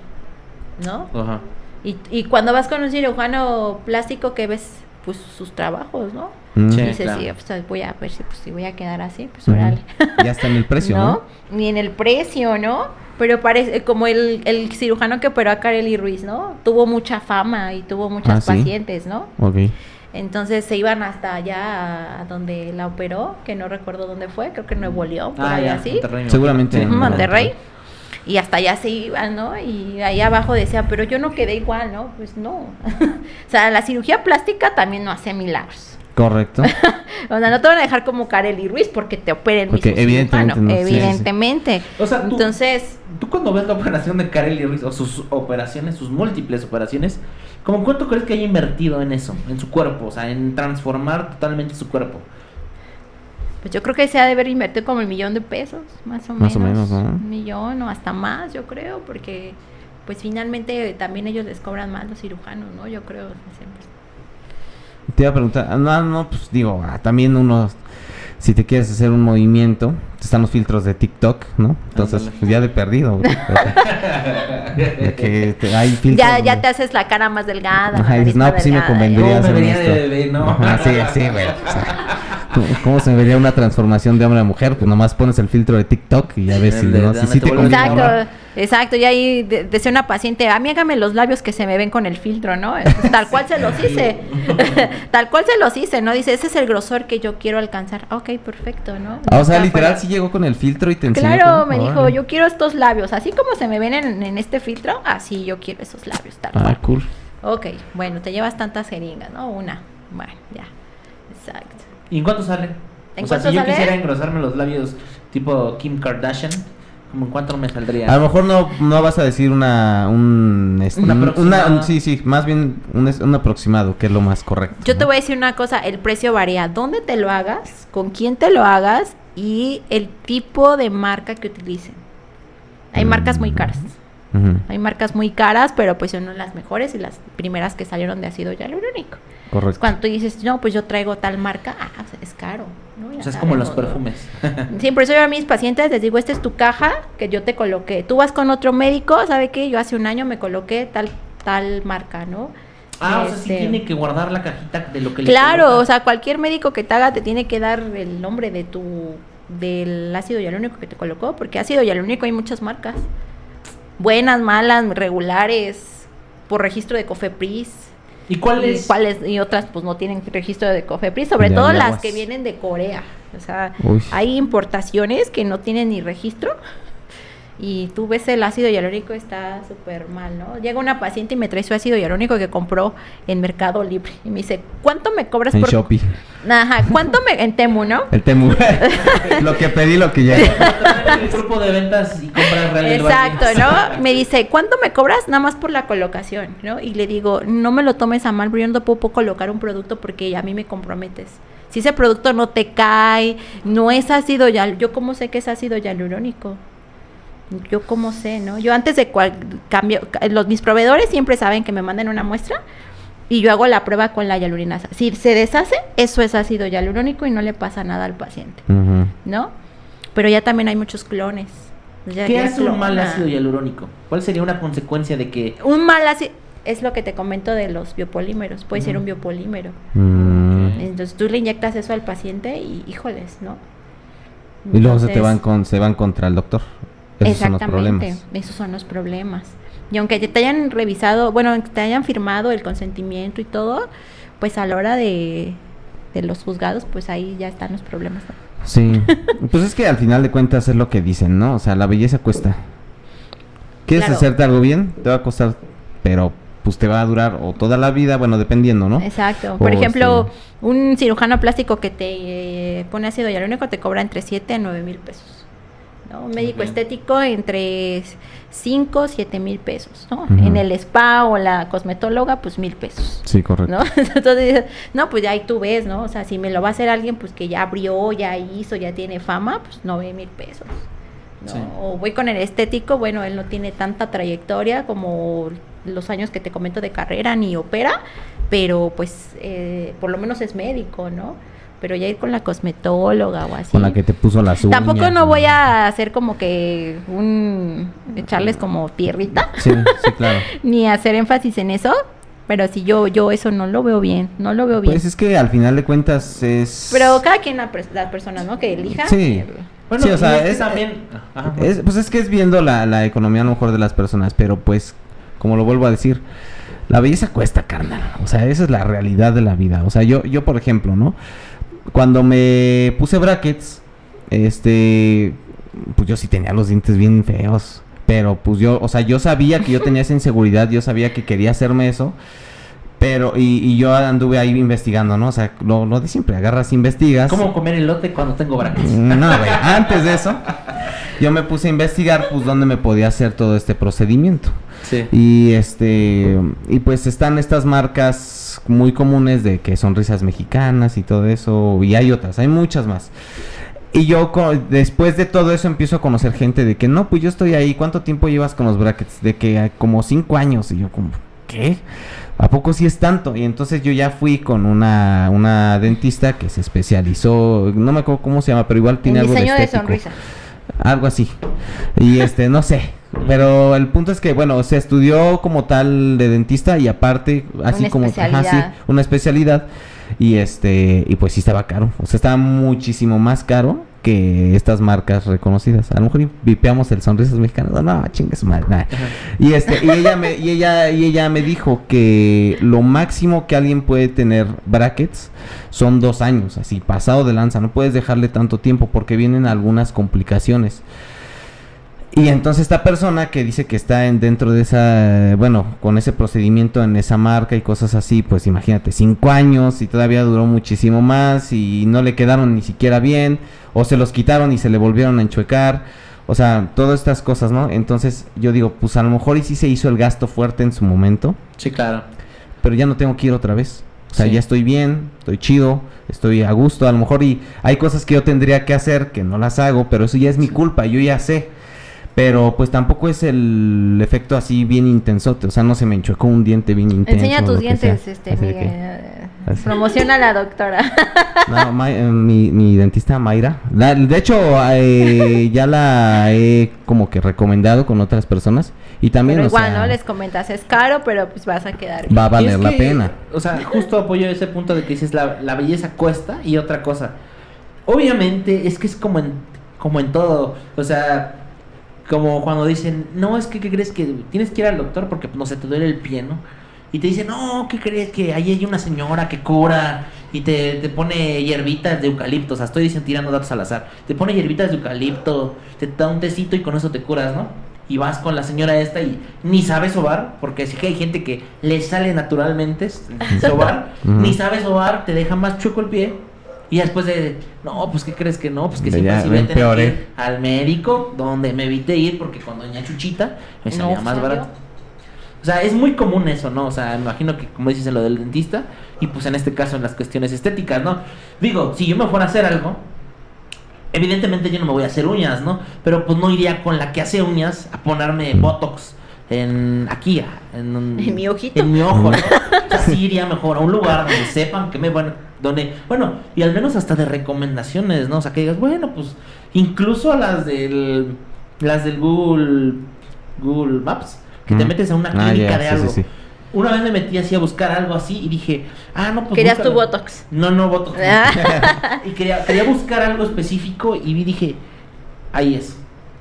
¿No? Ajá. Y, y cuando vas con un cirujano plástico que ves pues sus trabajos, ¿no? Mm. Sí, dices, sí, pues voy a ver si, pues, si voy a quedar así, pues órale. Ya está en el precio, ¿no? Ni en el precio, ¿no? Pero parece como el, el cirujano que operó a Kareli Ruiz, ¿no? Tuvo mucha fama y tuvo muchas ah, pacientes, ¿no? Ok. Entonces se iban hasta allá a donde la operó, que no recuerdo dónde fue, creo que en Nuevo León, por Ah, ahí ya, así. Monterrey, Seguramente. En Monterrey. Y hasta allá se iban, ¿no? Y ahí abajo decía, pero yo no quedé igual, ¿no? Pues no. o sea, la cirugía plástica también no hace milagros. Correcto. O sea, no te van a dejar como Kareli Ruiz porque te operen Porque evidentemente no, sí, sí, sí. evidentemente. O sea, tú- Entonces, Tú cuando ves la operación de Kareli Ruiz o sus operaciones, sus múltiples operaciones, ¿cómo cuánto crees que haya invertido en eso, en su cuerpo? O sea, en transformar totalmente su cuerpo. Pues yo creo que se ha de haber invertido como el millón de pesos, más o Más o menos. menos, ¿no? Un millón o hasta más, yo creo, porque pues finalmente también ellos les cobran más los cirujanos, ¿no? Yo creo. siempre. Te iba a preguntar, ah, no, no, pues digo, ah, también uno, si te quieres hacer un movimiento, están los filtros de TikTok, ¿no? Entonces, pues ya de perdido. que te- hay filtros. Ya, ya te haces la cara más delgada. Ajá, dices, no, pues sí me convendría ¿Cómo me esto. de no? Ajá, sí, sí, güey. o sea, ¿cómo- ¿Cómo se me vería una transformación de hombre a mujer? Pues nomás pones el filtro de TikTok y ya ves si, no, si sí te Exacto, exacto. Y ahí de- decía una paciente, a mí hágame los labios que se me ven con el filtro, ¿no? Tal cual se los hice. Tal cual se los hice, ¿no? Dice, ese es el grosor que yo quiero alcanzar. Ok, perfecto, ¿no? Ah, o sea, literal sí llegó con el filtro y te enseñó. Claro, me dijo, yo quiero estos labios, así como se me ven en, en este filtro, así yo quiero esos labios, tal Ah, cual. cool. Ok, bueno, te llevas tantas jeringas, ¿no? Una. Bueno, ya. Exacto. ¿Y en cuánto sale? ¿En o sea, si yo sale? quisiera engrosarme los labios tipo Kim Kardashian, ¿cómo en cuánto me saldría? A lo mejor no, no vas a decir una... Un, este, un- una- sí, sí, más bien un, un aproximado, que es lo más correcto. Yo te voy a decir una cosa, el precio varía, dónde te lo hagas, con quién te lo hagas y el tipo de marca que utilicen. Hay marcas muy caras. Hay marcas muy caras, pero pues son las mejores y las primeras que salieron de ácido hialurónico. Correcto. Cuando tú dices, no, pues yo traigo tal marca, ah, es caro. ¿no? Ya o sea, es como los sabemos, ¿no? perfumes. Sí, por eso yo a mis pacientes les digo, esta es tu caja que yo te coloqué. Tú vas con otro médico, ¿sabe qué? Yo hace un año me coloqué tal tal marca, ¿no? ah, o sea, sí Este, tiene que guardar la cajita de lo que le Claro, o sea, cualquier médico que te haga te tiene que dar el nombre de tu del ácido hialurónico que te colocó, porque ácido hialurónico hay muchas marcas. Buenas, malas, regulares, por registro de Cofepris. ¿Y cuál y es? cuáles y otras pues no tienen registro de Cofepris, sobre todo las que vienen de Corea. O sea, Uy. hay importaciones que no tienen ni registro y tú ves el ácido hialurónico está súper mal, ¿no? Llega una paciente y me trae su ácido hialurónico que compró en Mercado Libre y me dice, ¿cuánto me cobras En por Shopee. Ajá, ¿cuánto me en Temu, no? El Temu. lo que pedí, lo que llega. el grupo de ventas y compras Exacto. ¿no? Me dice, ¿cuánto me cobras? Nada más por la colocación, ¿no? Y le digo, no me lo tomes a mal, pero yo no puedo colocar un producto porque a mí me comprometes. Si ese producto no te cae, no es ácido ya, yo cómo sé que es ácido hialurónico. Yo cómo sé, ¿no? Yo antes de cual cambio, ca- los mis proveedores siempre saben que me mandan una muestra y yo hago la prueba con la hialuronasa. Si se deshace, eso es ácido hialurónico y no le pasa nada al paciente. ¿no? Pero ya también hay muchos clones. Ya- ¿Qué ya hace un mal clona. ácido hialurónico? ¿Cuál sería una consecuencia de que Un mal ácido es lo que te comento de los biopolímeros. Puede ser un biopolímero. Mm. Entonces tú le inyectas eso al paciente y híjoles, ¿no? Y luego se te van con, se van contra el doctor. Esos Exactamente, esos son los problemas. Y aunque te hayan revisado, bueno, te hayan firmado el consentimiento y todo, pues a la hora de, de los juzgados, pues ahí ya están los problemas. Sí. pues es que al final de cuentas es lo que dicen, ¿no? O sea, la belleza cuesta. ¿Quieres Claro. hacerte algo bien? Te va a costar, pero pues te va a durar o toda la vida, bueno, dependiendo, ¿no? Exacto. Por O, ejemplo, este, un cirujano plástico que te eh, pone ácido hialurónico te cobra entre 7 a 9 mil pesos. ¿No? Un médico estético entre 5 7 mil pesos. ¿no? En el spa o la cosmetóloga, pues mil pesos. Sí, correcto. ¿no? Entonces no, pues ya ahí tú ves, ¿no? O sea, si me lo va a hacer alguien, pues que ya abrió, ya hizo, ya tiene fama, pues 9 mil pesos. ¿no? Sí. O voy con el estético, bueno, él no tiene tanta trayectoria como los años que te comento de carrera, ni opera, pero pues eh, por lo menos es médico, ¿no? Pero ya ir con la cosmetóloga o así. Con la que te puso las uñas. Tampoco no voy a hacer como que un echarles como tierrita, Sí, sí, claro. ni hacer énfasis en eso, pero si yo yo eso no lo veo bien, no lo veo bien. Pues es que al final de cuentas es... pero cada quien la las personas, ¿no? Que elija. Sí. Bueno, Sí, o sea, es también Ajá. Es- pues es que es viendo la, la economía a lo mejor de las personas, pero pues, como lo vuelvo a decir, La belleza cuesta, carnal. O sea, esa es la realidad de la vida. O sea, yo, yo por ejemplo, ¿no? Cuando me puse brackets, este, pues yo sí tenía los dientes bien feos. Pero pues yo, o sea, yo sabía que yo tenía esa inseguridad, yo sabía que quería hacerme eso. Pero, y, y yo anduve ahí investigando, ¿no? O sea, lo, lo de siempre, agarras, investigas. ¿Cómo comer elote cuando tengo brackets? No, güey, antes de eso, yo me puse a investigar, pues, dónde me podía hacer todo este procedimiento. Sí. Y este, y pues están estas marcas muy comunes de que sonrisas mexicanas y todo eso, y hay otras, hay muchas más. Y yo co- después de todo eso empiezo a conocer gente de que no, pues yo estoy ahí, ¿cuánto tiempo llevas con los brackets? De que ah, como cinco años, y yo como, ¿qué? ¿A poco sí es tanto? Y entonces yo ya fui con una, una dentista que se especializó, no me acuerdo cómo se llama, pero igual tiene En algo de diseño de estético. sonrisa. Algo así. Y este, no sé. Pero el punto es que, bueno, se estudió como tal de dentista y aparte, así Una como, especialidad. una especialidad. Y este, y pues sí estaba caro. O sea, estaba muchísimo más caro que estas marcas reconocidas. A lo mejor vipeamos el sonrisas mexicanas. No, no chingue su madre. nah. Y este, y ella me, y ella, y ella me dijo que lo máximo que alguien puede tener brackets son dos años, así pasado de lanza, no puedes dejarle tanto tiempo porque vienen algunas complicaciones. Y entonces esta persona que dice que está en dentro de esa, bueno, con ese procedimiento en esa marca y cosas así, pues imagínate, cinco años y todavía duró muchísimo más y no le quedaron ni siquiera bien, o se los quitaron y se le volvieron a enchuecar, o sea, todas estas cosas, ¿no? Entonces yo digo, pues a lo mejor y sí se hizo el gasto fuerte en su momento, Sí, claro. pero ya no tengo que ir otra vez. O sea, Sí. ya estoy bien, estoy chido, estoy a gusto. A lo mejor y hay cosas que yo tendría que hacer que no las hago, pero eso ya es mi culpa, yo ya sé. Pero pues tampoco es el efecto así bien intensote. O sea, no se me enchuecó un diente bien intenso. Enseña tus dientes, sea. este, Miguel. que-. Promociona a la doctora. No, Ma- eh, mi, mi dentista Mayra. La- de hecho, eh, ya la he como que recomendado con otras personas. Y también, pero o igual, sea, ¿no? Les comentas, es caro, pero pues vas a quedar bien. va a valer es la que, pena. O sea, justo apoyo ese punto de que dices la, la belleza cuesta y otra cosa. Obviamente es que es como en, como en todo. O sea, como cuando dicen, no, es que ¿qué crees que tienes que ir al doctor porque no se te duele el pie, ¿no? Y te dicen, no, ¿qué crees que ahí hay una señora que cura y te, te pone hierbitas de eucalipto? O sea, estoy diciendo tirando datos al azar. Te pone hierbitas de eucalipto, te da un tecito y con eso te curas, ¿no? Y vas con la señora esta y ni sabe sobar, porque sí que hay gente que le sale naturalmente sobar, ni sabe sobar, te deja más chueco el pie. Y después de, no, pues ¿qué crees que no? Pues que siempre sí voy a tener que ir al médico, donde me evité ir, porque con doña Chuchita me No salía más salió. barato. O sea, es muy común eso, ¿no? O sea, me imagino que como dices en lo del dentista y pues en este caso en las cuestiones estéticas, ¿no? Digo, si yo me fuera a hacer algo, evidentemente yo no me voy a hacer uñas, ¿no? Pero pues no iría con la que hace uñas a ponerme botox en aquí, en, un- En mi ojito. En mi ojo, ¿no? O sea, sí iría mejor a un lugar donde sepan que me van donde, bueno, y al menos hasta de recomendaciones, ¿no? O sea, que digas, bueno, pues incluso a las del las del Google Google Maps, que te metes a una Ah, clínica de sí, sí, algo. sí. Una vez me metí así a buscar algo así y dije, ah, no, pues. Querías tu. Botox. No, no, Botox. no. Ah. y quería, quería buscar algo específico y vi, dije, ahí es.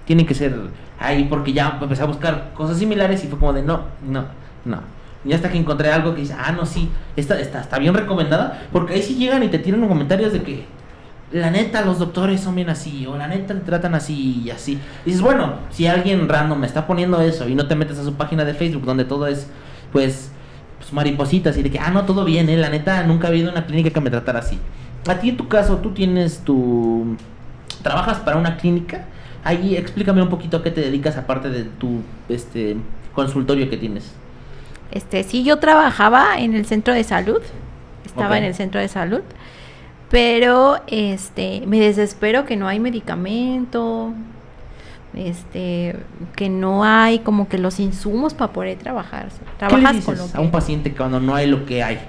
Tiene que ser ahí porque ya empecé a buscar cosas similares y fue como de, no, no, no. Y hasta que encontré algo que dice, ah, no, sí, esta está, está bien recomendada, porque ahí sí llegan y te tiran comentarios de que, la neta, los doctores son bien así, o la neta te tratan así y así. Dices, bueno, si alguien random me está poniendo eso y no te metes a su página de Facebook donde todo es, pues, pues maripositas y de que, ah, no, todo bien, eh, la neta, nunca ha habido una clínica que me tratara así. A ti en tu caso, tú tienes tu... ¿Trabajas para una clínica? Ahí explícame un poquito a qué te dedicas aparte de tu este consultorio que tienes. Este, sí, yo trabajaba en el centro de salud. Estaba en el centro de salud. Pero este, me desespero que no hay medicamento. Este, que no hay como que los insumos para poder trabajar. ¿Qué le Trabajas con lo dices que a un paciente cuando no hay lo que hay?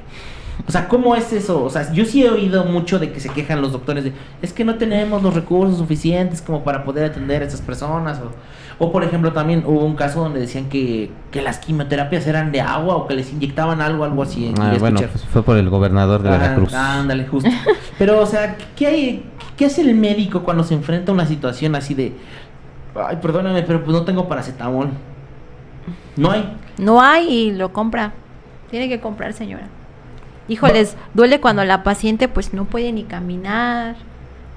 O sea, ¿cómo es eso? O sea, yo sí he oído mucho de que se quejan los doctores de, es que no tenemos los recursos suficientes como para poder atender a esas personas. O, o por ejemplo, también hubo un caso donde decían que, que las quimioterapias eran de agua o que les inyectaban algo, algo así. Ah, bueno, escuchar. pues fue por el gobernador de Ajá, Veracruz. Ándale, justo. Pero, o sea, ¿qué hay, qué hace el médico cuando se enfrenta a una situación así de, ay, perdóname, pero pues no tengo paracetamol? No hay. no hay y lo compra. Tiene que comprar, señora. Híjoles, duele cuando la paciente pues no puede ni caminar.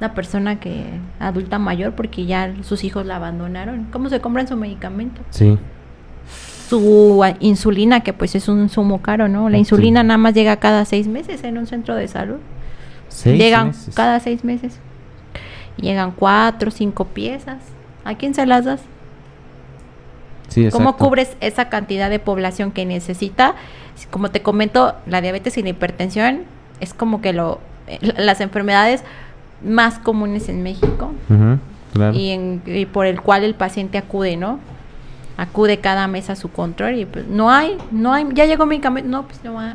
Una persona que adulta mayor porque ya sus hijos la abandonaron. ¿Cómo se compran su medicamento? Sí. Su ah, insulina, que pues es un sumo caro, ¿no? La Sí. insulina nada más llega cada seis meses en un centro de salud. Seis Llegan meses. cada seis meses. Llegan cuatro, cinco piezas. ¿A quién se las das? Sí, ¿Cómo cubres esa cantidad de población que necesita? Como te comento, la diabetes y la hipertensión es como que lo eh, las enfermedades más comunes en México claro. y, en- y por el cual el paciente acude, ¿no? Acude cada mes a su control y pues no hay, no hay, ya llegó mi medicamento, no, pues no hay.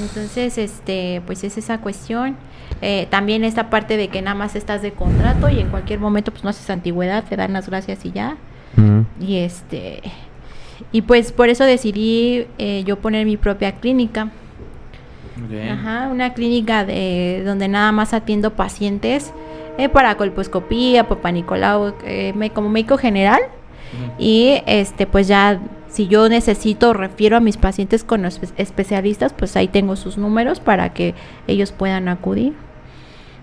Entonces, este, pues es esa cuestión. Eh, también esta parte de que nada más estás de contrato y en cualquier momento pues no haces antigüedad, te dan las gracias y ya. Y este y pues por eso decidí eh, yo poner mi propia clínica. Ajá, una clínica de donde nada más atiendo pacientes eh, para colposcopía, papá Nicolau, eh, me- como médico general. Y este pues ya si yo necesito refiero a mis pacientes con los espe- especialistas, pues ahí tengo sus números para que ellos puedan acudir.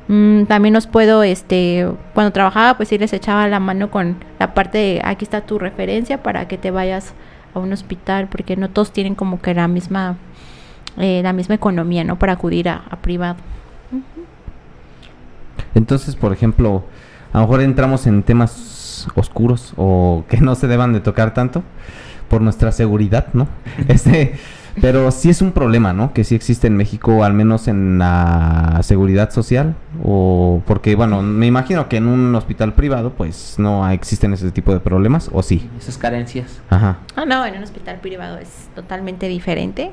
Mm, también los puedo, este, cuando trabajaba, pues sí les echaba la mano con la parte de aquí está tu referencia para que te vayas a un hospital, porque no todos tienen como que la misma, eh, la misma economía, ¿no? Para acudir a, a privado. Entonces, por ejemplo, a lo mejor entramos en temas oscuros o que no se deban de tocar tanto por nuestra seguridad, ¿no? Este, pero sí es un problema, ¿no? Que sí existe en México, al menos en la seguridad social, o porque, bueno, me imagino que en un hospital privado, pues no existen ese tipo de problemas, o sí. Esas carencias. Ajá. Ah, no, en un hospital privado es totalmente diferente.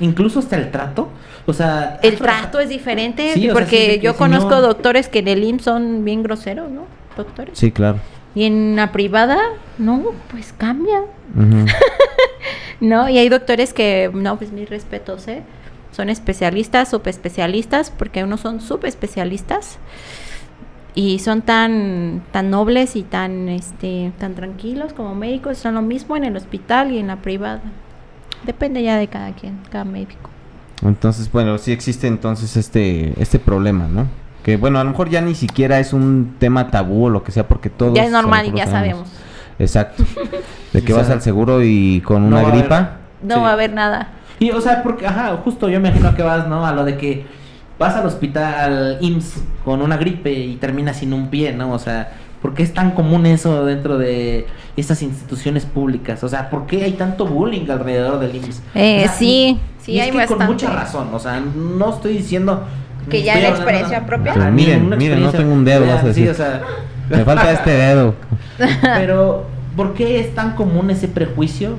Incluso hasta el trato. O sea, El trato es diferente, Sí, o sea, porque sí, yo si conozco no- doctores que en el IMSS son bien groseros, ¿no? Doctores. Sí, claro. Y en la privada, no, pues cambia. No, y hay doctores que, no, pues mis respetos, ¿eh? Son especialistas, subespecialistas, porque unos son subespecialistas y son tan tan nobles y tan este tan tranquilos como médicos, son lo mismo en el hospital y en la privada. Depende ya de cada quien, cada médico. Entonces, bueno, sí existe entonces este este problema, ¿no? Que bueno, a lo mejor ya ni siquiera es un tema tabú o lo que sea porque todos ya es normal y ya sabemos. Exacto. De que O sea, vas al seguro y con no una haber- gripa. No Sí. va a haber nada. Y, o sea, porque, ajá, justo yo me imagino que vas, ¿no? A lo de que vas al hospital IMSS con una gripe y terminas sin un pie, ¿no? O sea, ¿por qué es tan común eso dentro de estas instituciones públicas? O sea, ¿por qué hay tanto bullying alrededor del IMSS? Eh, O sea, sí, y- sí y es hay que bastante. con mucha razón, o sea, no estoy diciendo... Que ya la experiencia nada- propia. Miren, miren, no tengo un dedo, vas a Vean, Sí, o sea... Me falta este dedo. Pero, ¿por qué es tan común ese prejuicio?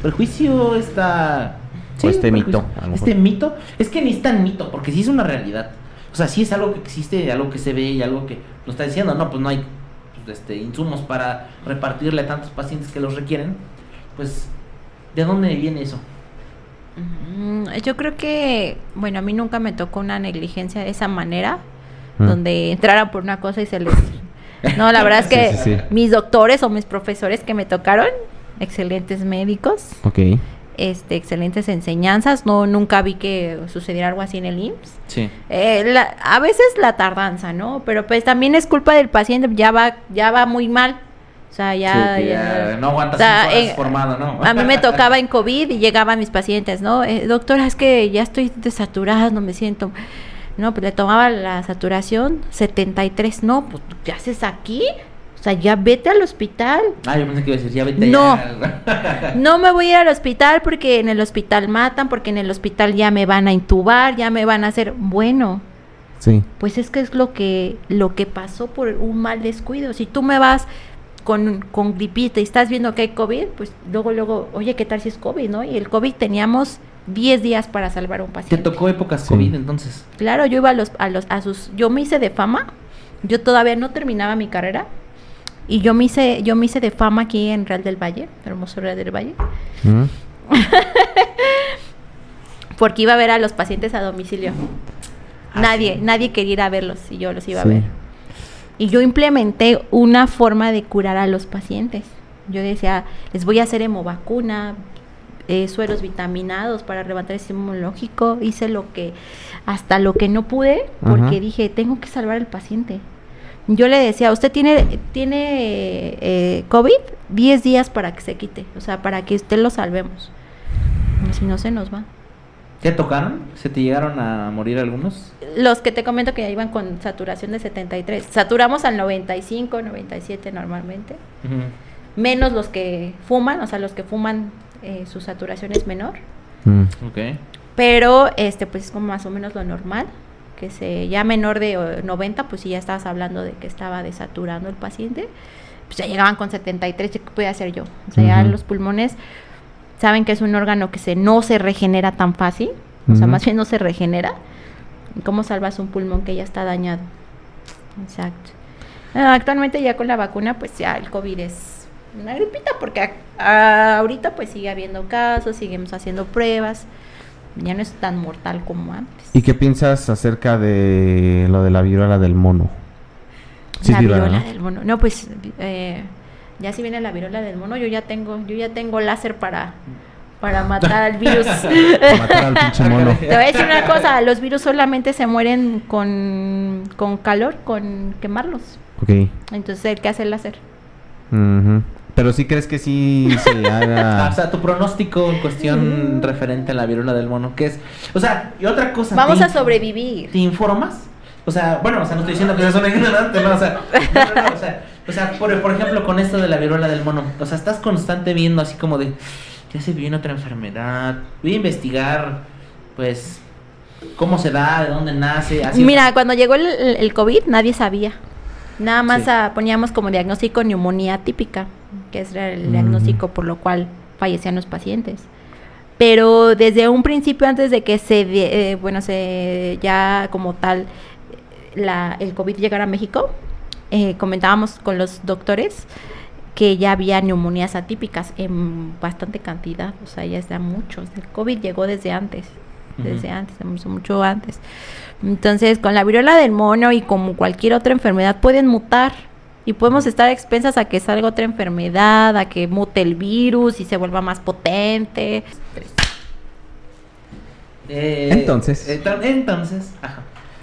Prejuicio está... O este prejuicio. mito, Este mito. Es que ni es tan mito, porque sí es una realidad. O sea, sí es algo que existe, algo que se ve y algo que nos está diciendo. No, pues no hay este, insumos para repartirle a tantos pacientes que los requieren. Pues, ¿de dónde viene eso? Mm, Yo creo que, bueno, a mí nunca me tocó una negligencia de esa manera, Mm. donde entraran por una cosa y se les... No, la verdad es Sí, que sí, sí. mis doctores o mis profesores que me tocaron, excelentes médicos, Ok. Este, excelentes enseñanzas, no, nunca vi que sucediera algo así en el IMSS. Sí. Eh, la- a veces la tardanza, ¿no? Pero pues también es culpa del paciente, ya va, ya va muy mal. O sea, ya... Sí, ya- ya no aguantas o sea, horas formado, ¿no? a mí me tocaba en COVID y llegaban mis pacientes, ¿no? Eh, doctora, es que ya estoy desaturada, no me siento. No, pues le tomaba la saturación 73. No, pues ¿qué haces aquí? O sea, ya vete al hospital. Ah, yo pensé que iba a decir, ya vete No. ya. No me voy a ir al hospital porque en el hospital matan, porque en el hospital ya me van a intubar, ya me van a hacer. Bueno, Sí. pues es que es lo que lo que pasó por un mal descuido. Si tú me vas con, con gripita y estás viendo que hay COVID, pues luego, luego, oye, ¿qué tal si es COVID, no? Y el COVID teníamos 10 días para salvar a un Te paciente. tocó épocas Sí. COVID, entonces. Claro, yo iba a los, a los, a sus, yo me hice de fama, yo todavía no terminaba mi carrera, y yo me hice, yo me hice de fama aquí en Real del Valle, hermoso Real del Valle, Mm. porque iba a ver a los pacientes a domicilio. Ah, nadie, sí. nadie quería ir a verlos y yo los iba Sí. a ver. Y yo implementé una forma de curar a los pacientes. Yo decía, les voy a hacer hemovacuna, eh, sueros vitaminados para levantar el sistema inmunológico. Hice lo que, hasta lo que no pude, porque Ajá. dije, tengo que salvar al paciente. Yo le decía, usted tiene, tiene eh, COVID, 10 días para que se quite, o sea, para que usted lo salvemos. Si no, se nos va. ¿Te tocaron? ¿Se te llegaron a morir algunos? Los que te comento que ya iban con saturación de 73. Saturamos al 95, 97 normalmente. Menos los que fuman, o sea, los que fuman eh, su saturación es menor. Mm. Ok. Pero este pues es como más o menos lo normal. Que se ya menor de eh, 90, pues si ya estabas hablando de que estaba desaturando el paciente. Pues ya llegaban con 73, ¿qué podía hacer yo? O sea, ya los pulmones saben que es un órgano que se no se regenera tan fácil. O sea, más bien no se regenera. ¿Y ¿Cómo salvas un pulmón que ya está dañado? Exacto. Ah, actualmente ya con la vacuna, pues ya el COVID es una gripita, porque a- a- ahorita pues sigue habiendo casos, seguimos haciendo pruebas, ya no es tan mortal como antes. ¿Y qué piensas acerca de lo de la viruela del mono? Sí, la viruela, viruela ¿no? del mono. No, pues eh, ya si viene la viruela del mono, yo ya tengo, yo ya tengo láser para, para matar al virus. Matar al pinche mono. Te voy a decir una cosa, los virus solamente se mueren con, con calor, con quemarlos. Ok. Entonces el que hace el láser. Pero sí crees que sí se Ah, haga... o sea, tu pronóstico en cuestión referente a la viruela del mono, ¿qué es? O sea, y otra cosa. Vamos ¿te a sobrevivir. ¿Te informas? O sea, bueno, o sea, no estoy diciendo que seas un ignorante, ¿no? O sea, no, no, no, o sea, o sea, por, por ejemplo, con esto de la viruela del mono, o sea, estás constante viendo así como de, ya se viene otra enfermedad, voy a investigar, pues, cómo se da, de dónde nace, así. Mira, cuando llegó el, COVID nadie sabía. Nada más Sí. ah, poníamos como diagnóstico neumonía típica, que es el Mm. diagnóstico por lo cual fallecían los pacientes. Pero desde un principio, antes de que se, eh, bueno, se ya como tal la, el COVID llegara a México, eh, comentábamos con los doctores que ya había neumonías atípicas en bastante cantidad, o sea, ya está muchos. El COVID llegó desde antes, desde antes, mucho antes. Entonces, con la viruela del mono y como cualquier otra enfermedad pueden mutar y podemos estar expensas a que salga otra enfermedad, a que mute el virus y se vuelva más potente. Eh, Entonces. eh, entonces, ajá.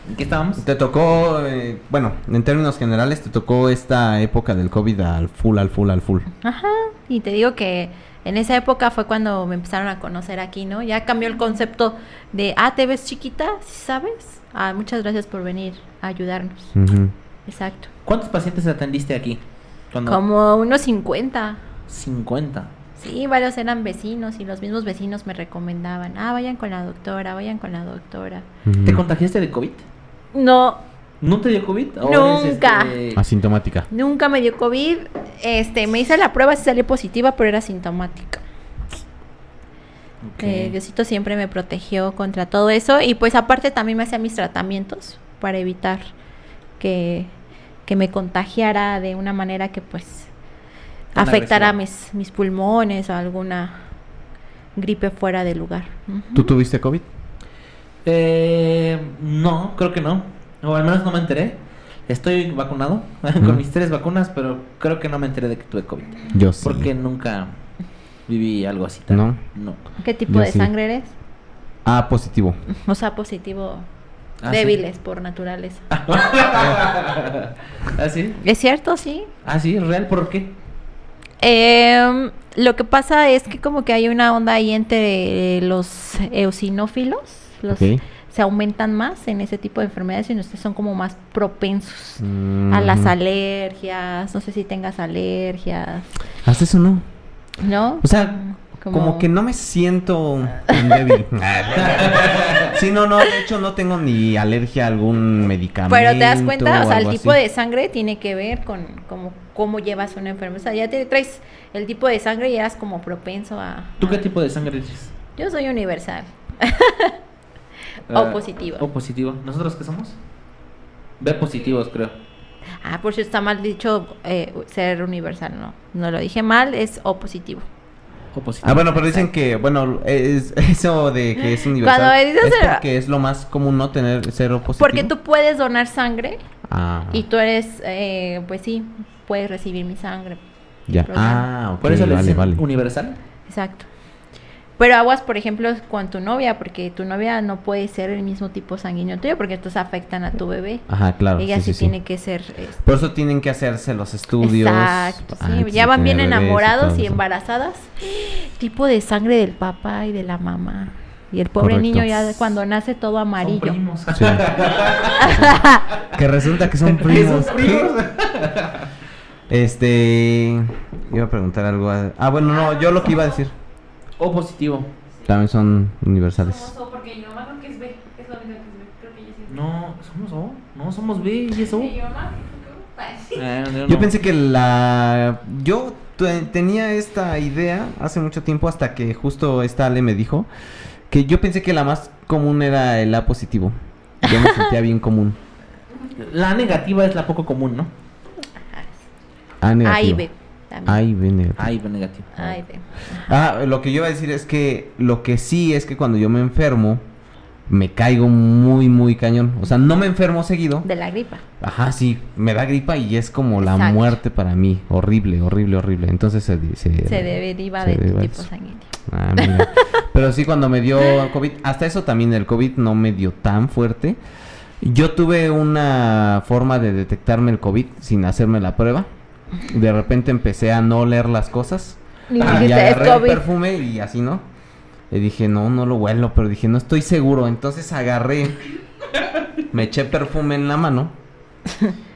¿En qué estábamos? Te tocó, eh, bueno, en términos generales, te tocó esta época del COVID al full, al full, al full. Ajá, y te digo que en esa época fue cuando me empezaron a conocer aquí, ¿no? Ya cambió el concepto de, ah, te ves chiquita, ¿sí sabes? Ah, muchas gracias por venir a ayudarnos. Ujú. Exacto. ¿Cuántos pacientes atendiste aquí? Cuando Como unos 50. 50. Sí, varios eran vecinos y los mismos vecinos me recomendaban, ah, vayan con la doctora, vayan con la doctora. ¿Te contagiaste de COVID? No, ¿No te dio COVID? ¿O Nunca. eres, este, Asintomática. nunca me dio COVID. Este, me hice la prueba, sí salí positiva, pero era sintomática. ok. Eh, Diosito siempre me protegió contra todo eso y pues aparte también me hacía mis tratamientos para evitar que, que me contagiara de una manera que pues Tan afectara mis, mis pulmones o alguna gripe fuera de lugar. ¿Tú tuviste COVID? Eh, no, creo que no. O al menos no me enteré. Estoy vacunado con mis tres vacunas, pero creo que no me enteré de que tuve COVID. Yo sí. Porque nunca viví algo así. tan- ¿No? No. ¿Qué tipo Yo de sí. sangre eres? Ah, positivo. O sea, positivo, ¿Ah, sí? débiles por naturaleza. ¿Ah, sí? ¿Es cierto? Sí. ¿Ah, sí? ¿Real? ¿Por qué? Em, lo que pasa es que como que hay una onda ahí entre los eosinófilos, los se aumentan más en ese tipo de enfermedades y ustedes son como más propensos a las Ujú. alergias, no sé si tengas alergias, Hasta eso no. ¿no? O sea, como, que no me siento tan débil. sí, no, no, de hecho no tengo ni alergia a algún medicamento. Pero te das cuenta, o sea, el tipo así. de sangre tiene que ver con como, cómo llevas una enfermedad. O sea, ya te traes el tipo de sangre y eras como propenso a... ¿Tú qué a- tipo de sangre eres? Yo soy universal. Ah, O positivo. O positivo. ¿Nosotros qué somos? B positivos, creo. Ah, por si está mal dicho eh, ser universal, no. No lo dije mal, es O positivo. O positivo. Ah, bueno, pero dicen que, bueno, es, eso de que es universal Cuando dices es el- porque es lo más común no tener cero positivo. Porque tú puedes donar sangre Ah, y tú eres, eh, pues sí, puedes recibir mi sangre. ya. Ah, ok, Por eso le vale, dicen vale. universal. Exacto. Pero aguas, por ejemplo, con tu novia, porque tu novia no puede ser el mismo tipo sanguíneo tuyo, porque estos afectan a tu bebé. Ajá, claro. Ella sí, sí. tiene que ser... este, Por eso tienen que hacerse los estudios. Exacto, sí, ya van bien enamorados y, embarazadas. Tipo de sangre del papá y de la mamá. Y el pobre Correcto. niño ya cuando nace todo Son amarillo. primos. Sí. que resulta que son primos. Son primos. Este. Iba a preguntar algo. a- Ah, bueno, no, yo lo que iba a decir. O positivo. También son universales. Somos O porque mi mamá creo que es B. Es la única que es B. Creo que ella sí es B. No, somos O. No, somos B y es O. ¿Y mi mamá? Creo que- Eh, Yo no. pensé que la. Yo te- tenía esta idea hace mucho tiempo hasta que justo esta Ale me dijo que yo pensé que la más común era el A positivo. Yo me sentía bien común. La negativa es la poco común, ¿no? A A y. B. también. A y B negativo. A y B negativo. B. Ah, lo que yo iba a decir es que lo que sí es que cuando yo me enfermo, me caigo muy, muy cañón. O sea, no me enfermo seguido. De la gripa. Ajá, sí, me da gripa y es como la Exacto. muerte para mí. Horrible, horrible, horrible. Entonces se dice. Se deriva se de tu tipo sanguíneo. Ah, mira. Pero sí, cuando me dio COVID, hasta eso también el COVID no me dio tan fuerte. Yo tuve una forma de detectarme el COVID sin hacerme la prueba. De repente empecé a no leer las cosas. Y es agarré el perfume y así, ¿no? Y dije, no, no lo huelo, pero dije, no estoy seguro. Entonces agarré, me eché perfume en la mano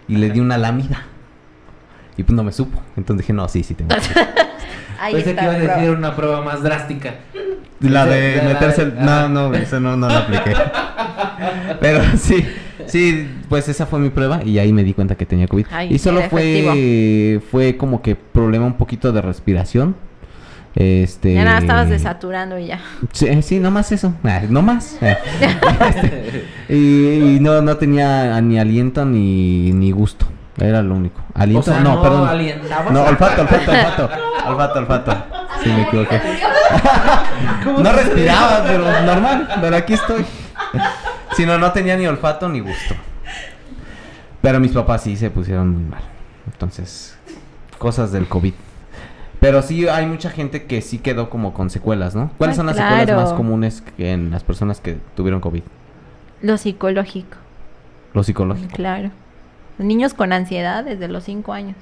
y le di una lámida. Y pues no me supo. Entonces dije, no, sí, sí tengo. Ahí Pensé que iba a la decir prueba. una prueba más drástica. La de la- meterse el... ah. No, no, eso no, no lo apliqué. Pero sí, sí, pues esa fue mi prueba y ahí me di cuenta que tenía COVID. Ay, y solo fue, fue como que problema un poquito de respiración. Este... Ya nada, estabas desaturando y ya. Sí, sí, no más eso. Ah, no más. Eh. Este, y, y no, no tenía ni aliento ni, ni gusto. Era lo único. Aliento, O sea, no, no perdón. alientabas. No, olfato, olfato, olfato. Olfato, olfato. Sí, me equivoqué. No respiraba, pero normal. Pero aquí estoy. Si no, no tenía ni olfato ni gusto. Pero mis papás sí se pusieron muy mal. Entonces, cosas del COVID. Pero sí hay mucha gente que sí quedó como con secuelas, ¿no? ¿Cuáles Ah, son las secuelas más comunes que en las personas que tuvieron COVID? Lo psicológico, Lo psicológico. claro. Niños con ansiedad desde los 5 años.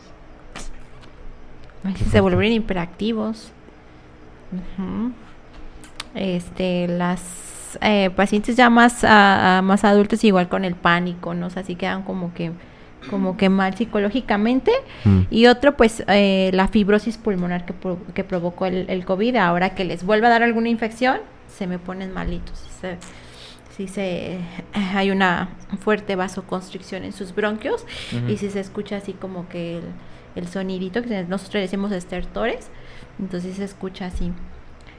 Ay, se volvieron hiperactivos. Este, las eh, pacientes ya más, ah, más adultos igual con el pánico, ¿no? O sea, sí quedan como que, como que mal psicológicamente. Mm. Y otro, pues, eh, la fibrosis pulmonar que, pro- que provocó el, el COVID. Ahora que les vuelva a dar alguna infección, se me ponen malitos. Sí se, hay una fuerte vasoconstricción en sus bronquios. Y si se escucha así como que el, el sonidito, que nosotros decimos estertores, entonces se escucha así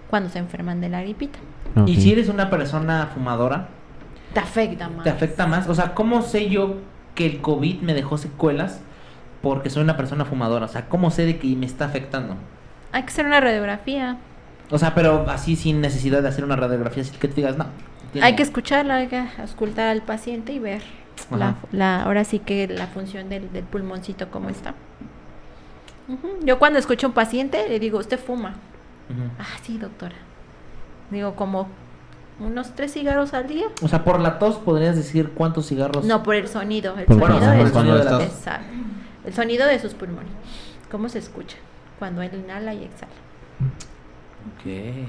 cuando se enferman de la gripita. Y si eres una persona fumadora, Te afecta más. ¿te afecta más? O sea, ¿cómo sé yo que el COVID me dejó secuelas porque soy una persona fumadora? O sea, ¿cómo sé de que me está afectando? Hay que hacer una radiografía. O sea, pero así sin necesidad de hacer una radiografía, así que te digas, no. tiene- Hay que escucharla, hay que escultar al paciente y ver la, ahora sí que la función del, del pulmoncito cómo está. Yo cuando escucho a un paciente le digo, ¿usted fuma? Ah, sí, doctora. Digo, como unos tres cigarros al día. O sea, por la tos podrías decir cuántos cigarros. No, por el sonido. El Por- sonido, Bueno, de el sonido de la tos. Exacto. El sonido de sus pulmones. ¿Cómo se escucha? Cuando él inhala y exhala. Ok.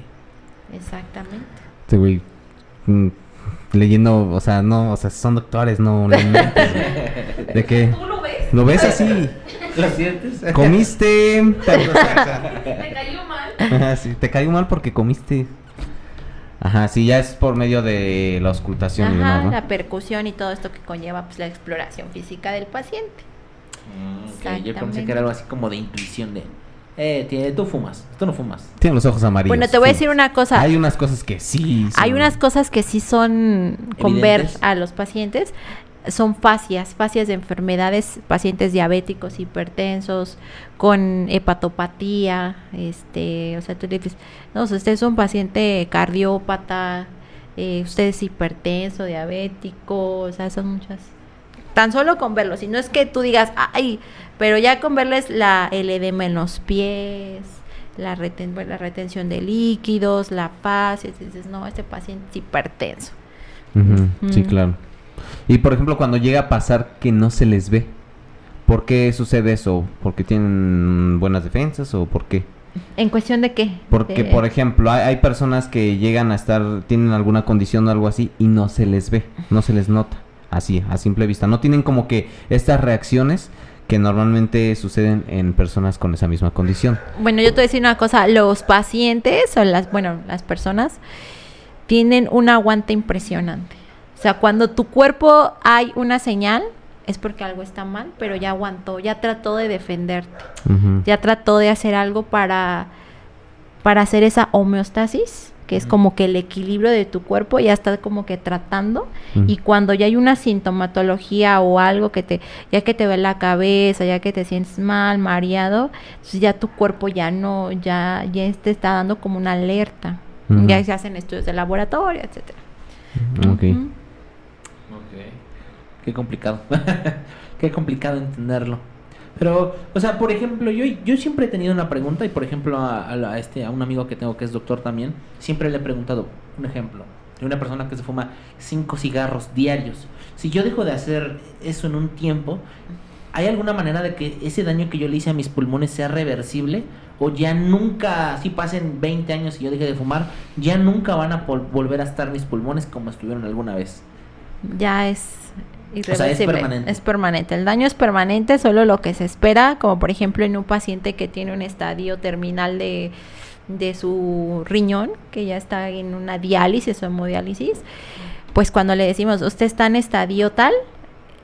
Exactamente. Este güey. mm, leyendo, o sea, no, o sea, son doctores, no. güey. ¿De qué? ¿Tú lo ves? ¿Lo ves así? ¿Lo sientes? ¿Comiste? Me cayó mal. Ajá, sí, te caigo mal porque comiste. Ajá, sí, ya es por medio de la auscultación y demás, Ajá, ¿no? la percusión y todo esto que conlleva pues la exploración física del paciente. Mm, ok, Yo pensé que era algo así como de intuición de. Eh, tie- tú fumas, tú no fumas. Tiene los ojos amarillos. Bueno, te voy a decir una cosa. Hay unas cosas que sí. Hay son- unas cosas que sí son con ver a los pacientes, son fascias, fascias de enfermedades, pacientes diabéticos, hipertensos, con hepatopatía, este, o sea, tú dices, no, si usted es un paciente cardiópata, eh, usted es hipertenso, diabético, o sea, son muchas. Tan solo con verlos, y no es que tú digas, ay, pero ya con verles la, el edema en los pies, la, reten- la retención de líquidos, la paz, y dices, no, este paciente es hipertenso. Sí, claro. Y por ejemplo, cuando llega a pasar que no se les ve, ¿por qué sucede eso? ¿Porque tienen buenas defensas o por qué? ¿En cuestión de qué? Porque, De- por ejemplo, hay, hay personas que llegan a estar, tienen alguna condición o algo así y no se les ve, no se les nota, así, a simple vista. No tienen como que estas reacciones que normalmente suceden en personas con esa misma condición. Bueno, yo te voy a decir una cosa, los pacientes o las, bueno, las personas tienen un aguante impresionante. O sea, cuando tu cuerpo hay una señal, es porque algo está mal, pero ya aguantó, ya trató de defenderte, ya trató de hacer algo para, para hacer esa homeostasis, que es como que el equilibrio de tu cuerpo, ya está como que tratando, y cuando ya hay una sintomatología o algo que te, ya que te ve la cabeza, ya que te sientes mal, mareado, entonces ya tu cuerpo ya no, ya, ya te está dando como una alerta. Ya se hacen estudios de laboratorio, etcétera. Ok. Qué complicado. Qué complicado entenderlo. Pero, o sea, por ejemplo, yo, yo siempre he tenido una pregunta y, por ejemplo, a, a a este, a un amigo que tengo que es doctor también, siempre le he preguntado, un ejemplo, de una persona que se fuma cinco cigarros diarios. Si yo dejo de hacer eso en un tiempo, ¿hay alguna manera de que ese daño que yo le hice a mis pulmones sea reversible? ¿O ya nunca, si pasen 20 años y yo deje de fumar, ya nunca van a volver a estar mis pulmones como estuvieron alguna vez? Ya es es permanente. Es permanente. El daño es permanente, solo lo que se espera, como por ejemplo en un paciente que tiene un estadio terminal de, de su riñón, que ya está en una diálisis o hemodiálisis, pues cuando le decimos, usted está en estadio tal,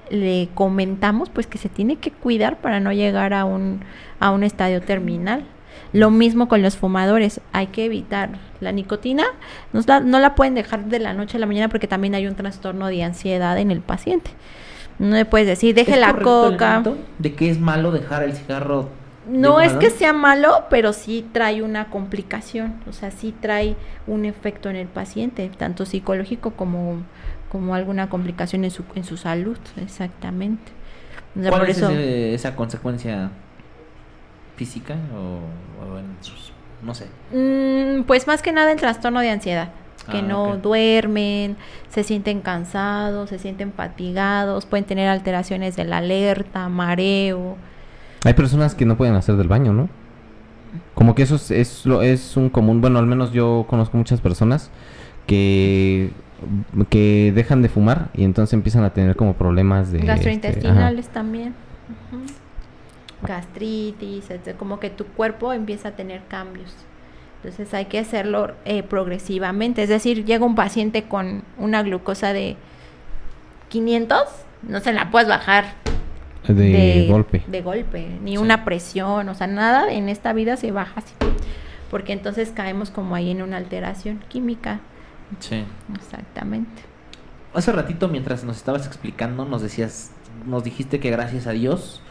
le comentamos pues que se tiene que cuidar para no llegar a un, a un estadio terminal. Lo mismo con los fumadores, hay que evitar la nicotina, no la, no la pueden dejar de la noche a la mañana porque también hay un trastorno de ansiedad en el paciente. No le puedes decir, deje ¿Es la el coca. mito de que es malo dejar el cigarro. No es que sea malo, pero sí trae una complicación, o sea, sí trae un efecto en el paciente, tanto psicológico como, como alguna complicación en su, en su salud, exactamente. O sea, ¿Cuál por es eso, ese- esa consecuencia física o, o en sus, no sé? Mm, pues más que nada el trastorno de ansiedad, que Ah, no duermen, se sienten cansados, se sienten fatigados, pueden tener alteraciones de la alerta, mareo. Hay personas que no pueden hacer del baño, ¿no? Como que eso es, es, lo, es un común, bueno, al menos yo conozco muchas personas que, que dejan de fumar y entonces empiezan a tener como problemas de... este, gastrointestinales también. Ujú. Gastritis, etc. como que tu cuerpo empieza a tener cambios. Entonces hay que hacerlo eh, progresivamente. Es decir, llega un paciente con una glucosa de 500, no se la puedes bajar de, golpe. de golpe, ni Sí. una presión, o sea, nada en esta vida se baja así. Porque entonces caemos como ahí en una alteración química. Sí. Exactamente. Hace ratito, mientras nos estabas explicando, nos decías, nos dijiste que gracias a Dios.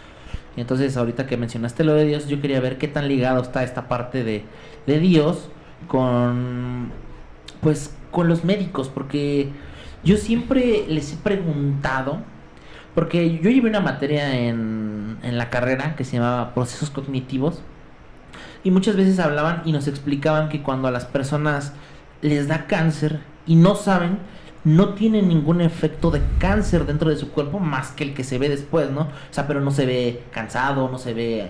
Y entonces, ahorita que mencionaste lo de Dios, yo quería ver qué tan ligado está esta parte de, de Dios con, pues, con los médicos, porque yo siempre les he preguntado, porque yo llevé una materia en, en la carrera que se llamaba procesos cognitivos, y muchas veces hablaban y nos explicaban que cuando a las personas les da cáncer y no saben, no tienen ningún efecto de cáncer dentro de su cuerpo más que el que se ve después, ¿no? O sea, pero no se ve cansado, no se ve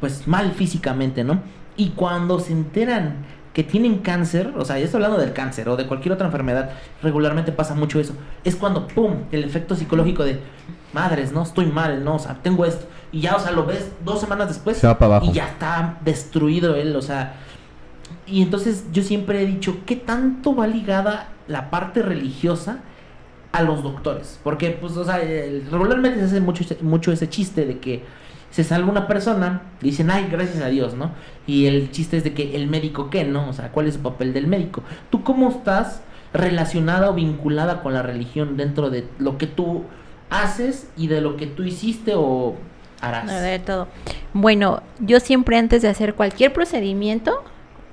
pues mal físicamente, ¿no? Y cuando se enteran que tienen cáncer, o sea, ya estoy hablando del cáncer o de cualquier otra enfermedad, regularmente pasa mucho eso. Es cuando, ¡pum!, el efecto psicológico de, madres, ¿no? Estoy mal, ¿no? O sea, tengo esto. Y ya, o sea, lo ves dos semanas después Se va para abajo. y ya está destruido él, o sea. Y entonces yo siempre he dicho, ¿qué tanto va ligada la parte religiosa a los doctores? Porque, pues, o sea, regularmente se hace mucho, mucho ese chiste de que se salva una persona, dicen, ay, gracias a Dios, ¿no? Y el chiste es de que el médico, ¿qué, no? O sea, ¿cuál es el papel del médico? ¿Tú cómo estás relacionada o vinculada con la religión dentro de lo que tú haces y de lo que tú hiciste o harás? A todo. Bueno, yo siempre antes de hacer cualquier procedimiento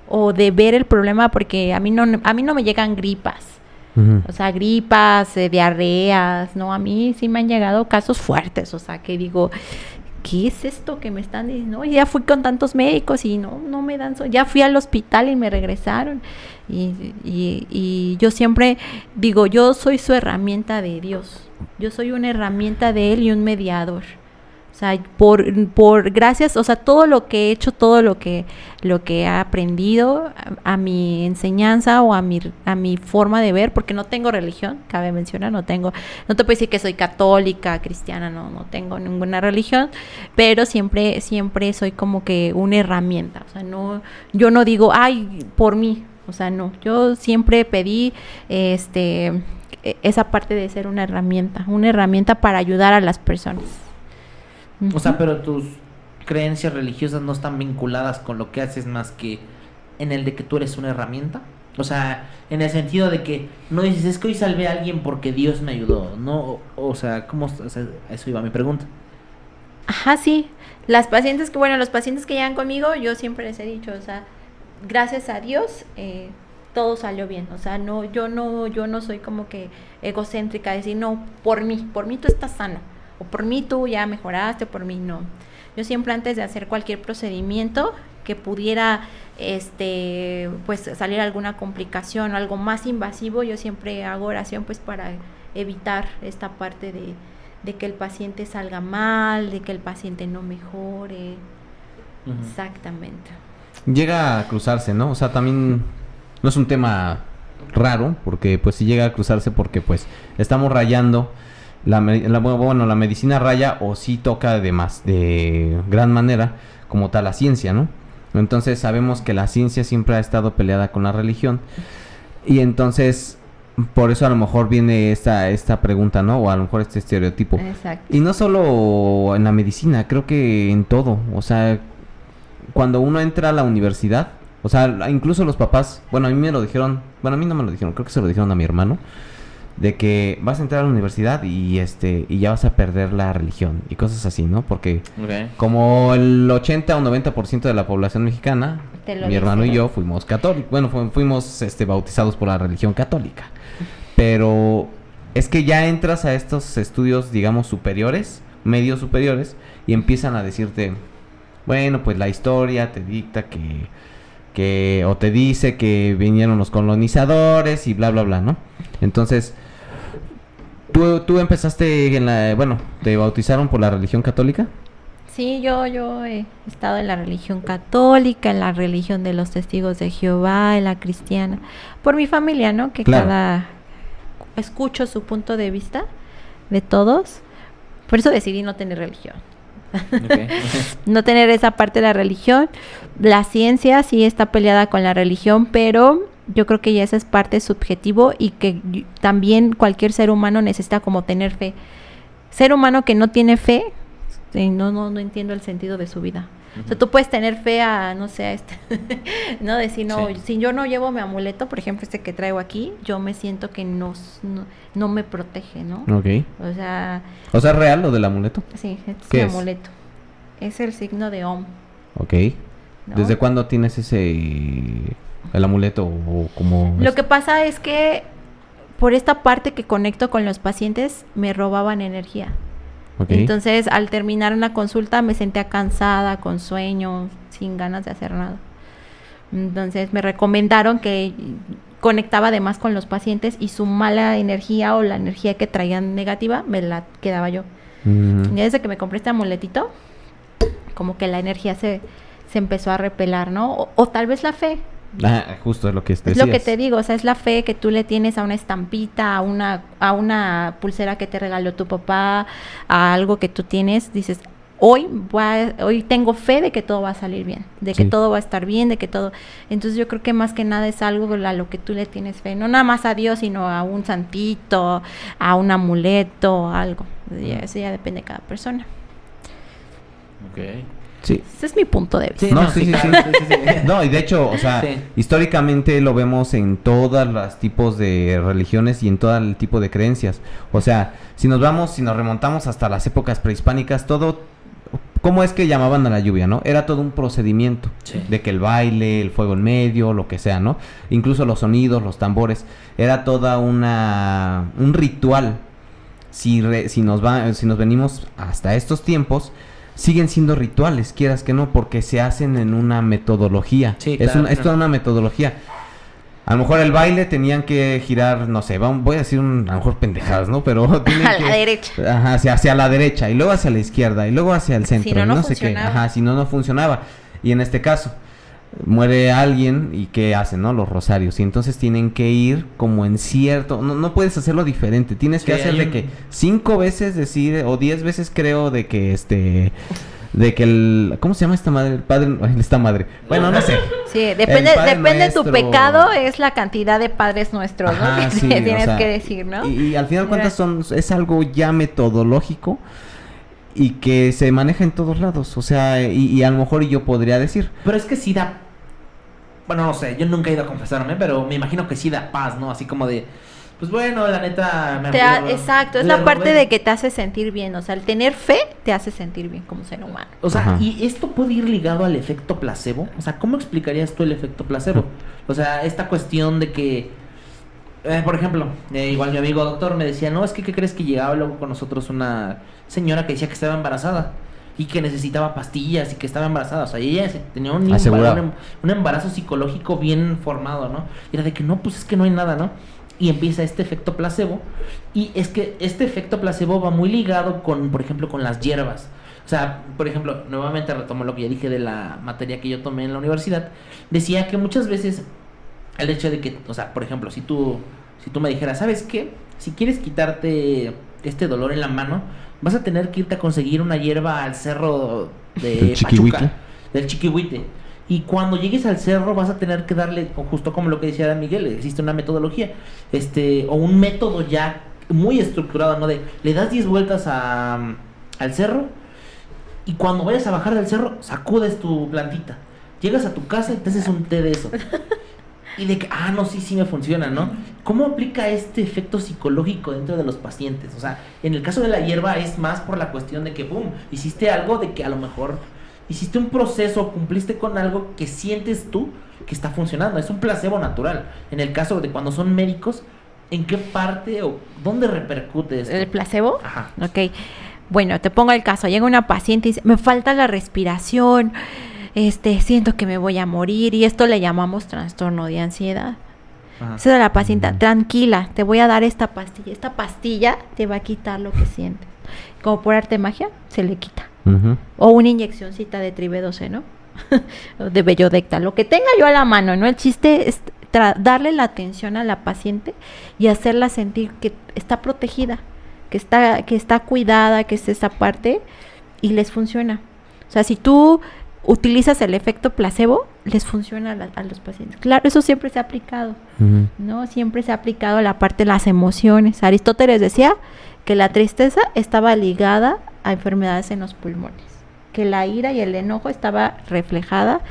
o de ver el problema, porque a mí no, a mí no me llegan gripas, o sea, gripas, eh, diarreas, no, a mí sí me han llegado casos fuertes, o sea, que digo, ¿qué es esto que me están diciendo? Ya fui con tantos médicos y no, no me dan, so- ya fui al hospital y me regresaron. Y, y- y yo siempre digo, yo soy su herramienta de Dios. Yo soy una herramienta de Él y un mediador. O sea, por, por gracias, o sea, todo lo que he hecho, todo lo que, lo que he aprendido a, mi enseñanza o a mi, a mi forma de ver, porque no tengo religión, cabe mencionar, no tengo, no te puedo decir que soy católica, cristiana, no, no tengo ninguna religión, pero siempre, siempre soy como que una herramienta, o sea, no, yo no digo, ay, por mí, o sea, no, yo siempre pedí, este, e- esa parte de ser una herramienta, una herramienta para ayudar a las personas. O sea, pero tus creencias religiosas no están vinculadas con lo que haces más que en el de que tú eres una herramienta. O sea, en el sentido de que no dices, es que hoy salvé a alguien porque Dios me ayudó. No, o sea, ¿cómo? O sea, eso iba mi pregunta. Ajá, sí. Las pacientes que, bueno, los pacientes que llegan conmigo, yo siempre les he dicho, o sea, gracias a Dios, eh, todo salió bien. O sea, no, yo no, yo no soy como que egocéntrica, decir, no, por mí, por mí tú estás sano, o por mí tú ya mejoraste, por mí no. Yo siempre antes de hacer cualquier procedimiento que pudiera, este, pues salir alguna complicación o algo más invasivo, yo siempre hago oración, pues para evitar esta parte de, de que el paciente salga mal, de que el paciente no mejore. Exactamente. Llega a cruzarse, ¿no? O sea, también no es un tema raro, porque pues si llega a cruzarse porque pues estamos rayando, la, bueno, la medicina raya o sí toca de más, de gran manera, como tal la ciencia, ¿no? Entonces sabemos que la ciencia siempre ha estado peleada con la religión. Y entonces, por eso a lo mejor viene esta, esta pregunta, ¿no? O a lo mejor este estereotipo. Exacto. Y no solo en la medicina, creo que en todo. O sea, cuando uno entra a la universidad, o sea, incluso los papás, bueno, a mí me lo dijeron, bueno, a mí no me lo dijeron, creo que se lo dijeron a mi hermano, de que vas a entrar a la universidad y este y ya vas a perder la religión y cosas así, ¿no? Porque como el 80 o 90% de la población mexicana, mi hermano y yo fuimos católicos, bueno, fu- fuimos este bautizados por la religión católica. Pero es que ya entras a estos estudios, digamos, superiores, medios superiores, y empiezan a decirte, bueno, pues la historia te dicta que, que, o te dice que vinieron los colonizadores y bla, bla, bla, ¿no? Entonces, tú, tú empezaste en la, bueno, te bautizaron por la religión católica. Sí, yo, yo he estado en la religión católica, en la religión de los testigos de Jehová, en la cristiana, por mi familia, ¿no? Que Claro. cada escucho su punto de vista de todos. Por eso decidí no tener religión. no tener esa parte de la religión. La ciencia sí está peleada con la religión, pero yo creo que ya esa es parte subjetivo y que también cualquier ser humano necesita como tener fe. Ser humano que no tiene fe, no, no, no entiendo el sentido de su vida. O sea, tú puedes tener fe a, no sé, a este, no decir, no, Sí. si yo no llevo mi amuleto, por ejemplo, este que traigo aquí, yo me siento que no, no, no me protege, ¿no? Ok. O sea, O sea, ¿es real lo del amuleto? sí, es ¿Qué mi es? amuleto. Es el signo de Om. Ok. ¿no? ¿Desde cuándo tienes ese el amuleto o como Lo es? que pasa es que por esta parte que conecto con los pacientes me robaban energía. Entonces, al terminar una consulta me sentía cansada, con sueño, sin ganas de hacer nada. Entonces, me recomendaron que conectaba además con los pacientes y su mala energía o la energía que traían negativa me la quedaba yo. Mm, Y desde que me compré este amuletito, como que la energía se, se empezó a repelar, ¿no? O, o tal vez la fe. Ah, justo es lo que Es decías. lo que te digo, o sea, es la fe que tú le tienes a una estampita, a una, a una pulsera que te regaló tu papá, a algo que tú tienes, dices, hoy voy a- hoy tengo fe de que todo va a salir bien, de que Sí. todo va a estar bien, de que todo. Entonces yo creo que más que nada es algo a lo que tú le tienes fe, no nada más a Dios, sino a un santito, a un amuleto, algo. Ya, Eso ya depende de cada persona. Sí. Ese es mi punto de vista. No, sí, sí, sí. claro, sí, sí, sí. No, y de hecho, o sea, Sí. históricamente lo vemos en todas los tipos de religiones y en todo el tipo de creencias. O sea, si nos vamos, si nos remontamos hasta las épocas prehispánicas, todo, ¿cómo es que llamaban a la lluvia, no? Era todo un procedimiento. Sí. De que el baile, el fuego en medio, lo que sea, ¿no? Incluso los sonidos, los tambores, era toda una, un ritual. Si, re- si, nos va, si nos venimos hasta estos tiempos, siguen siendo rituales, quieras que no, porque se hacen en una metodología. Sí, es, claro, es toda una metodología. A lo mejor el baile tenían que girar, no sé, voy a decir un, a lo mejor pendejadas, ¿no? Pero tienen A la que- derecha. Ajá, hacia, hacia la derecha y luego hacia la izquierda y luego hacia el centro. no, y no no sé qué. Ajá, si no, no funcionaba. Y en este caso, muere alguien y ¿qué hacen, no? Los rosarios. Y entonces tienen que ir como en cierto... No, no puedes hacerlo diferente. Tienes que Sí, hacer de un- que cinco veces decir, o diez veces creo de que este... De que el... ¿Cómo se llama esta madre? El padre... Esta madre. Bueno, no sé. Sí, depende, depende tu pecado, es la cantidad de padres nuestros, ¿no? Que sí, o tienes sea, que decir, ¿no? Y, y al final cuentas son, es algo ya metodológico y que se maneja en todos lados. O sea, y, y a lo mejor yo podría decir. Pero es que sí da. Bueno, no sé, yo nunca he ido a confesarme, pero me imagino que sí da paz, ¿no? Así como de. Pues bueno, la neta. Me Te ha- exacto, es la parte de que te hace sentir bien, o sea, el tener fe te hace sentir bien como ser humano. O sea, Ajá. ¿y esto puede ir ligado al efecto placebo? O sea, ¿cómo explicarías tú el efecto placebo? O sea, esta cuestión de que, eh, por ejemplo, eh, igual mi amigo doctor me decía, no, es que, ¿qué crees que llegaba luego con nosotros una señora que decía que estaba embarazada? Y que necesitaba pastillas y que estaba embarazada. O sea, ella tenía un, Asegurado. un, un embarazo psicológico bien formado, ¿no? Y era de que no, pues es que no hay nada, ¿no? Y empieza este efecto placebo. Y es que este efecto placebo va muy ligado con, por ejemplo, con las hierbas. O sea, por ejemplo, nuevamente retomo lo que ya dije de la materia que yo tomé en la universidad. Decía que muchas veces el hecho de que, o sea, por ejemplo, si tú, si tú me dijeras, ¿sabes qué? Si quieres quitarte este dolor en la mano, vas a tener que irte a conseguir una hierba al cerro de. Pachuca, del Chiquihuite. Y cuando llegues al cerro vas a tener que darle, justo como lo que decía Miguel, existe una metodología, este, o un método ya muy estructurado, ¿no? De, le das 10 vueltas a, al cerro y cuando vayas a bajar del cerro, sacudes tu plantita. Llegas a tu casa y te haces un té de eso. Y de que, ah, no, sí, sí me funciona, ¿no? ¿Cómo aplica este efecto psicológico dentro de los pacientes? O sea, en el caso de la hierba es más por la cuestión de que, boom, hiciste algo de que a lo mejor hiciste un proceso, cumpliste con algo que sientes tú que está funcionando. Es un placebo natural. En el caso de cuando son médicos, ¿en qué parte o dónde repercute esto? ¿El placebo? Ajá. Ok. Bueno, te pongo el caso. Llega una paciente y dice, me falta la respiración, este, siento que me voy a morir y esto le llamamos trastorno de ansiedad. Ajá. Dice a la paciente, tranquila, te voy a dar esta pastilla. Esta pastilla te va a quitar lo que sientes. Como por arte de magia, se le quita. O una inyeccióncita de tribedoce, ¿no? De bellodecta, lo que tenga yo a la mano, ¿no? El chiste es darle la atención a la paciente y hacerla sentir que está protegida, que está, que está cuidada, que es esa parte y les funciona. O sea, si tú utilizas el efecto placebo, les funciona a, la- a los pacientes. Claro, eso siempre se ha aplicado. ¿no? Siempre se ha aplicado la parte de las emociones. Aristóteles decía que la tristeza estaba ligada a enfermedades en los pulmones, que la ira y el enojo estaba reflejada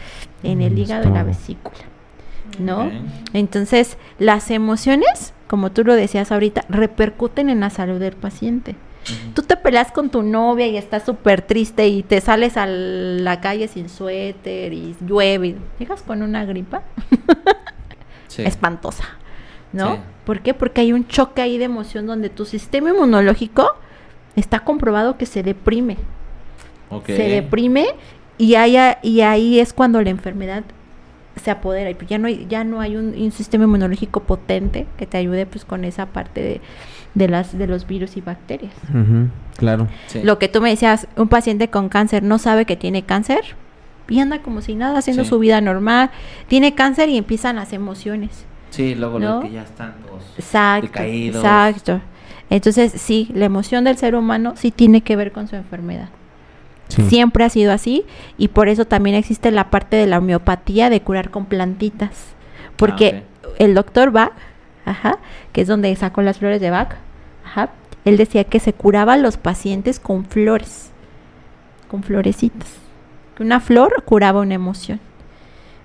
en el hígado y la vesícula, ¿no? Entonces, las emociones, como tú lo decías ahorita, repercuten en la salud del paciente. Tú te peleas con tu novia y estás súper triste y te sales a la calle sin suéter y llueve. y Llegas con una gripa Sí. espantosa, ¿no? Sí. ¿Por qué? Porque hay un choque ahí de emoción donde tu sistema inmunológico está comprobado que se deprime. Se deprime y, ahí, y ahí es cuando la enfermedad se apodera. Y pues ya no hay, ya no hay un, un sistema inmunológico potente que te ayude pues con esa parte de, de las, de los virus y bacterias. Claro. Sí. Lo que tú me decías, un paciente con cáncer no sabe que tiene cáncer y anda como si nada, haciendo Sí. su vida normal. Tiene cáncer y empiezan las emociones. Sí, luego ¿no? los que ya están Exacto. decaídos. Exacto. Entonces, sí, la emoción del ser humano sí tiene que ver con su enfermedad. Sí. Siempre ha sido así y por eso también existe la parte de la homeopatía de curar con plantitas. Porque el doctor Bach, ajá, que es donde sacó las flores de Bach, él decía que se curaba a los pacientes con flores, con florecitas. Que una flor curaba una emoción.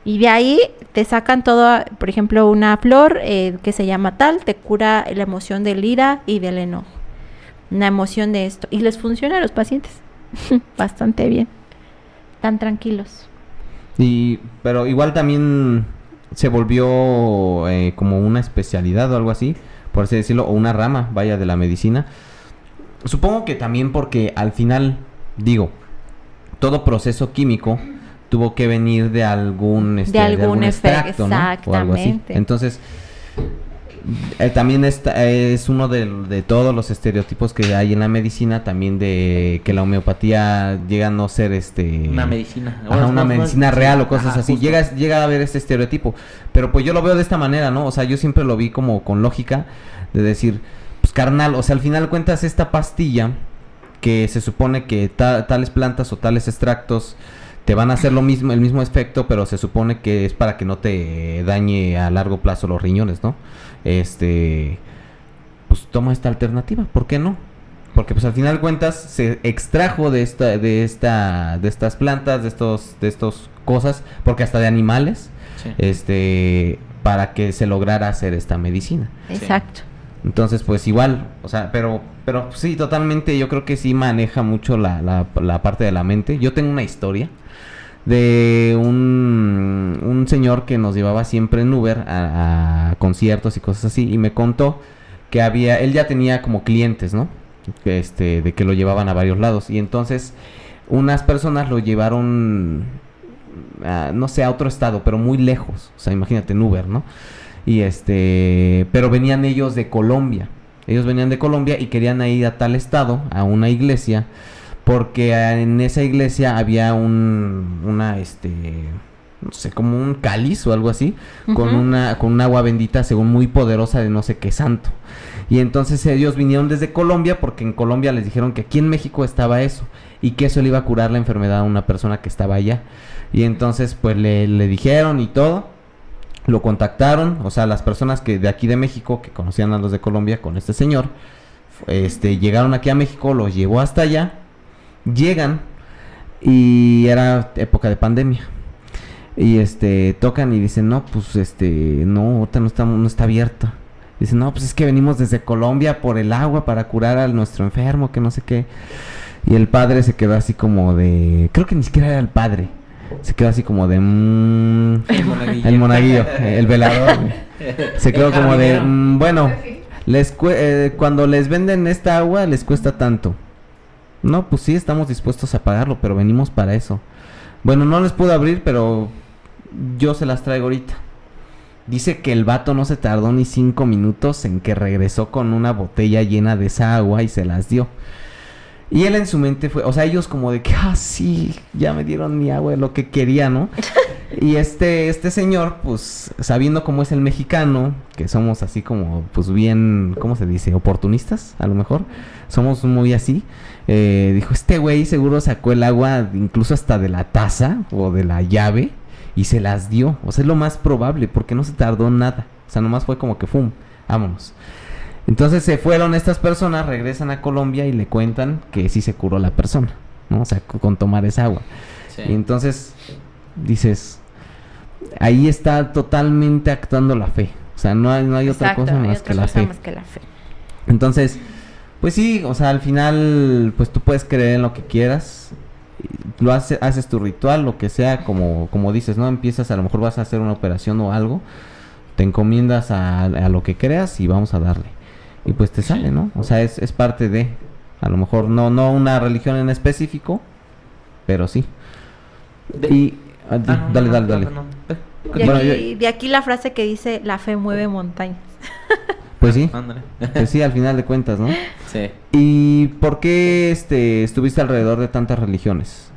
Y de ahí te sacan todo, por ejemplo, una flor eh, que se llama tal, te cura la emoción del ira y del enojo. Una emoción de esto. Y les funciona a los pacientes bastante bien. Tan tranquilos. Y, pero igual también se volvió eh, como una especialidad o algo así, por así decirlo, o una rama, vaya, de la medicina. Supongo que también porque al final, digo, todo proceso químico tuvo que venir de algún, este, algún efecto, extracto, ¿no? O algo así. Entonces, eh, también esta, es uno de, de todos los estereotipos que hay en la medicina, también de que la homeopatía llega a no ser este Una medicina. Ajá, una medicina real o cosas Ajá, así. justo. Llega, llega a haber este estereotipo. Pero pues yo lo veo de esta manera, ¿no? O sea, yo siempre lo vi como con lógica de decir, pues carnal, o sea, al final cuentas esta pastilla que se supone que ta- tales plantas o tales extractos te van a hacer lo mismo, el mismo efecto, pero se supone que es para que no te dañe a largo plazo los riñones, ¿no? Este, pues toma esta alternativa, ¿por qué no? Porque pues al final de cuentas se extrajo de esta, de esta, de estas plantas, de estos, de estos cosas, porque hasta de animales, Sí. este, para que se lograra hacer esta medicina. Exacto. Entonces, pues igual, o sea, pero, pero sí, totalmente, yo creo que sí maneja mucho la, la, la parte de la mente. Yo tengo una historia de un, un señor que nos llevaba siempre en Uber a, conciertos y cosas así, y me contó que había, él ya tenía como clientes, ¿no? Este, de que lo llevaban a varios lados, y entonces unas personas lo llevaron, a, no sé, a otro estado, pero muy lejos, o sea, imagínate en Uber, ¿no? Y este, pero venían ellos de Colombia. Ellos venían de Colombia y querían ir a tal estado, a una iglesia, porque en esa iglesia había un, una, este, no sé, como un cáliz o algo así, con una, con un agua bendita, según muy poderosa de no sé qué santo. Y entonces ellos vinieron desde Colombia porque en Colombia les dijeron que aquí en México estaba eso y que eso le iba a curar la enfermedad a una persona que estaba allá. Y entonces pues le, le dijeron y todo, lo contactaron, o sea, las personas que de aquí de México que conocían a los de Colombia con este señor, este llegaron aquí a México, los llevó hasta allá, llegan y era época de pandemia. Y este tocan y dicen, "No, pues este, no, ahorita no está no está abierta." Dicen, "No, pues es que venimos desde Colombia por el agua para curar a nuestro enfermo, que no sé qué." Y el padre se quedó así como de, creo que ni siquiera era el padre. Se quedó así como de mm, El monaguillo. el monaguillo, el velador. Se quedó El como de, mm, bueno, les eh, cuando les venden esta agua les cuesta tanto. No, pues sí, estamos dispuestos a pagarlo, pero venimos para eso. Bueno, no les puedo abrir, pero yo se las traigo ahorita. Dice que el vato no se tardó ni cinco minutos en que regresó con una botella llena de esa agua y se las dio. Y él en su mente fue, o sea, ellos como de que, ah, sí, ya me dieron mi agua, lo que quería, ¿no? y este, este señor, pues, sabiendo cómo es el mexicano, que somos así como, pues, bien, ¿cómo se dice? Oportunistas, a lo mejor. Somos muy así. eh, dijo, este güey seguro sacó el agua incluso hasta de la taza o de la llave y se las dio. O sea, es lo más probable, porque no se tardó nada. O sea, nomás fue como que, ¡fum! Vámonos. Entonces se fueron estas personas, regresan a Colombia y le cuentan que sí se curó la persona, ¿no? O sea, co- con tomar esa agua. Sí. Y entonces dices, ahí está totalmente actuando la fe. O sea, no hay, no hay otra cosa hay más otra que la cosa fe. más que la fe. Entonces, pues sí, o sea, al final, pues tú puedes creer en lo que quieras. Lo haces, haces tu ritual, lo que sea, como, como dices, ¿no? Empiezas, a lo mejor vas a hacer una operación o algo. Te encomiendas a, a lo que creas y vamos a darle. Y pues te sale, ¿no? O sea, es, es parte de, a lo mejor no, no una religión en específico, pero sí. De- Y, ah, Ah, no, dale, no, dale, no, dale. no, no. De Bueno, aquí, de aquí la frase que dice, la fe mueve montañas. Pues sí, pues sí, al final de cuentas, ¿no? Sí. ¿Y por qué este estuviste alrededor de tantas religiones?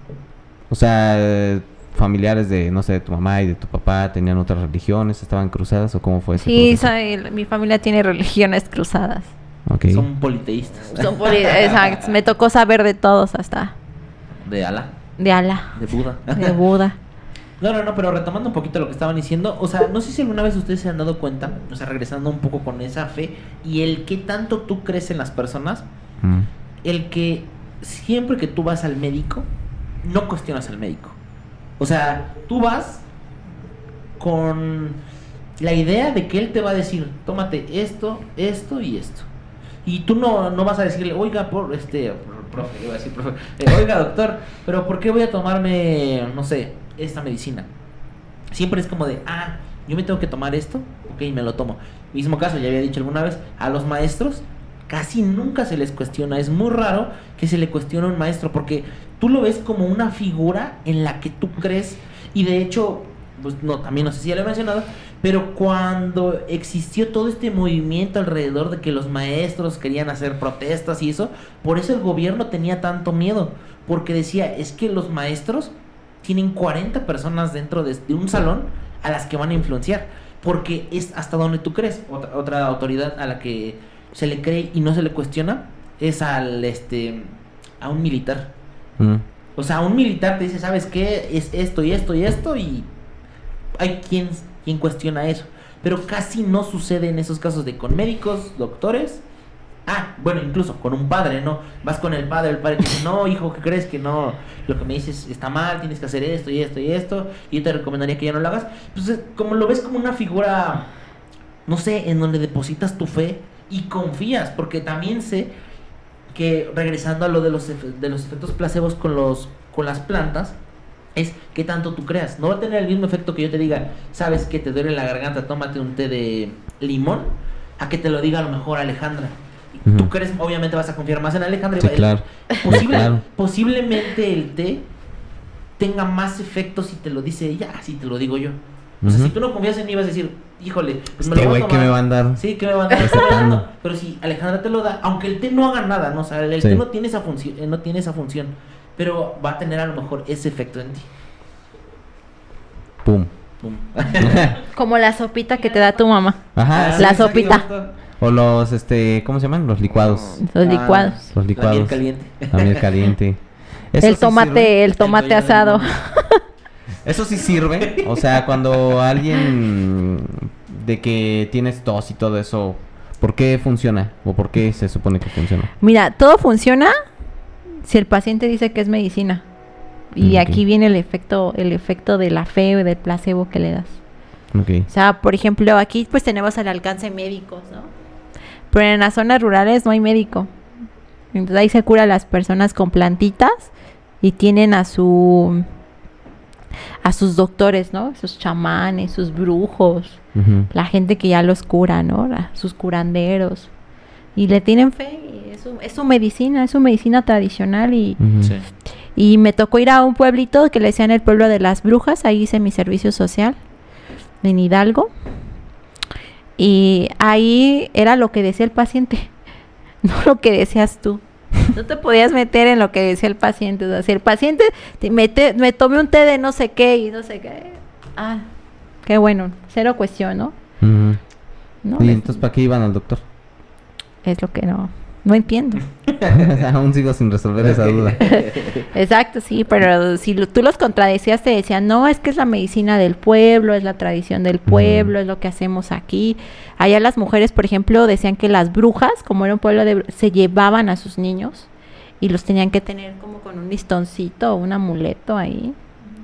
O sea, familiares de, no sé, de tu mamá y de tu papá tenían otras religiones, estaban cruzadas o cómo fue ese Sí, soy- mi familia tiene religiones cruzadas. Son politeístas. Son por- exacto, me tocó saber de todos hasta De Alá, de Alá, de Buda. de Buda. No, no, no, pero retomando un poquito lo que estaban diciendo, o sea, no sé si alguna vez ustedes se han dado cuenta, o sea, regresando un poco con esa fe y el que tanto tú crees en las personas, Mm. el que siempre que tú vas al médico, no cuestionas al médico. O sea, tú vas con la idea de que él te va a decir, tómate esto, esto y esto. Y tú no, no vas a decirle, oiga, por este, profe, iba a decir, profe, eh, oiga, doctor, pero ¿por qué voy a tomarme, no sé, esta medicina? Siempre es como de, ah, yo me tengo que tomar esto, ok, me lo tomo. Mismo caso, ya había dicho alguna vez, a los maestros casi nunca se les cuestiona. Es muy raro que se le cuestione a un maestro porque tú lo ves como una figura en la que tú crees y de hecho, pues no, también no sé si ya lo he mencionado, pero cuando existió todo este movimiento alrededor de que los maestros querían hacer protestas y eso, por eso el gobierno tenía tanto miedo, porque decía, es que los maestros tienen 40 personas dentro de, de un salón a las que van a influenciar, porque es hasta donde tú crees. Otra, otra autoridad a la que se le cree y no se le cuestiona es al este a un militar. O sea, un militar te dice, ¿sabes qué? Es esto y esto y esto y hay quien, quien cuestiona eso. Pero casi no sucede en esos casos de con médicos, doctores. Ah, bueno, incluso con un padre, ¿no? Vas con el padre, el padre te dice, no, hijo, ¿qué crees que no? Lo que me dices está mal, tienes que hacer esto y esto y esto. Y yo te recomendaría que ya no lo hagas. Pues eh, como lo ves como una figura, no sé, en donde depositas tu fe y confías. Porque también sé que regresando a lo de los, de los efectos placebos con, los, con las plantas, es que tanto tú creas. No va a tener el mismo efecto que yo te diga, sabes que te duele la garganta, tómate un té de limón, a que te lo diga a lo mejor Alejandra. Tú crees, obviamente vas a confiar más en Alejandra. Sí, claro. posible- Claro. Posiblemente el té tenga más efecto si te lo dice ella, si te lo digo yo. O sea, si tú no confías en mí vas a decir, híjole, pues me Este güey que me va a andar. Sí, que me van a dar recetando. Pero si Alejandra te lo da, aunque el té no haga nada, no, o sea, el Sí. té no tiene esa función, eh, no tiene esa función, pero va a tener a lo mejor ese efecto en ti. Pum. Pum. Como la sopita que te da tu mamá. Ajá. La sí, sopita. O los, este, ¿cómo se llaman? Los licuados. Los Ah, licuados. Los La miel licuados. caliente. La miel caliente. Eso El tomate, el tomate asado. Eso sí sirve. O sea, cuando alguien de que tienes tos y todo eso, ¿por qué funciona? ¿O por qué se supone que funciona? Mira, todo funciona si el paciente dice que es medicina. Y Mm, aquí viene el efecto, el efecto de la fe o del placebo que le das. Ok. O sea, por ejemplo, aquí pues tenemos al alcance médicos, ¿no? Pero en las zonas rurales no hay médico. Entonces ahí se cura a las personas con plantitas y tienen a su a sus doctores, ¿no? Sus chamanes, sus brujos, la gente que ya los cura, ¿no? La- sus curanderos. Y le tienen fe, y es su, es su medicina, es su medicina tradicional y. Sí. y me tocó ir a un pueblito que le decían el pueblo de las brujas, ahí hice mi servicio social en Hidalgo. Y ahí era lo que decía el paciente, no lo que decías tú. No te podías meter en lo que decía el paciente. O sea, si el paciente te mete, me tomé un té de no sé qué y no sé qué. Ah, qué bueno, cero cuestión, ¿no? Ujú. ¿No? ¿Y Es- entonces para qué iban al doctor? Es lo que no, no entiendo. Aún sigo sin resolver esa duda. Exacto, sí, pero si lo- tú los contradecías te decían, no, es que es la medicina del pueblo, es la tradición del pueblo, es lo que hacemos aquí. Allá las mujeres, por ejemplo, decían que las brujas, como era un pueblo de se llevaban a sus niños y los tenían que tener como con un listoncito o un amuleto ahí,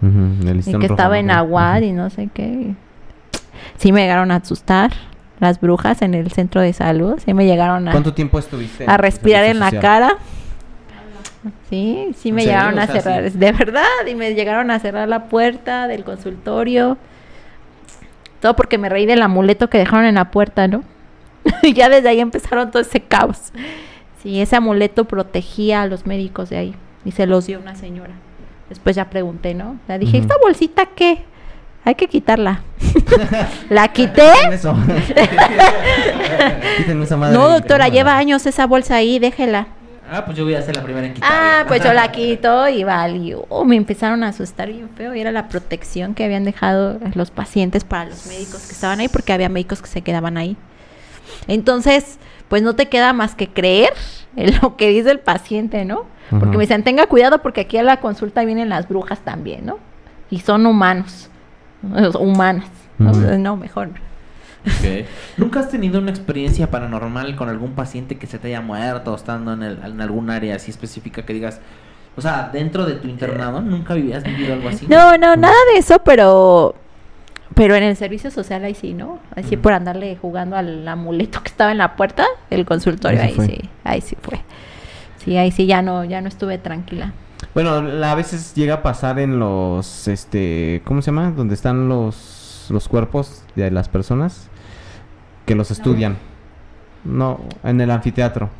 el y que rojo, estaba en aguar Ujú. y no sé qué. Sí me llegaron a asustar las brujas en el centro de salud, sí me llegaron a... ¿Cuánto tiempo estuviste? a respirar en la cara. Sí, sí ¿En me llegaron O a cerrar, sí. de verdad, y me llegaron a cerrar la puerta del consultorio. Todo porque me reí del amuleto que dejaron en la puerta, ¿no? y ya desde ahí empezaron todo ese caos. Sí, ese amuleto protegía a los médicos de ahí y se los dio una señora. Después ya pregunté, ¿no? Le dije. ¿esta bolsita qué? Hay que quitarla. la quité. Eso. Esa madre. No, doctora, lleva años esa bolsa ahí, déjela. Ah, pues yo voy a ser la primera en quitarla. Ah, pues yo la quito y valió. me empezaron a asustar bien feo. Y era la protección que habían dejado los pacientes para los médicos que estaban ahí, porque había médicos que se quedaban ahí. Entonces, pues no te queda más que creer en lo que dice el paciente, ¿no? Porque me decían, tenga cuidado porque aquí a la consulta vienen las brujas también, ¿no? Y son humanos, humanas. ¿no? No, mejor. ¿Nunca has tenido una experiencia paranormal con algún paciente que se te haya muerto o estando en, el- en algún área así específica que digas, o sea, dentro de tu internado, ¿nunca habías vivido algo así? No, no, nada de eso, pero pero en el servicio social ahí sí, ¿no? Así Ujú. por andarle jugando al amuleto que estaba en la puerta del consultorio, Ahí ahí sí, ahí sí fue. Sí, ahí sí ya no, ya no estuve tranquila. Bueno, la- a veces llega a pasar en los, este, ¿cómo se llama? Donde están los, los cuerpos de las personas que los estudian. No, en el anfiteatro.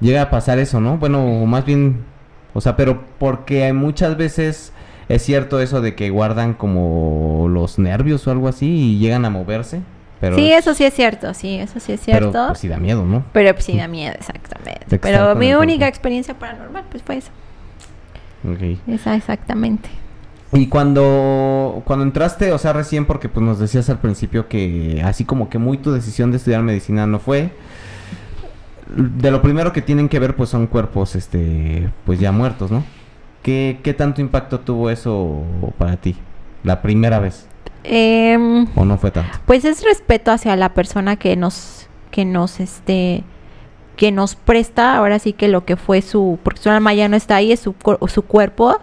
Llega a pasar eso, ¿no? Bueno, o más bien O sea, pero porque muchas veces es cierto eso de que guardan como los nervios o algo así y llegan a moverse. Pero sí, eso sí es cierto, sí, eso sí es Pero cierto. pues sí da miedo, ¿no? Pero pues sí da miedo, exactamente. Pero mi única experiencia paranormal, pues fue eso. Esa exactamente. Y cuando, cuando entraste, o sea, recién porque pues nos decías al principio que así como que muy tu decisión de estudiar medicina no fue. De lo primero que tienen que ver pues son cuerpos, este, pues ya muertos, ¿no? ¿Qué, qué tanto impacto tuvo eso para ti? La primera vez, Em, ¿o no fue tanto? pues es respeto hacia la persona que nos, que nos, este, que nos presta, ahora sí que lo que fue su, porque su alma ya no está ahí, es su, su cuerpo,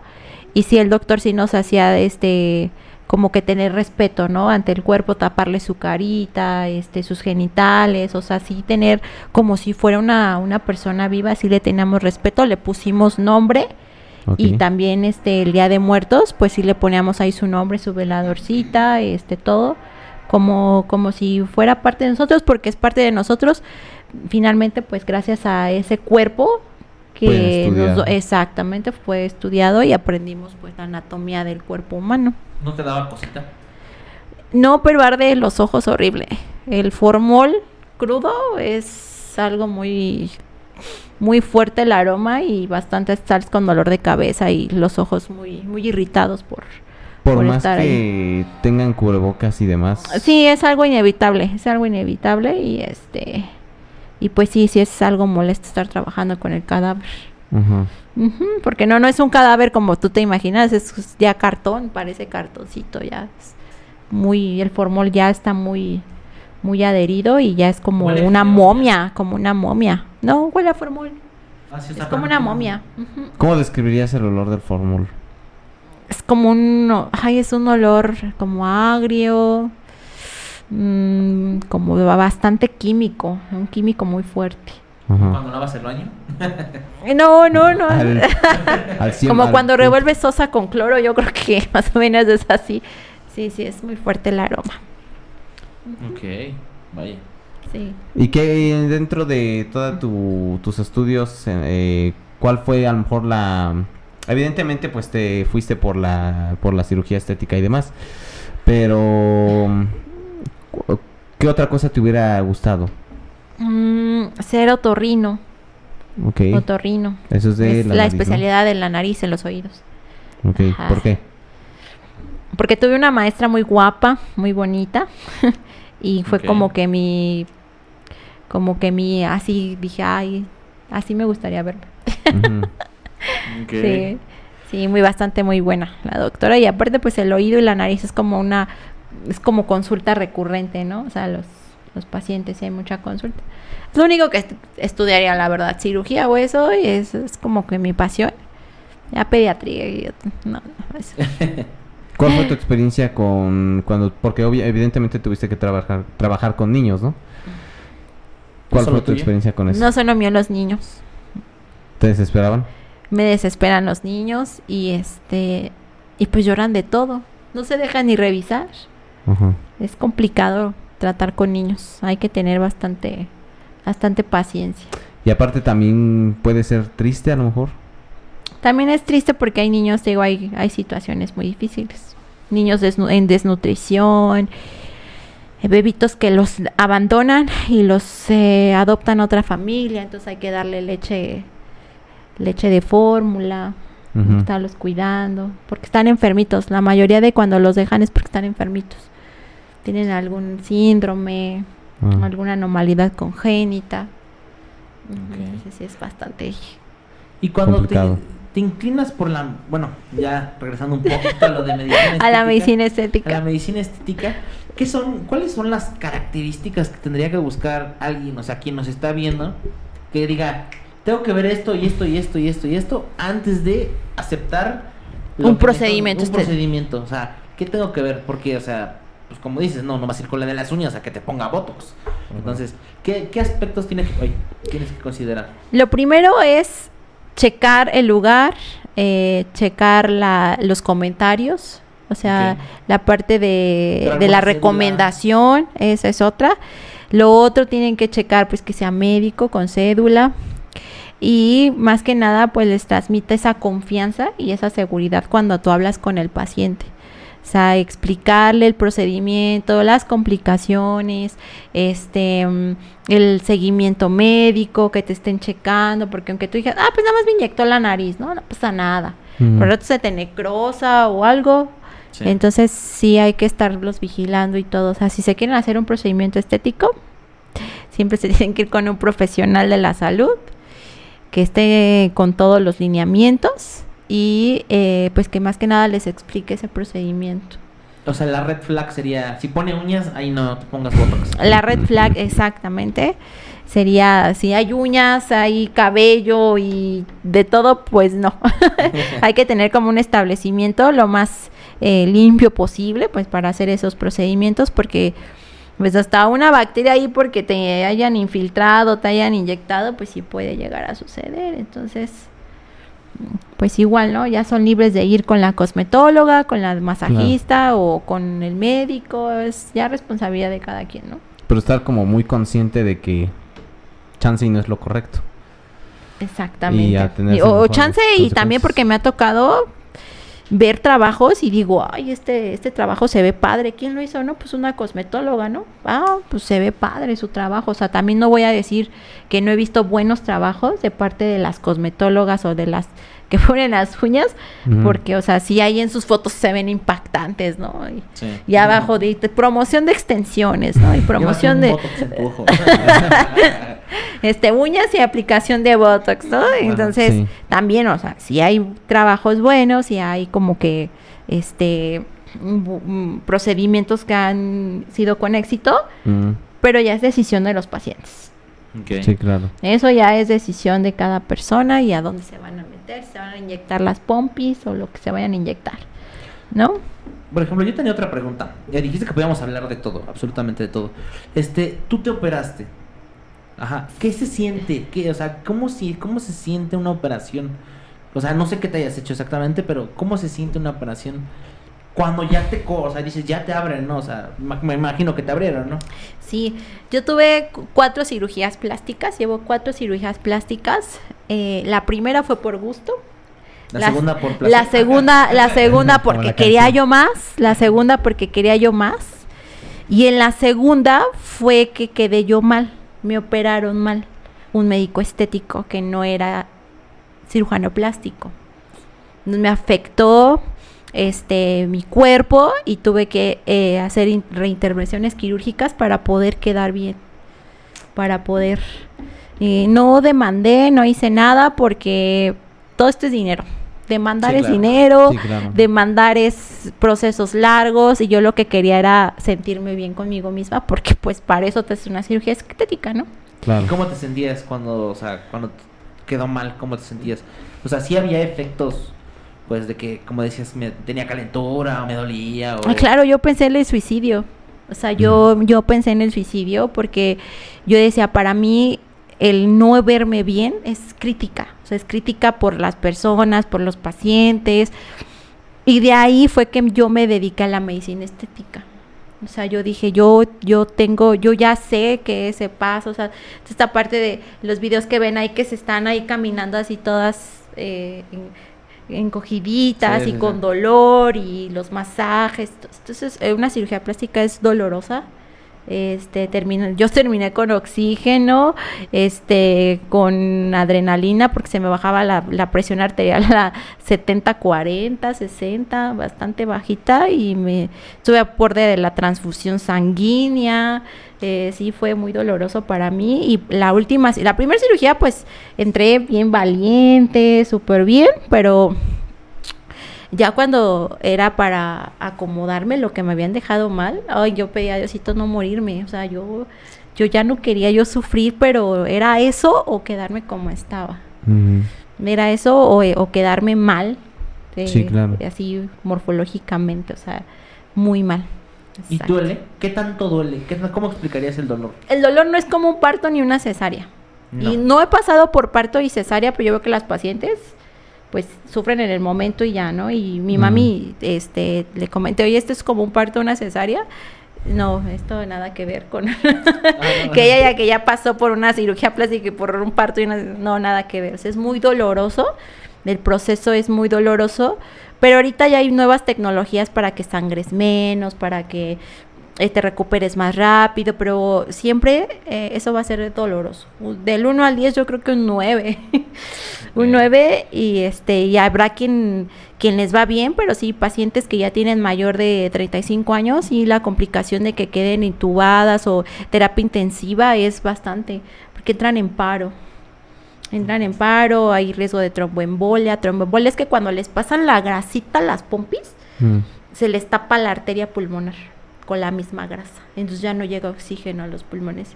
y si el doctor sí nos hacía, este, como que tener respeto, ¿no? Ante el cuerpo, taparle su carita, este, sus genitales, o sea, sí tener como si fuera una, una persona viva, sí le teníamos respeto, le pusimos nombre, y también este el día de muertos pues sí le poníamos ahí su nombre su veladorcita este todo como como si fuera parte de nosotros porque es parte de nosotros finalmente pues gracias a ese cuerpo que nos, exactamente fue estudiado y aprendimos pues la anatomía del cuerpo humano ¿No te daba cosita? no pero arde los ojos horrible el formol crudo es algo muy muy fuerte el aroma y bastante sales con dolor de cabeza y los ojos muy muy irritados por Por, por más estar que tengan cubrebocas y demás. sí es algo inevitable es algo inevitable y este y pues sí sí es algo molesto estar trabajando con el cadáver porque no no es un cadáver como tú te imaginas es ya cartón parece cartoncito ya es muy el formol ya está muy muy adherido y ya es como Huele una feo. momia como una momia no huele a formol Ah, sí, es como una momia. ¿Cómo describirías el olor del formol? es como un ay es un olor como agrio mm, como bastante químico un químico muy fuerte Ajá. Cuando lavas el baño. no no no Al- al cien- como al- cuando revuelves sosa con cloro yo creo que más o menos es así sí sí es muy fuerte el aroma Ok, vaya. sí ¿Y qué dentro de todos tus estudios, eh, cuál fue a lo mejor la... Evidentemente pues te fuiste por la, por la cirugía estética y demás, pero ¿qué otra cosa te hubiera gustado? Mm, ser otorrino Ok, otorrino eso es de es la, la, nariz, ¿no? especialidad de la nariz en los oídos Ok, Ajá. ¿por qué? porque tuve una maestra muy guapa, muy bonita y fue como que mi como que mi así dije, ay, así me gustaría verme. Sí. Sí, muy bastante muy buena la doctora y aparte pues el oído y la nariz es como una es como consulta recurrente, ¿no? O sea, los los pacientes hay mucha consulta. Es lo único que est- estudiaría, la verdad, cirugía o eso, y es, es como que mi pasión. Ya pediatría, y- no, no, eso. ¿Cuál fue tu experiencia con cuando porque obvia- evidentemente tuviste que trabajar trabajar con niños, ¿no? ¿Cuál ¿Solo fue tu tuya? experiencia con eso? no son lo mío los niños. ¿Te desesperaban? me desesperan los niños y este y pues lloran de todo no se dejan ni revisar Es complicado tratar con niños hay que tener bastante bastante paciencia Y aparte también puede ser triste a lo mejor. también es triste porque hay niños digo hay hay situaciones muy difíciles niños desnu- en desnutrición eh, bebitos que los abandonan y los eh, adoptan a otra familia entonces hay que darle leche leche de fórmula Ujú. estarlos cuidando, porque están enfermitos. La mayoría de cuando los dejan es porque están enfermitos. Tienen algún síndrome, Ah. alguna anomalidad congénita. Entonces sí es bastante... Y cuando te, Complicado. te inclinas por la. Bueno, ya regresando un poquito a lo de medicina A la estética, medicina A estética. la medicina estética, ¿qué son, ¿cuáles son las características que tendría que buscar alguien, o sea, quien nos está viendo, que diga, tengo que ver esto y esto y esto y esto y esto antes de aceptar Un procedimiento un procedimiento, o sea, ¿qué tengo que ver? Porque, o sea, pues como dices, no, no vas a ir con la de las uñas a que te ponga botox. Entonces, ¿qué, qué aspectos tiene que, oye, tienes que considerar? Lo primero es checar el lugar, eh, checar la, los comentarios, o sea, la parte de, la cédula. recomendación, esa es otra. Lo otro tienen que checar pues que sea médico con cédula y más que nada pues les transmite esa confianza y esa seguridad cuando tú hablas con el paciente. O sea, explicarle el procedimiento, las complicaciones, este, mm, el seguimiento médico, que te estén checando, porque aunque tú digas, ah, pues nada más me inyectó la nariz, no, no pasa nada. Mm. Por rato se te necrosa o algo. Sí. Entonces sí hay que estarlos vigilando y todo. O sea, si se quieren hacer un procedimiento estético, siempre se tienen que ir con un profesional de la salud que esté con todos los lineamientos y eh, pues que más que nada les explique ese procedimiento. O sea, la red flag sería, si pone uñas, ahí no te pongas botox. La red flag exactamente sería si hay uñas, hay cabello y de todo, pues no. hay que tener como un establecimiento lo más eh, limpio posible, pues para hacer esos procedimientos, porque pues hasta una bacteria ahí porque te hayan infiltrado, te hayan inyectado, pues sí puede llegar a suceder. Entonces, pues igual, ¿no? Ya son libres de ir con la cosmetóloga, con la masajista o con el médico, es ya responsabilidad de cada quien, ¿no? Pero estar como muy consciente de que chance y no es lo correcto. Exactamente. Y Y- o chance y también porque me ha tocado ver trabajos y digo, ay, este, este trabajo se ve padre. ¿Quién lo hizo? No, pues una cosmetóloga, ¿no? Ah, pues se ve padre su trabajo. O sea, también no voy a decir que no he visto buenos trabajos de parte de las cosmetólogas o de las que ponen las uñas, porque, o sea, sí ahí en sus fotos se ven impactantes, ¿no? Y, Sí. y abajo de, de promoción de extensiones, ¿no? Y promoción de Este uñas y aplicación de botox, ¿no? Entonces, sí. también, o sea, si hay trabajos buenos, si hay como que este mm, procedimientos que han sido con éxito, Mm, pero ya es decisión de los pacientes. Sí, claro. Eso ya es decisión de cada persona y a dónde se van a meter, si se van a inyectar las pompis o lo que se vayan a inyectar, ¿no? Por ejemplo, yo tenía otra pregunta. Ya dijiste que podíamos hablar de todo, absolutamente de todo. Este, tú te operaste. Ajá. ¿Qué se siente? ¿Qué, o sea, ¿cómo, si, ¿cómo se siente una operación? O sea, no sé qué te hayas hecho exactamente, pero ¿cómo se siente una operación cuando ya te, o sea, dices, ya te abren, ¿no? O sea, me imagino que te abrieron, ¿no? Sí, yo tuve cu- cuatro cirugías plásticas, llevo cuatro cirugías plásticas. Eh, la primera fue por gusto. La, segunda por placer. La segunda, la segunda porque la quería yo más, la segunda porque quería yo más. Y en la segunda fue que quedé yo mal, me operaron mal. Un médico estético que no era cirujano plástico. Me afectó este mi cuerpo y tuve que eh, hacer in- reintervenciones quirúrgicas para poder quedar bien, para poder. eh, no demandé, no hice nada porque todo esto es dinero. Demandar Sí, es claro. dinero, Sí, claro. demandar es procesos largos y yo lo que quería era sentirme bien conmigo misma porque pues para eso te haces una cirugía estética, ¿no? Claro. ¿Y cómo te sentías cuando, o sea, cuando quedó mal? ¿Cómo te sentías? O sea, sí había efectos, pues, de que, como decías, me tenía calentura o me dolía o... Ah, claro, yo pensé en el suicidio. O sea, yo, yo pensé en el suicidio porque yo decía, para mí el no verme bien es crítica. Es crítica por las personas, por los pacientes. Y de ahí fue que yo me dediqué a la medicina estética. O sea, yo dije, yo, yo tengo, yo ya sé que ese paso, o sea, esta parte de los videos que ven ahí que se están ahí caminando así todas eh, en- encogiditas Sí, y con sí. dolor y los masajes. Entonces, eh, una cirugía plástica es dolorosa. Este, termino, yo terminé con oxígeno, este, con adrenalina porque se me bajaba la, la presión arterial a 70, 40, 60, bastante bajita y me estuve a borde de la transfusión sanguínea, eh, sí fue muy doloroso para mí y la última, la primera cirugía pues entré bien valiente, súper bien, pero ya cuando era para acomodarme lo que me habían dejado mal, ay, yo pedía a Diosito no morirme, o sea, yo, yo ya no quería yo sufrir, pero era eso o quedarme como estaba, Ujú. era eso o, o quedarme mal, eh, Sí, claro. así morfológicamente, o sea, muy mal. ¿Y duele? ¿Qué tanto duele? ¿Qué, ¿Cómo explicarías el dolor? El dolor no es como un parto ni una cesárea. Y No. no he pasado por parto y cesárea, pero yo veo que las pacientes pues sufren en el momento y ya, ¿no? Y mi mami este le comenté, "Oye, esto es como un parto una cesárea." No, esto nada que ver con no. que ella ya que ya pasó por una cirugía plástica y por un parto y una- no nada que ver. O sea, es muy doloroso. El proceso es muy doloroso, pero ahorita ya hay nuevas tecnologías para que sangres menos, para que eh, te recuperes más rápido, pero siempre eh, eso va a ser doloroso. Del 1 al 10 yo creo que un 9. un Ok. 9 y este y habrá quien quien les va bien, pero sí pacientes que ya tienen mayor de 35 años y la complicación de que queden intubadas o terapia intensiva es bastante, porque entran en paro. Entran en paro, hay riesgo de tromboembolia. Tromboembolia es que cuando les pasan la grasita a las pompis, Mm. se les tapa la arteria pulmonar con la misma grasa. Entonces ya no llega oxígeno a los pulmones.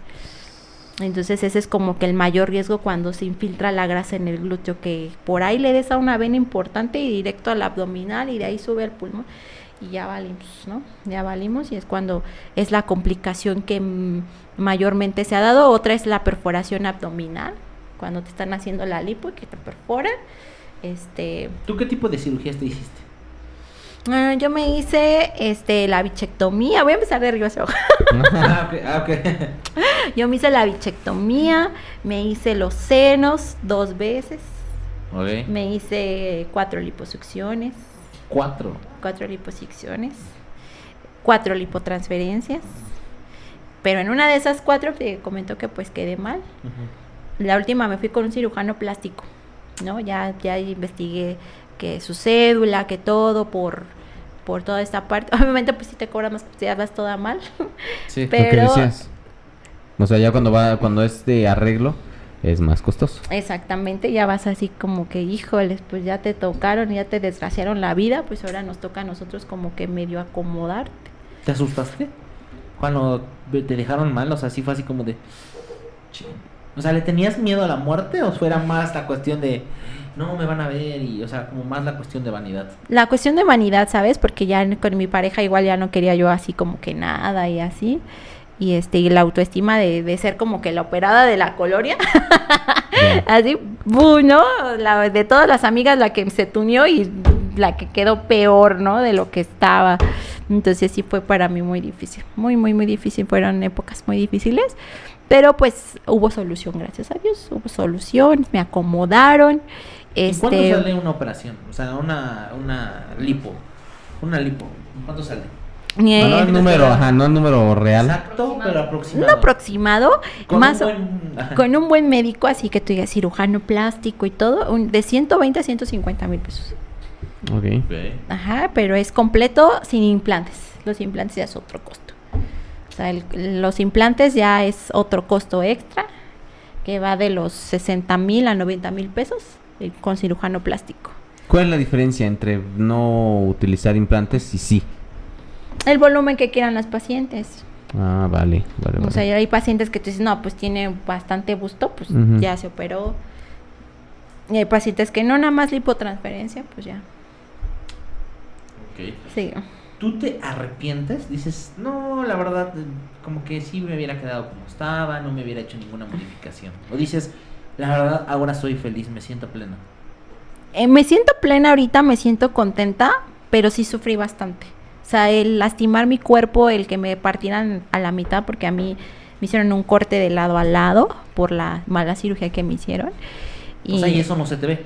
Entonces ese es como que el mayor riesgo cuando se infiltra la grasa en el glúteo, que por ahí le des a una vena importante y directo al abdominal y de ahí sube al pulmón y ya valimos, ¿no? Ya valimos y es cuando es la complicación que mayormente se ha dado. Otra es la perforación abdominal, cuando te están haciendo la lipo y que te perforan. Este, ¿Tú qué tipo de cirugías te hiciste? Ah, yo me hice este la bichectomía, voy a empezar de arriba hacia abajo. ah, ah. Yo me hice la bichectomía, me hice los senos dos veces, Ok. me hice cuatro liposucciones, Cuatro. cuatro liposucciones, cuatro lipotransferencias. Pero en una de esas cuatro te comentó que pues quedé mal. La última me fui con un cirujano plástico, ¿no? Ya, ya investigué que su cédula, que todo por, por toda esta parte. Obviamente pues si te cobran más, ya vas toda mal. Sí. Lo que Pero decías. O sea, ya cuando va, cuando es de arreglo, es más costoso. exactamente, ya vas así como que, híjoles, pues ya te tocaron, ya te desgraciaron la vida, pues ahora nos toca a nosotros como que medio acomodarte. ¿Te asustaste? Cuando te dejaron mal, o sea, sí fue así como de... O sea, ¿le tenías miedo a la muerte o fuera más la cuestión de... No, me van a ver y, o sea, como más la cuestión de vanidad? La cuestión de vanidad, ¿sabes? Porque ya con mi pareja igual ya no quería yo así como que nada y así. Y este, y la autoestima de, de ser como que la operada de la colonia. Ya. así, ¡bu! ¿no? La, de todas las amigas la que se tuneó y la que quedó peor, ¿no? De lo que estaba. Entonces sí fue para mí muy difícil. Muy, muy, muy difícil. Fueron épocas muy difíciles. Pero pues hubo solución, gracias a Dios. Hubo solución, me acomodaron. ¿Y cuánto Este, sale una operación? O sea, una, una lipo. Una lipo. ¿Cuánto sale? No, no es número, ajá, no es número real. Exacto, pero un aproximado. aproximado, Con más un buen- ajá. con un buen médico, así que tú digas cirujano plástico y todo, un- de 120 a 150 mil pesos. Ok. Ok. Ajá, pero es completo sin implantes. Los implantes ya es otro costo. O sea, el- los implantes ya es otro costo extra que va de los 60 mil a 90 mil pesos eh, con cirujano plástico. ¿Cuál es la diferencia entre no utilizar implantes y sí? El volumen que quieran las pacientes. Ah, vale, vale, O vale. sea, hay pacientes que tú dices, no, pues tiene bastante busto, pues ya se operó. Y hay pacientes que no, nada más lipotransferencia, pues ya. Ok. Sí. ¿Tú te arrepientes? Dices, no, la verdad, como que sí me hubiera quedado como estaba, no me hubiera hecho ninguna modificación. O dices, la verdad, ahora soy feliz, me siento pleno. Eh, me siento plena ahorita, me siento contenta, pero sí sufrí bastante. O sea, el lastimar mi cuerpo, el que me partieran a la mitad, porque a mí me hicieron un corte de lado a lado por la mala cirugía que me hicieron. O sea, y eso no se te ve.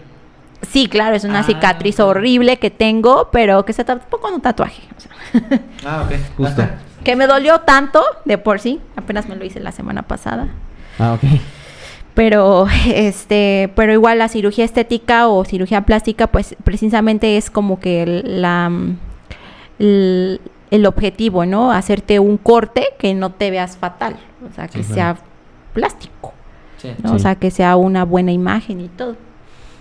Sí, claro, es una Ah, cicatriz horrible que tengo, pero que se tapó con un tatuaje. o sea. Ah, ok. Justo. Que me dolió tanto de por sí, apenas me lo hice la semana pasada. Ah, ok. Pero este, pero igual la cirugía estética o cirugía plástica pues precisamente es como que el- la mm, el, el objetivo, ¿no? Hacerte un corte que no te veas fatal, o sea, que Sí, sea plástico, Sí. ¿no? Sí. O sea, que sea una buena imagen y todo.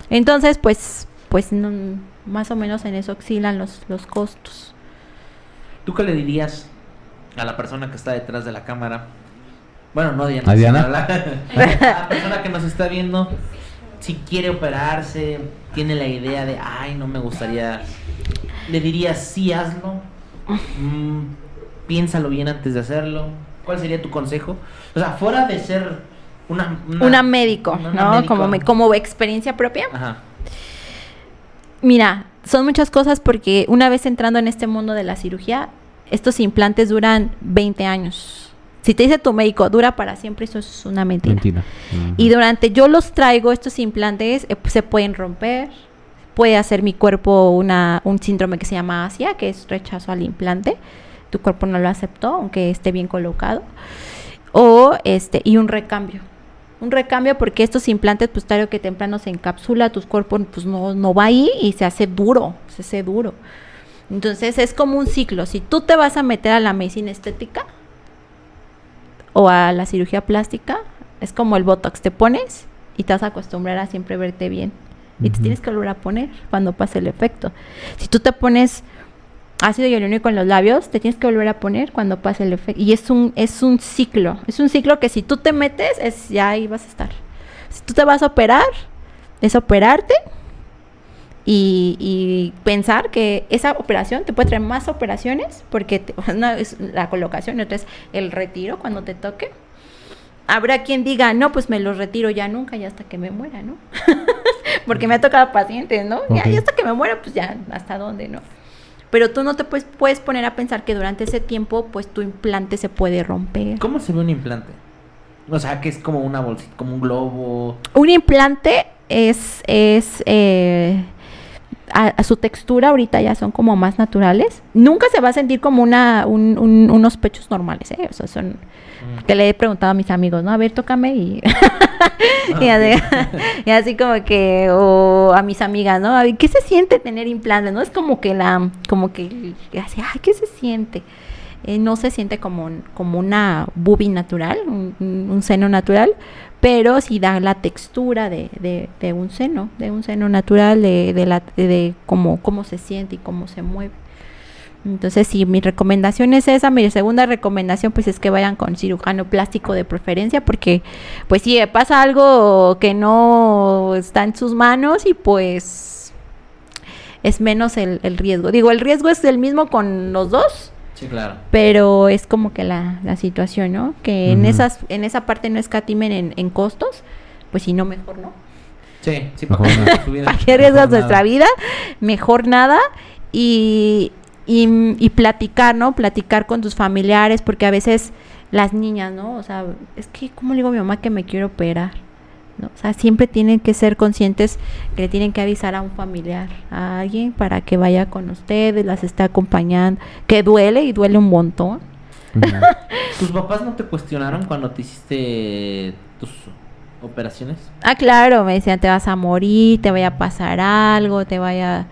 Entonces, pues pues no- más o menos en eso oscilan los los costos. ¿Tú qué le dirías a la persona que está detrás de la cámara? Bueno, no Diana. ¿A Diana? la, la persona que nos está viendo, si quiere operarse, tiene la idea de, ay, no me gustaría. ¿Le dirías sí, hazlo? Mm, piénsalo bien antes de hacerlo. ¿Cuál sería tu consejo? O sea, fuera de ser una... Una, médico, una ¿no? médico. Como me- como experiencia propia. Ajá. Mira, son muchas cosas porque una vez entrando en este mundo de la cirugía, estos implantes duran 20 años. Si te dice tu médico, dura para siempre, eso es una mentira. Mentira. Y durante yo los traigo, estos implantes eh, se pueden romper, puede hacer mi cuerpo una, un síndrome que se llama ASIA, que es rechazo al implante. Tu cuerpo no lo aceptó, aunque esté bien colocado. O este, y un recambio. Un recambio porque estos implantes, pues tarde o que temprano se encapsula, tu cuerpo pues no, no va ahí y se hace duro, se hace duro. Entonces es como un ciclo. Si tú te vas a meter a la medicina estética o a la cirugía plástica, es como el Botox, te pones y te vas a acostumbrar a siempre verte bien. Y te tienes que volver a poner cuando pase el efecto. Si tú te pones ácido hialurónico en los labios, te tienes que volver a poner cuando pase el efecto. Y es un, es un ciclo. Es un ciclo que si tú te metes, es ya ahí vas a estar. Si tú te vas a operar, es operarte y, y pensar que esa operación te puede traer más operaciones, porque te- una es la colocación y otra es el retiro cuando te toque. Habrá quien diga, no, pues me los retiro ya nunca, ya hasta que me muera, ¿no? porque me ha tocado pacientes, ¿no? Ya, Ok. ya hasta que me muera, pues ya, ¿hasta dónde, no? Pero tú no te puedes, puedes poner a pensar que durante ese tiempo, pues tu implante se puede romper. ¿Cómo se ve un implante? O sea, que es como una bolsita, como un globo. Un implante es, es eh, a, a su textura ahorita ya son como más naturales. Nunca se va a sentir como una, un- un- unos pechos normales, ¿eh? O sea, son que le he preguntado a mis amigos, ¿no? A ver, tócame y, y, así, y así como que, o a mis amigas, ¿no? A ver, ¿qué se siente tener implantes? ¿No? Es como que la, como que, así, ay, ¿qué se siente? Eh, no se siente como, como una boobie natural, un seno natural, pero sí da la textura de, de, de un seno, de un seno natural, de, de, la, de cómo, cómo se siente y cómo se mueve. Entonces, sí, mi recomendación es esa. Mi segunda recomendación, pues, es que vayan con cirujano plástico de preferencia, porque, pues, si pasa algo que no está en sus manos y, pues, es menos el riesgo. Digo, el riesgo es el mismo con los dos, Sí, claro. pero es como que la, la situación, ¿no? Que en esas en esa parte no escatimen en, en costos, pues, si no, mejor no. Sí, sí, Mejor para nada. su vida. ¿Para qué arriesgas Mejor nuestra nada. vida? Mejor nada. Y, y, y platicar, ¿no? Platicar con tus familiares, porque a veces las niñas, ¿no? O sea, es que, ¿cómo le digo a mi mamá que me quiero operar? ¿No? O sea, siempre tienen que ser conscientes que le tienen que avisar a un familiar, a alguien, para que vaya con ustedes, las esté acompañando, que duele y duele un montón. ¿Tus papás no te cuestionaron cuando te hiciste tus operaciones? Ah, claro, me decían, te vas a morir, te vaya a pasar algo, te vaya...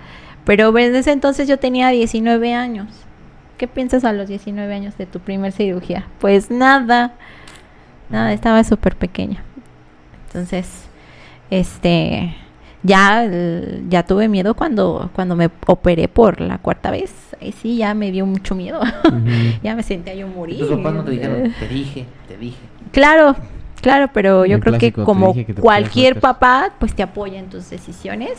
Pero en ese entonces yo tenía 19 años. ¿Qué piensas a los 19 años de tu primer cirugía? Pues nada, nada, estaba súper pequeña. Entonces, este, ya, ya tuve miedo cuando, cuando me operé por la cuarta vez. Ahí sí, ya me dio mucho miedo. Ya me sentía yo morir. ¿Tus papás no te dijeron, te dije, te dije? Claro, claro, pero yo El creo que clásico, como que cualquier papá, pues te apoya en tus decisiones.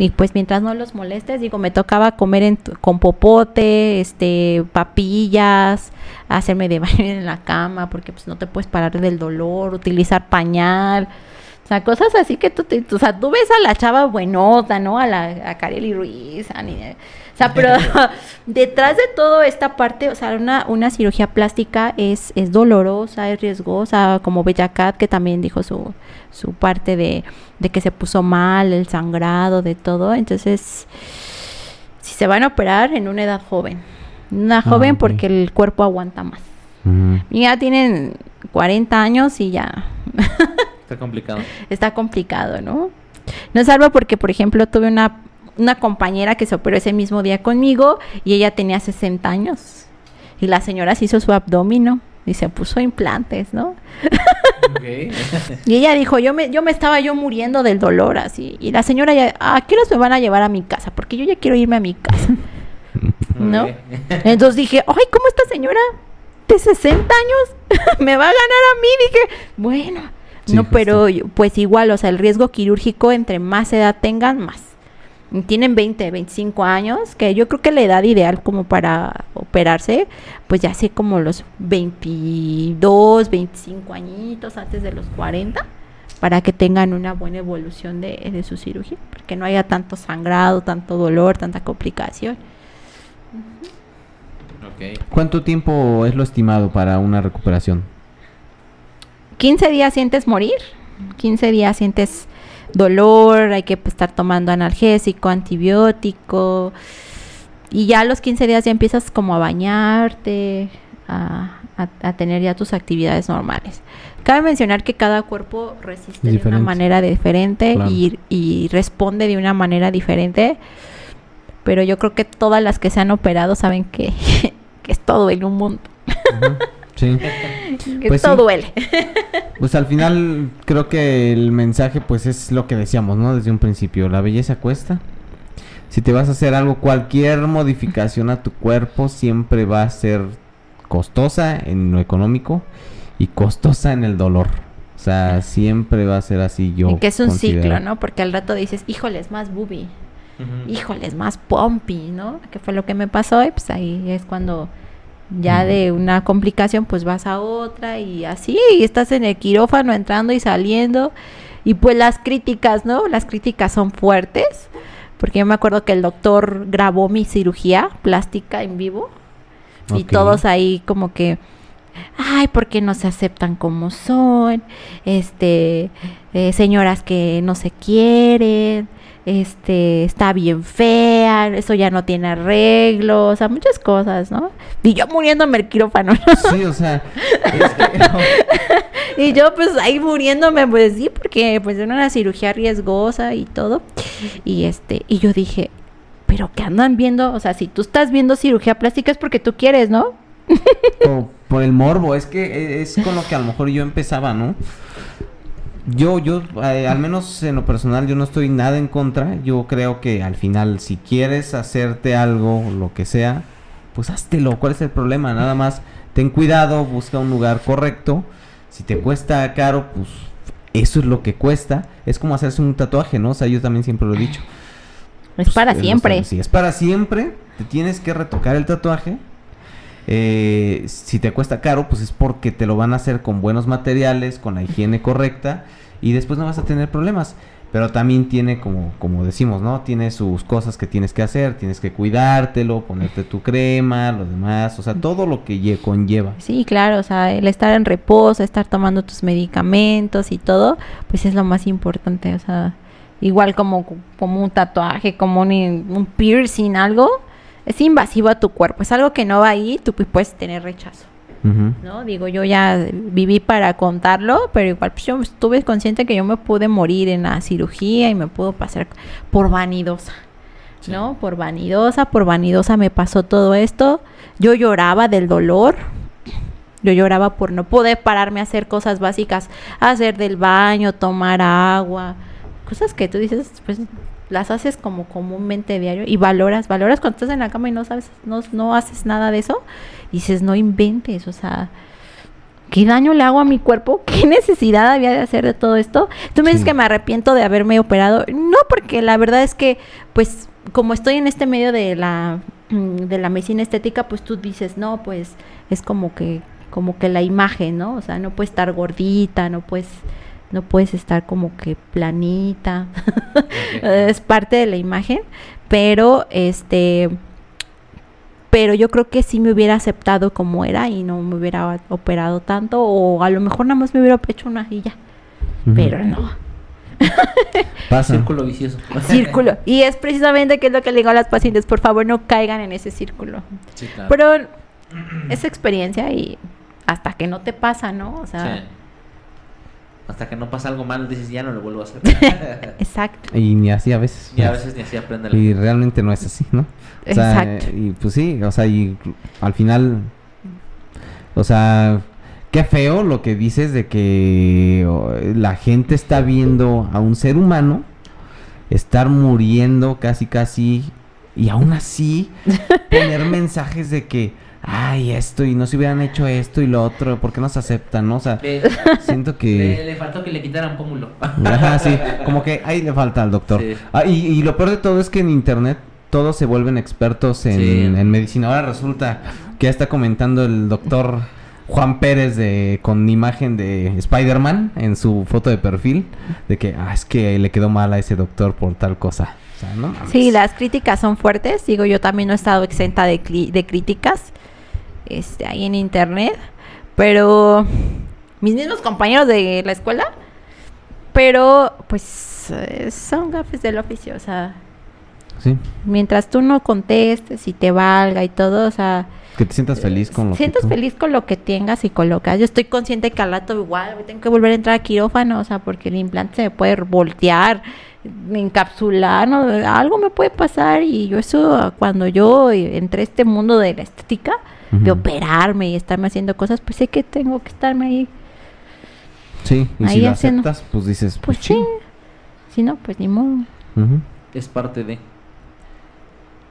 Y pues mientras no los molestes, digo, me tocaba comer en con popote, este, papillas, hacerme de baño en la cama, porque pues no te puedes parar del dolor, utilizar pañal. O sea, cosas así que tú, te, o sea, tú ves a la chava buenota, ¿no? A la a Kareli Ruiz, a sea, pero detrás de todo esta parte, o sea, una, una cirugía plástica es, es dolorosa, es riesgosa, como Bella Cat, que también dijo su, su parte de, de que se puso mal, el sangrado, de todo. Entonces, si se van a operar en una edad joven, una Ah, joven porque el cuerpo aguanta más. Y ya tienen 40 años y ya Está complicado. está complicado, ¿no? No salvo porque, por ejemplo, tuve una, una compañera que se operó ese mismo día conmigo y ella tenía 60 años. Y la señora se hizo su abdomino y se puso implantes, ¿no? Y ella dijo, yo me, yo me estaba yo muriendo del dolor así. Y la señora ya, ¿a qué horas me van a llevar a mi casa? Porque yo ya quiero irme a mi casa. ¿No? Entonces dije, ay, ¿cómo esta señora de 60 años me va a ganar a mí? Dije, bueno, Sí, no, justo. pero yo- pues igual, o sea, el riesgo quirúrgico entre más edad tengan, más. Tienen 20, 25 años, que yo creo que la edad ideal como para operarse, pues ya sé como los 22, 25 añitos antes de los 40, para que tengan una buena evolución de, de su cirugía, porque no haya tanto sangrado, tanto dolor, tanta complicación. ¿Cuánto tiempo es lo estimado para una recuperación? 15 días sientes morir, 15 días sientes dolor, hay que estar tomando analgésico, antibiótico, y ya a los 15 días ya empiezas como a bañarte, a, a- a tener ya tus actividades normales. Cabe mencionar que cada cuerpo resiste de una manera diferente Claro. y, y responde de una manera diferente, pero yo creo que todas las que se han operado saben que, que esto duele un montón, Ujú, Sí. que Pues esto sí. duele. Pues al final creo que el mensaje pues es lo que decíamos, ¿no? Desde un principio, la belleza cuesta. Si te vas a hacer algo, cualquier modificación a tu cuerpo siempre va a ser costosa en lo económico y costosa en el dolor. O sea, siempre va a ser así yo. Y que es un considero. ciclo, ¿no? Porque al rato dices, híjoles, más boobie, Ujú. híjoles, más pompi, ¿no? Que fue lo que me pasó y pues ahí es cuando ya de una complicación pues vas a otra y así, y estás en el quirófano entrando y saliendo y pues las críticas, ¿no? Las críticas son fuertes, porque yo me acuerdo que el doctor grabó mi cirugía plástica en vivo y todos ahí como que ay, ¿por qué no se aceptan como son? Este, eh, señoras que no se quieren, este, está bien fea, eso ya no tiene arreglo, o sea, muchas cosas, ¿no? Y yo muriéndome el quirófano, ¿no? Sí, o sea, es que- Y yo pues ahí muriéndome, pues sí, porque pues era una cirugía riesgosa y todo. Y este, y yo dije, pero que andan viendo, o sea, si tú estás viendo cirugía plástica es porque tú quieres, ¿no? por, por el morbo, es que es con lo que a lo mejor yo empezaba, ¿no? Yo, yo, eh, al menos en lo personal, yo no estoy nada en contra. Yo creo que al final, si quieres hacerte algo, lo que sea, pues háztelo. ¿Cuál es el problema? Nada más ten cuidado, busca un lugar correcto. Si te cuesta caro, pues eso es lo que cuesta. Es como hacerse un tatuaje, ¿no? O sea, yo también siempre lo he dicho. Es Pues, para no siempre. sé, Si es para siempre, te tienes que retocar el tatuaje. Eh, si te cuesta caro, pues es porque te lo van a hacer con buenos materiales, con la higiene correcta y después no vas a tener problemas. Pero también tiene, como, como decimos, ¿no? Tiene sus cosas que tienes que hacer, tienes que cuidártelo, ponerte tu crema, lo demás, o sea, todo lo que lle- conlleva. Sí, claro, o sea, el estar en reposo, estar tomando tus medicamentos y todo, pues es lo más importante, o sea, igual como, como un tatuaje, como un, un piercing, algo, es invasivo a tu cuerpo, es algo que no va ahí, tú pues, puedes tener rechazo. ¿no? Digo, yo ya viví para contarlo, pero igual pues, yo estuve consciente que yo me pude morir en la cirugía y me pudo pasar por vanidosa. Sí. ¿no? Por vanidosa, por vanidosa me pasó todo esto. Yo lloraba del dolor. Yo lloraba por no poder pararme a hacer cosas básicas, hacer del baño, tomar agua, cosas que tú dices, pues las haces como comúnmente diario y valoras, valoras cuando estás en la cama y no sabes, no, no haces nada de eso, dices, no inventes, o sea, ¿qué daño le hago a mi cuerpo? ¿Qué necesidad había de hacer de todo esto? Tú me dices Sí. que me arrepiento de haberme operado. No, porque la verdad es que, pues, como estoy en este medio de la, mm, de la medicina estética, pues tú dices, no, pues, es como que, como que la imagen, ¿no? O sea, no puedes estar gordita, no puedes, no puedes estar como que planita. es parte de la imagen, pero este pero yo creo que sí me hubiera aceptado como era y no me hubiera operado tanto o a lo mejor nada más me hubiera hecho una y ya, pero no, Pasa. Círculo vicioso. círculo. Y es precisamente que es lo que le digo a las pacientes, por favor no caigan en ese círculo. Sí, claro. Pero es experiencia y hasta que no te pasa, ¿no? O sea, Sí. Hasta que no pasa algo malo, dices, ya no lo vuelvo a hacer. exacto. Y ni así a veces. y a veces ni así aprende la Y realmente no es así, ¿no? O sea, Exacto. y pues sí, o sea, y al final, o sea, qué feo lo que dices de que la gente está viendo a un ser humano estar muriendo casi casi y aún así poner mensajes de que, ay, esto y no se hubieran hecho esto y lo otro, ¿por qué no se aceptan, no? O sea, Le, siento que... le faltó que le quitaran pómulo. Ajá, sí, como que ahí le falta al doctor. Sí. Ah, y, y lo peor de todo es que en internet todos se vuelven expertos en, Sí. en medicina. Ahora resulta que ya está comentando el doctor Juan Pérez de con imagen de Spider-Man en su foto de perfil de que ah, es que le quedó mal a ese doctor por tal cosa. O sea, ¿no? mames. Sí, las críticas son fuertes. Digo, yo también no he estado exenta de críticas. Este, ahí en internet. Pero mis mismos compañeros de la escuela, pero pues eh, son gafes del oficio, o sea, Sí. mientras tú no contestes y te valga y todo, o sea, Que te sientas feliz con lo sientas que tú- feliz con lo que tengas y colocas. Yo estoy consciente que al rato igual güey, tengo que volver a entrar a quirófano, o sea, porque el implante se me puede voltear, encapsular, ¿no? algo me puede pasar y yo eso cuando yo entré a este mundo de la estética, de operarme y estarme haciendo cosas, pues sé que tengo que estarme ahí. Sí, y Ahí si lo haciendo- aceptas, pues dices, Pues pues, sí, si no, pues ni modo. Es parte de.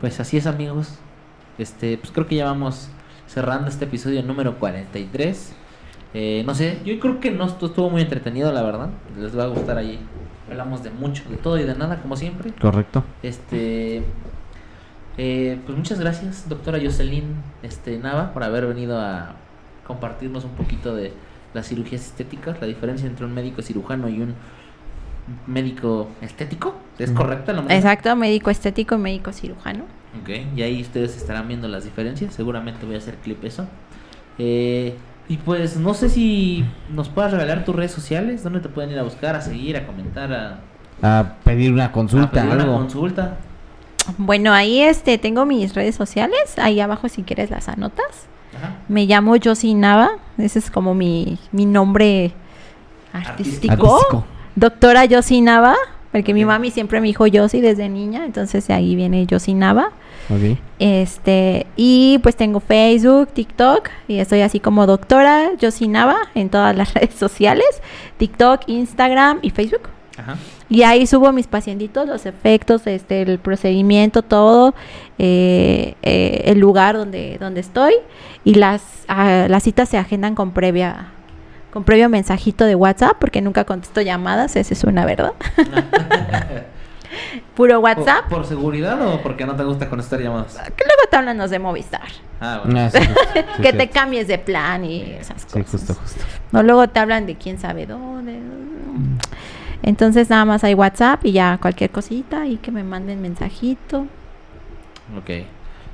Pues así es, amigos. Este, pues creo que ya vamos cerrando este episodio número 43. Eh, no sé, yo creo que no estu- estuvo muy entretenido, la verdad. Les va a gustar ahí. Hablamos de mucho, de todo y de nada, como siempre. Correcto. Este, eh, pues muchas gracias, doctora Jocelyn este, Nava, por haber venido a compartirnos un poquito de las cirugías estéticas, la diferencia entre un médico cirujano y un médico estético. ¿Es correcta la? Exacto, médico estético y médico cirujano. Ok, y ahí ustedes estarán viendo las diferencias. Seguramente voy a hacer clip eso. Eh, y pues no sé si nos puedas regalar tus redes sociales, donde te pueden ir a buscar, a seguir, a comentar, a, A pedir una a consulta, pedir una algo. consulta. Bueno, ahí este tengo mis redes sociales, ahí abajo si quieres las anotas. Ajá. Me llamo Josie Nava, ese es como mi, mi nombre artístico. Artístico. Doctora Josie Nava, porque mi mami siempre me dijo Josie desde niña, entonces de ahí viene Josie Nava. Ok. Este, y pues tengo Facebook, TikTok, y estoy así como doctora Josie Nava en todas las redes sociales, TikTok, Instagram y Facebook. Ajá. Y ahí subo mis pacientitos, los efectos, este, el procedimiento, todo, eh, eh, el lugar donde, donde estoy y las, ah, las citas se agendan con previa, con previo mensajito de WhatsApp porque nunca contesto llamadas, esa es una verdad. Puro WhatsApp. ¿Por, por seguridad o porque no te gusta contestar llamadas? Que luego te hablan los de Movistar. Ah, bueno. Ah, sí, sí, sí, que cierto. te cambies de plan y esas Sí, cosas. justo, justo. No, luego te hablan de quién sabe dónde. Entonces nada más hay WhatsApp y ya cualquier cosita y que me manden mensajito. Ok,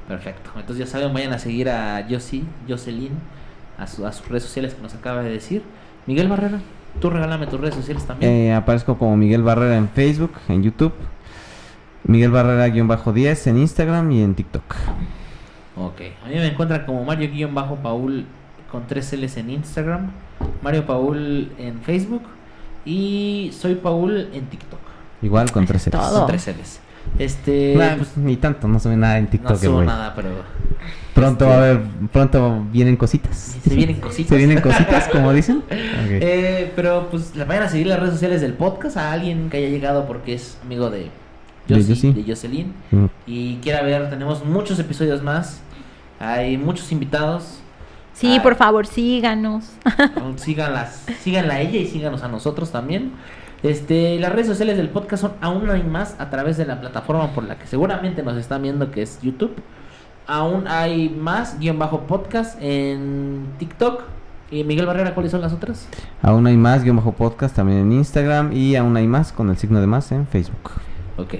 perfecto. Entonces ya saben, vayan a seguir a Josie, Jocelyn, a, su- a sus redes sociales que nos acaba de decir. Miguel Barrera, tú regálame tus redes sociales también. Eh, aparezco como Miguel Barrera en Facebook, en YouTube. Miguel Barrera-10 en Instagram y en TikTok. Ok, a mí me encuentran como Mario-Paul con tres L's en Instagram, Mario Paul en Facebook y soy Paul en TikTok. Igual con tres es L's. todo. Con tres L's. Este. Nah, pues, ni tanto, no se ve nada en no TikTok, subo güey. nada, pero Pronto Este- va a haber, pronto vienen cositas. se vienen cositas. Se vienen cositas, como dicen. Eh, pero pues la vayan a seguir las redes sociales del podcast a alguien que haya llegado porque es amigo de De Josie, de Jocelyn Mm, y quiera ver, tenemos muchos episodios más. Hay muchos invitados. Sí, por favor, síganos. Síganlas, síganla a ella y síganos a nosotros también. Este, las redes sociales del podcast son aún hay más a través de la plataforma por la que seguramente nos están viendo que es YouTube. Aún hay más guion bajo podcast en TikTok. Y Miguel Barrera, ¿cuáles son las otras? Aún hay más, guion bajo podcast también en Instagram. Y aún hay más con el signo de más en Facebook. Ok.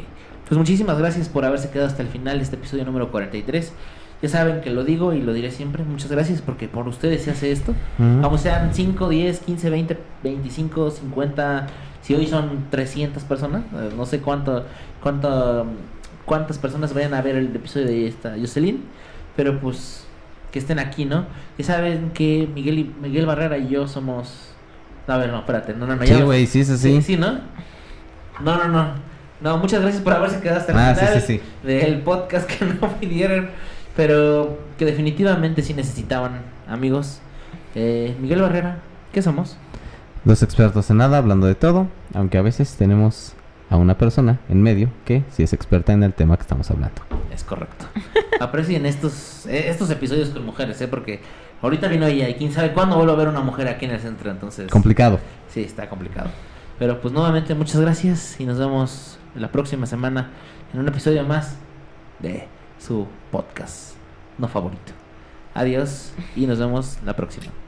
Pues muchísimas gracias por haberse quedado hasta el final de este episodio número 43. Ya saben que lo digo y lo diré siempre. Muchas gracias porque por ustedes se hace esto. Ujú. Vamos, sean 5, 10, 15, 20, 25, 50. Si hoy son 300 personas, eh, no sé cuánto, cuánto, cuántas personas vayan a ver el episodio de esta Jocelyn, pero pues que estén aquí, ¿no? Ya saben que Miguel, y- Miguel Barrera y yo somos. A ver, no, espérate, no, no, no. Sí, güey, sí es así. Sí, sí, ¿no? No, no, no. No, muchas gracias por haberse quedado hasta el Ah, sí, final sí, sí. del podcast que no pidieron, pero que definitivamente sí necesitaban, amigos. Eh, Miguel Barrera, ¿qué somos? Dos expertos en nada, hablando de todo. Aunque a veces tenemos a una persona en medio que sí es experta en el tema que estamos hablando. Es correcto. Aprecien estos, eh, estos episodios con mujeres, ¿eh? Porque ahorita vino ella y quién sabe cuándo vuelvo a ver una mujer aquí en el centro, entonces... Complicado. Sí, está complicado. Pero pues nuevamente muchas gracias y nos vemos la próxima semana en un episodio más de su podcast no favorito. Adiós y nos vemos la próxima.